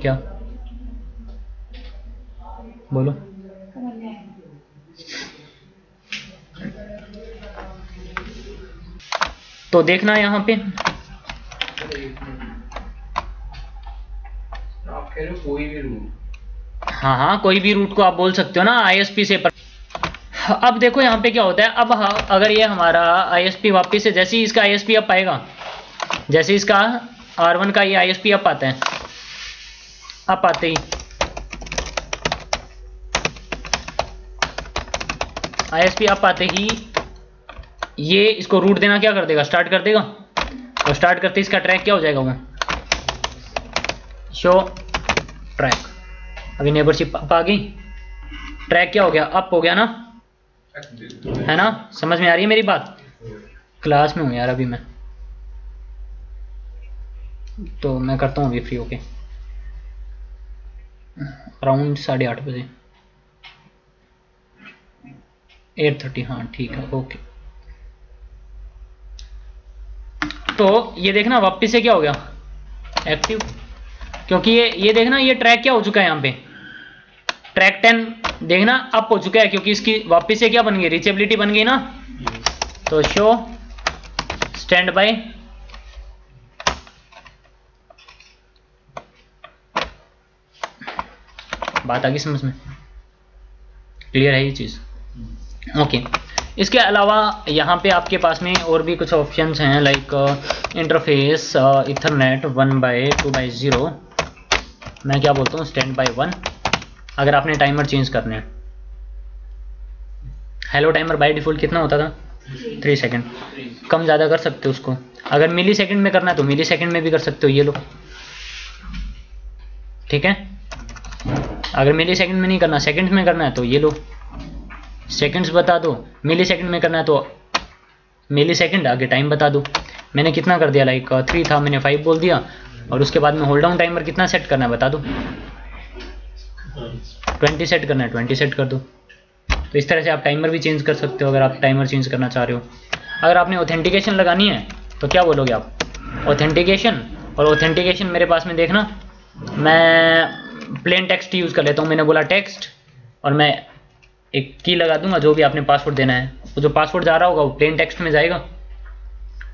क्या? बोलो। तो देखना यहाँ पे। हाँ हाँ कोई भी रूट को आप बोल सकते हो ना आईएसपी से पर अब देखो यहाँ पे क्या होता है अब हाँ, अगर ये हमारा आईएसपी वापस से जैसे ही इसका आईएसपी अप आएगा जैसे इसका आर वन का ये आईएसपी अप आता है अप आते ही। आईएसपी अप आते ही ये इसको रूट देना क्या कर देगा? स्टार्ट कर देगा? और स्टार्ट करते इसका ट्रैक क्या हो जाएगा वो शो ट्रैक अभी नेबरशिप अप आ गई। ट्रैक क्या हो गया? अप हो गया ना? है ना? समझ में आ रही है मेरी बात? क्लास में हूँ यार अभी मैं। तो मैं करता हूँ अभी फ्री होके अराउंड साढ़े आठ बजे। एट थर्टी हाँ ठीक है ओके तो ये देखना वापस से क्या हो गया? एक्टिव क्योंकि ये ये देखना ये ट्रैक क्या हो चुका है यहाँ पे? ट्रैक टेन देखना अप हो चुका है क्योंकि इसकी वापस से क्या बन गई? रिचेबिलिटी बन गई ना? तो शो स्टैंड बाय बात आ गई समझ में? क्लियर है ये चीज़? ओके इसके अलावा यहाँ पे आपके पास में और भी कुछ ऑप्शंस हैं like interface ethernet one by two by zero मैं क्या बोलता हूँ? स्टैंड बाय वन अगर आपने टाइमर चेंज करने हैं। हेलो टाइमर बाय डिफ़ॉल्ट कितना होता था? थ्री सेकेंड कम ज़्यादा कर सकते हो उसको। अगर मिली सेकेंड में करना है तो मिली सेकेंड में भी कर सकते हो ये लो ठीक है? अगर मिली सेकेंड में नहीं करना सेकेंड्स में करना है तो ये लो सेकंड्स बता दो। मिली सेकंड में करना है तो मिली सेकंड आगे टाइम बता दो। मैंने कितना कर दिया? लाइक थ्री था, मैंने फाइव बोल दिया। और उसके बाद में होल्ड डाउन टाइमर कितना सेट करना है बता दो। ट्वेंटी सेट करना है ट्वेंटी सेट कर दो। तो इस तरह से आप टाइमर भी चेंज कर सकते हो अगर आप टाइमर चेंज करना चाह रहे हो। अगर आपने ऑथेंटिकेशन लगानी है तो क्या बोलोगे आप? ऑथेंटिकेशन और ऑथेंटिकेशन मेरे पास में देखना। मैं प्लेन टेक्स्ट यूज़ कर लेता हूँ। मैंने बोला टेक्स्ट और मैं एक की लगा दूँगा, जो भी आपने पासवर्ड देना है। वो जो पासवर्ड जा रहा होगा, वो प्लेन टेक्स्ट में जाएगा।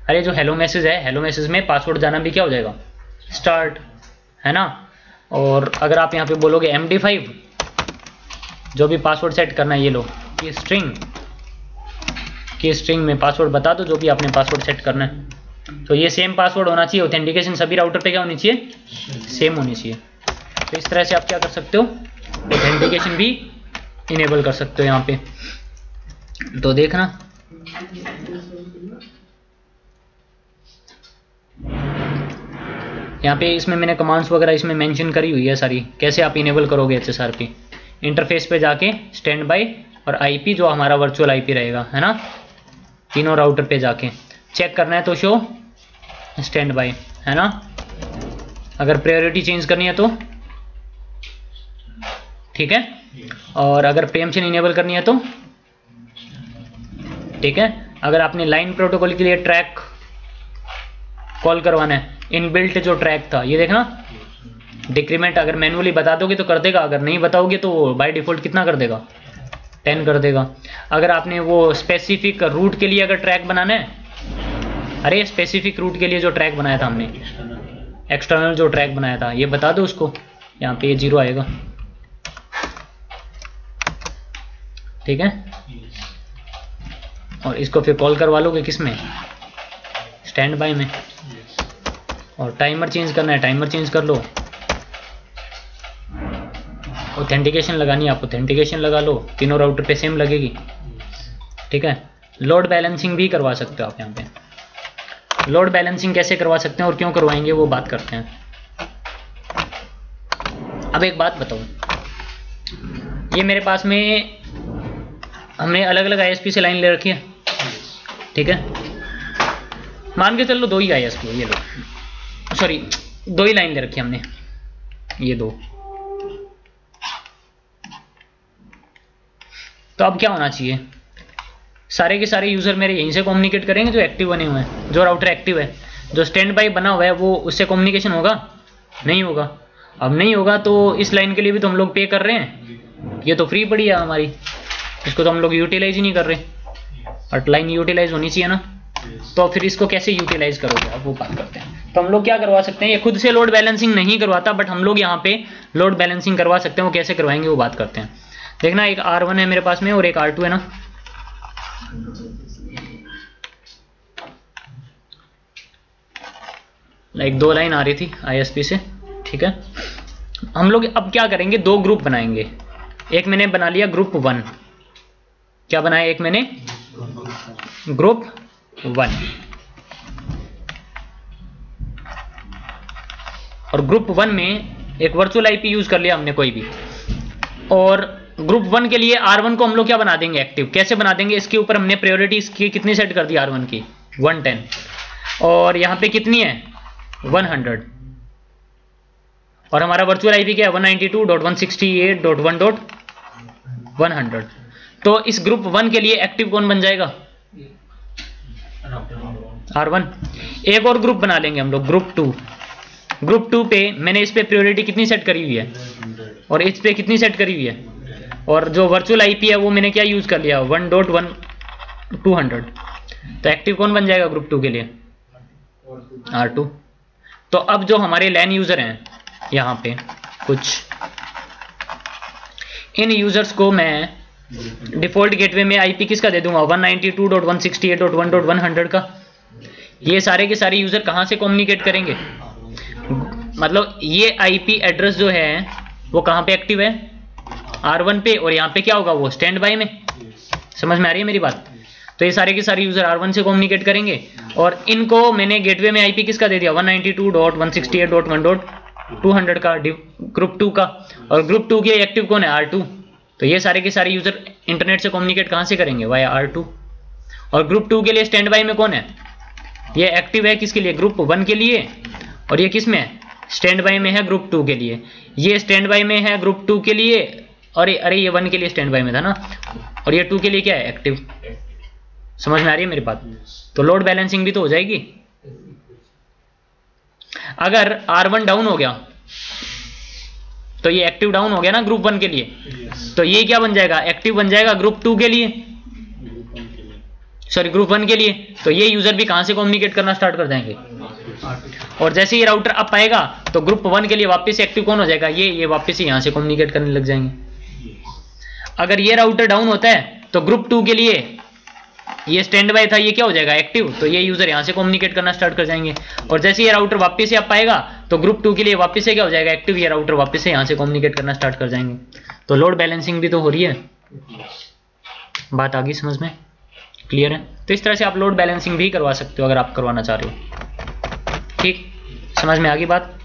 अरे, जो हेलो मैसेज है हेलो मैसेज में पासवर्ड जाना भी क्या हो जाएगा? स्टार्ट है ना? और अगर आप यहाँ पे बोलोगे एम डी फाइव जो भी पासवर्ड सेट करना है, ये लो। की स्ट्रिंग की स्ट्रिंग में पासवर्ड बता दो, जो भी आपने पासवर्ड सेट करना है। तो ये सेम पासवर्ड होना चाहिए। ऑथेंटिकेशन सभी राउटर पे क्या होनी चाहिए? सेम होनी चाहिए। तो इस तरह से आप क्या कर सकते हो? ऑथेंटिकेशन भी इनेबल कर सकते हो यहाँ पे। तो देखना। यहाँ पे इसमें मैंने कमांड्स वगैरह इसमें मेंशन करी हुई है सारी। कैसे आप इनेबल करोगे H S R P interface पे जाके स्टैंड बाई और आईपी जो हमारा वर्चुअल आईपी रहेगा, है ना? तीनों राउटर पे जाके। चेक करना है तो शो स्टैंड बाई है ना? अगर प्रायोरिटी चेंज करनी है तो। ठीक है? और अगर प्रेमचन इनेबल करनी है तो? ठीक है? अगर आपने लाइन प्रोटोकॉल के लिए ट्रैक कॉल करवाना है इनबिल्ट जो ट्रैक था, ये देखना। डिक्रीमेंट अगर मैनुअली बता दोगे तो कर देगा, अगर नहीं बताओगे तो बाय डिफ़ॉल्ट कितना कर देगा? टेन कर देगा। अगर आपने वो स्पेसिफिक रूट के लिए अगर ट्रैक बनाना है, अरे स्पेसिफिक रूट के लिए जो ट्रैक बनाया था हमने एक्सटर्नल जो ट्रैक बनाया था, ये बता दो उसको। यहाँ पे ये ज़ीरो आएगा। ठीक है? और इसको फिर कॉल करवा लोगे किसमें? स्टैंड बाय में। और टाइमर चेंज करना है टाइमर चेंज कर लो। ऑथेंटिकेशन लगानी है आप ऑथेंटिकेशन लगा लो। तीनों राउटर पे सेम लगेगी। ठीक है? लोड बैलेंसिंग भी करवा सकते हो आप यहाँ पे। लोड बैलेंसिंग कैसे करवा सकते हैं और क्यों करवाएँगे, वो बात करते हैं। अब एक बात बताओ। ये मेरे पास में हमने अलग अलग आईएसपी से लाइन ले रखी है। ठीक है? मान के चल लो दो ही आई एस पी ये लो सॉरी दो ही लाइन ले रखी हमने। ये दो। तो अब क्या होना चाहिए? सारे के सारे यूज़र मेरे यहीं से कम्युनिकेट करेंगे जो एक्टिव बने हुए हैं, जो राउटर एक्टिव है। जो स्टैंड बाई बना हुआ है, वो उससे कम्युनिकेशन होगा? नहीं होगा। अब नहीं होगा तो इस लाइन के लिए भी तो हम लोग पे कर रहे हैं। ये तो फ्री पड़ी है हमारी। इसको तो हम लोग यूटिलाइज ही नहीं कर रहे। बट लाइन यूटिलाइज होनी चाहिए ना। तो फिर इसको कैसे यूटिलाइज करोगे? अब वो बात करते हैं। तो हम लोग क्या करवा सकते हैं? ये खुद से लोड बैलेंसिंग नहीं करवाता बट हम लोग यहाँ पे लोड बैलेंसिंग करवा सकते हैं। वो कैसे करवाएँगे वो बात करते हैं। देखना एक आर वन है मेरे पास में और एक आर टू है ना। लाइक दो लाइन आ रही थी आईएसपी से। ठीक है। हम लोग अब क्या करेंगे? दो ग्रुप बनाएँगे। एक मैंने बना लिया ग्रुप वन क्या बनाया एक मैंने? Group one. और ग्रुप वन में एक वर्चुअल आईपी यूज़ कर लिया हमने कोई भी। और ग्रुप वन के लिए आर वन को हम लोग क्या बना देंगे एक्टिव कैसे बना देंगे? इसके ऊपर हमने प्रायोरिटी इसकी कितनी सेट कर दी आर वन की? वन टेन और यहाँ पे कितनी है? वन हंड्रेड और हमारा वर्चुअल आईपी क्या है? One ninety two dot one sixty eight dot one dot one hundred तो इस ग्रुप वन के लिए एक्टिव कौन बन जाएगा? आर वन एक और ग्रुप बना लेंगे हम लोग, ग्रुप टू ग्रुप टू पे मैंने इस पे प्रायोरिटी कितनी सेट करी हुई है? और इस पे कितनी सेट करी हुई है? और जो वर्चुअल आईपी है वो मैंने क्या यूज़ कर लिया? One dot one two hundred तो एक्टिव कौन बन जाएगा ग्रुप टू के लिए? आर टू तो अब जो हमारे लैन यूज़र हैं, यहाँ पे कुछ इन यूज़र्स को मैं डिफ़ॉल्ट गेटवे में आईपी किसका दे दूँगा? 192.168.1.100 का। ये सारे के सारे यूज़र कहाँ से कम्युनिकेट करेंगे? मतलब ये आईपी एड्रेस जो है, वो कहाँ पे एक्टिव है? R1 पे, और यहाँ पे क्या होगा? वो स्टैंड बाय में। समझ में आ रही है मेरी बात? तो ये सारे के सारे यूज़र R1 से कम्युनिकेट करेंगे। और इनको मैंने गेटवे में आईपी किसका दे दिया? 192.168.1.200 का ग्रुप टू का। और ग्रुप टू के एक्टिव कौन है? R2 तो ये सारे के सारे यूज़र इंटरनेट से कम्युनिकेट कहाँ से करेंगे? वाई आर टू और ग्रुप टू के लिए स्टैंड बाई में कौन है? ये एक्टिव है किसके लिए? ग्रुप वन के लिए। और ये किसमें? है स्टैंड बाई में है ग्रुप टू के लिए। ये स्टैंड बाई में है ग्रुप टू के लिए। अरे अरे ये वन के लिए स्टैंड बाई में था ना। और ये टू के लिए क्या है? एक्टिव समझ में आ रही है मेरी बात? तो लोड बैलेंसिंग भी तो हो जाएगी। अगर आर वन डाउन हो गया तो ये एक्टिव डाउन हो गया ना ग्रुप वन के लिए? तो ये क्या बन जाएगा? एक्टिव बन जाएगा ग्रुप टू के लिए? सॉरी ग्रुप वन के लिए। तो ये यूज़र भी कहाँ से कम्युनिकेट करना स्टार्ट कर देंगे? और जैसे ये राउटर अप आएगा तो ग्रुप वन के लिए वापस एक्टिव कौन हो जाएगा? ये ये वापस यहाँ से कम्युनिकेट करने लग जाएँगे। अगर ये राउटर डाउन होता है तो ग्रुप टू के लिए ये स्टैंड बाय था, ये क्या हो जाएगा? एक्टिव तो ये यूज़र यहाँ से कम्युनिकेट करना स्टार्ट कर जाएँगे। और जैसे ये राउटर वापस से आप पाएगा तो ग्रुप टू के लिए वापस से क्या हो जाएगा? एक्टिव ये राउटर वापस से यहाँ से कम्युनिकेट करना स्टार्ट कर जाएँगे। तो लोड बैलेंसिंग भी तो हो रही है। बात आ गई समझ में? क्लियर है? तो इस तरह से आप लोड बैलेंसिंग भी करवा सकते हो अगर आप करवाना चाह रहे हो। ठीक? समझ में आ गई बात?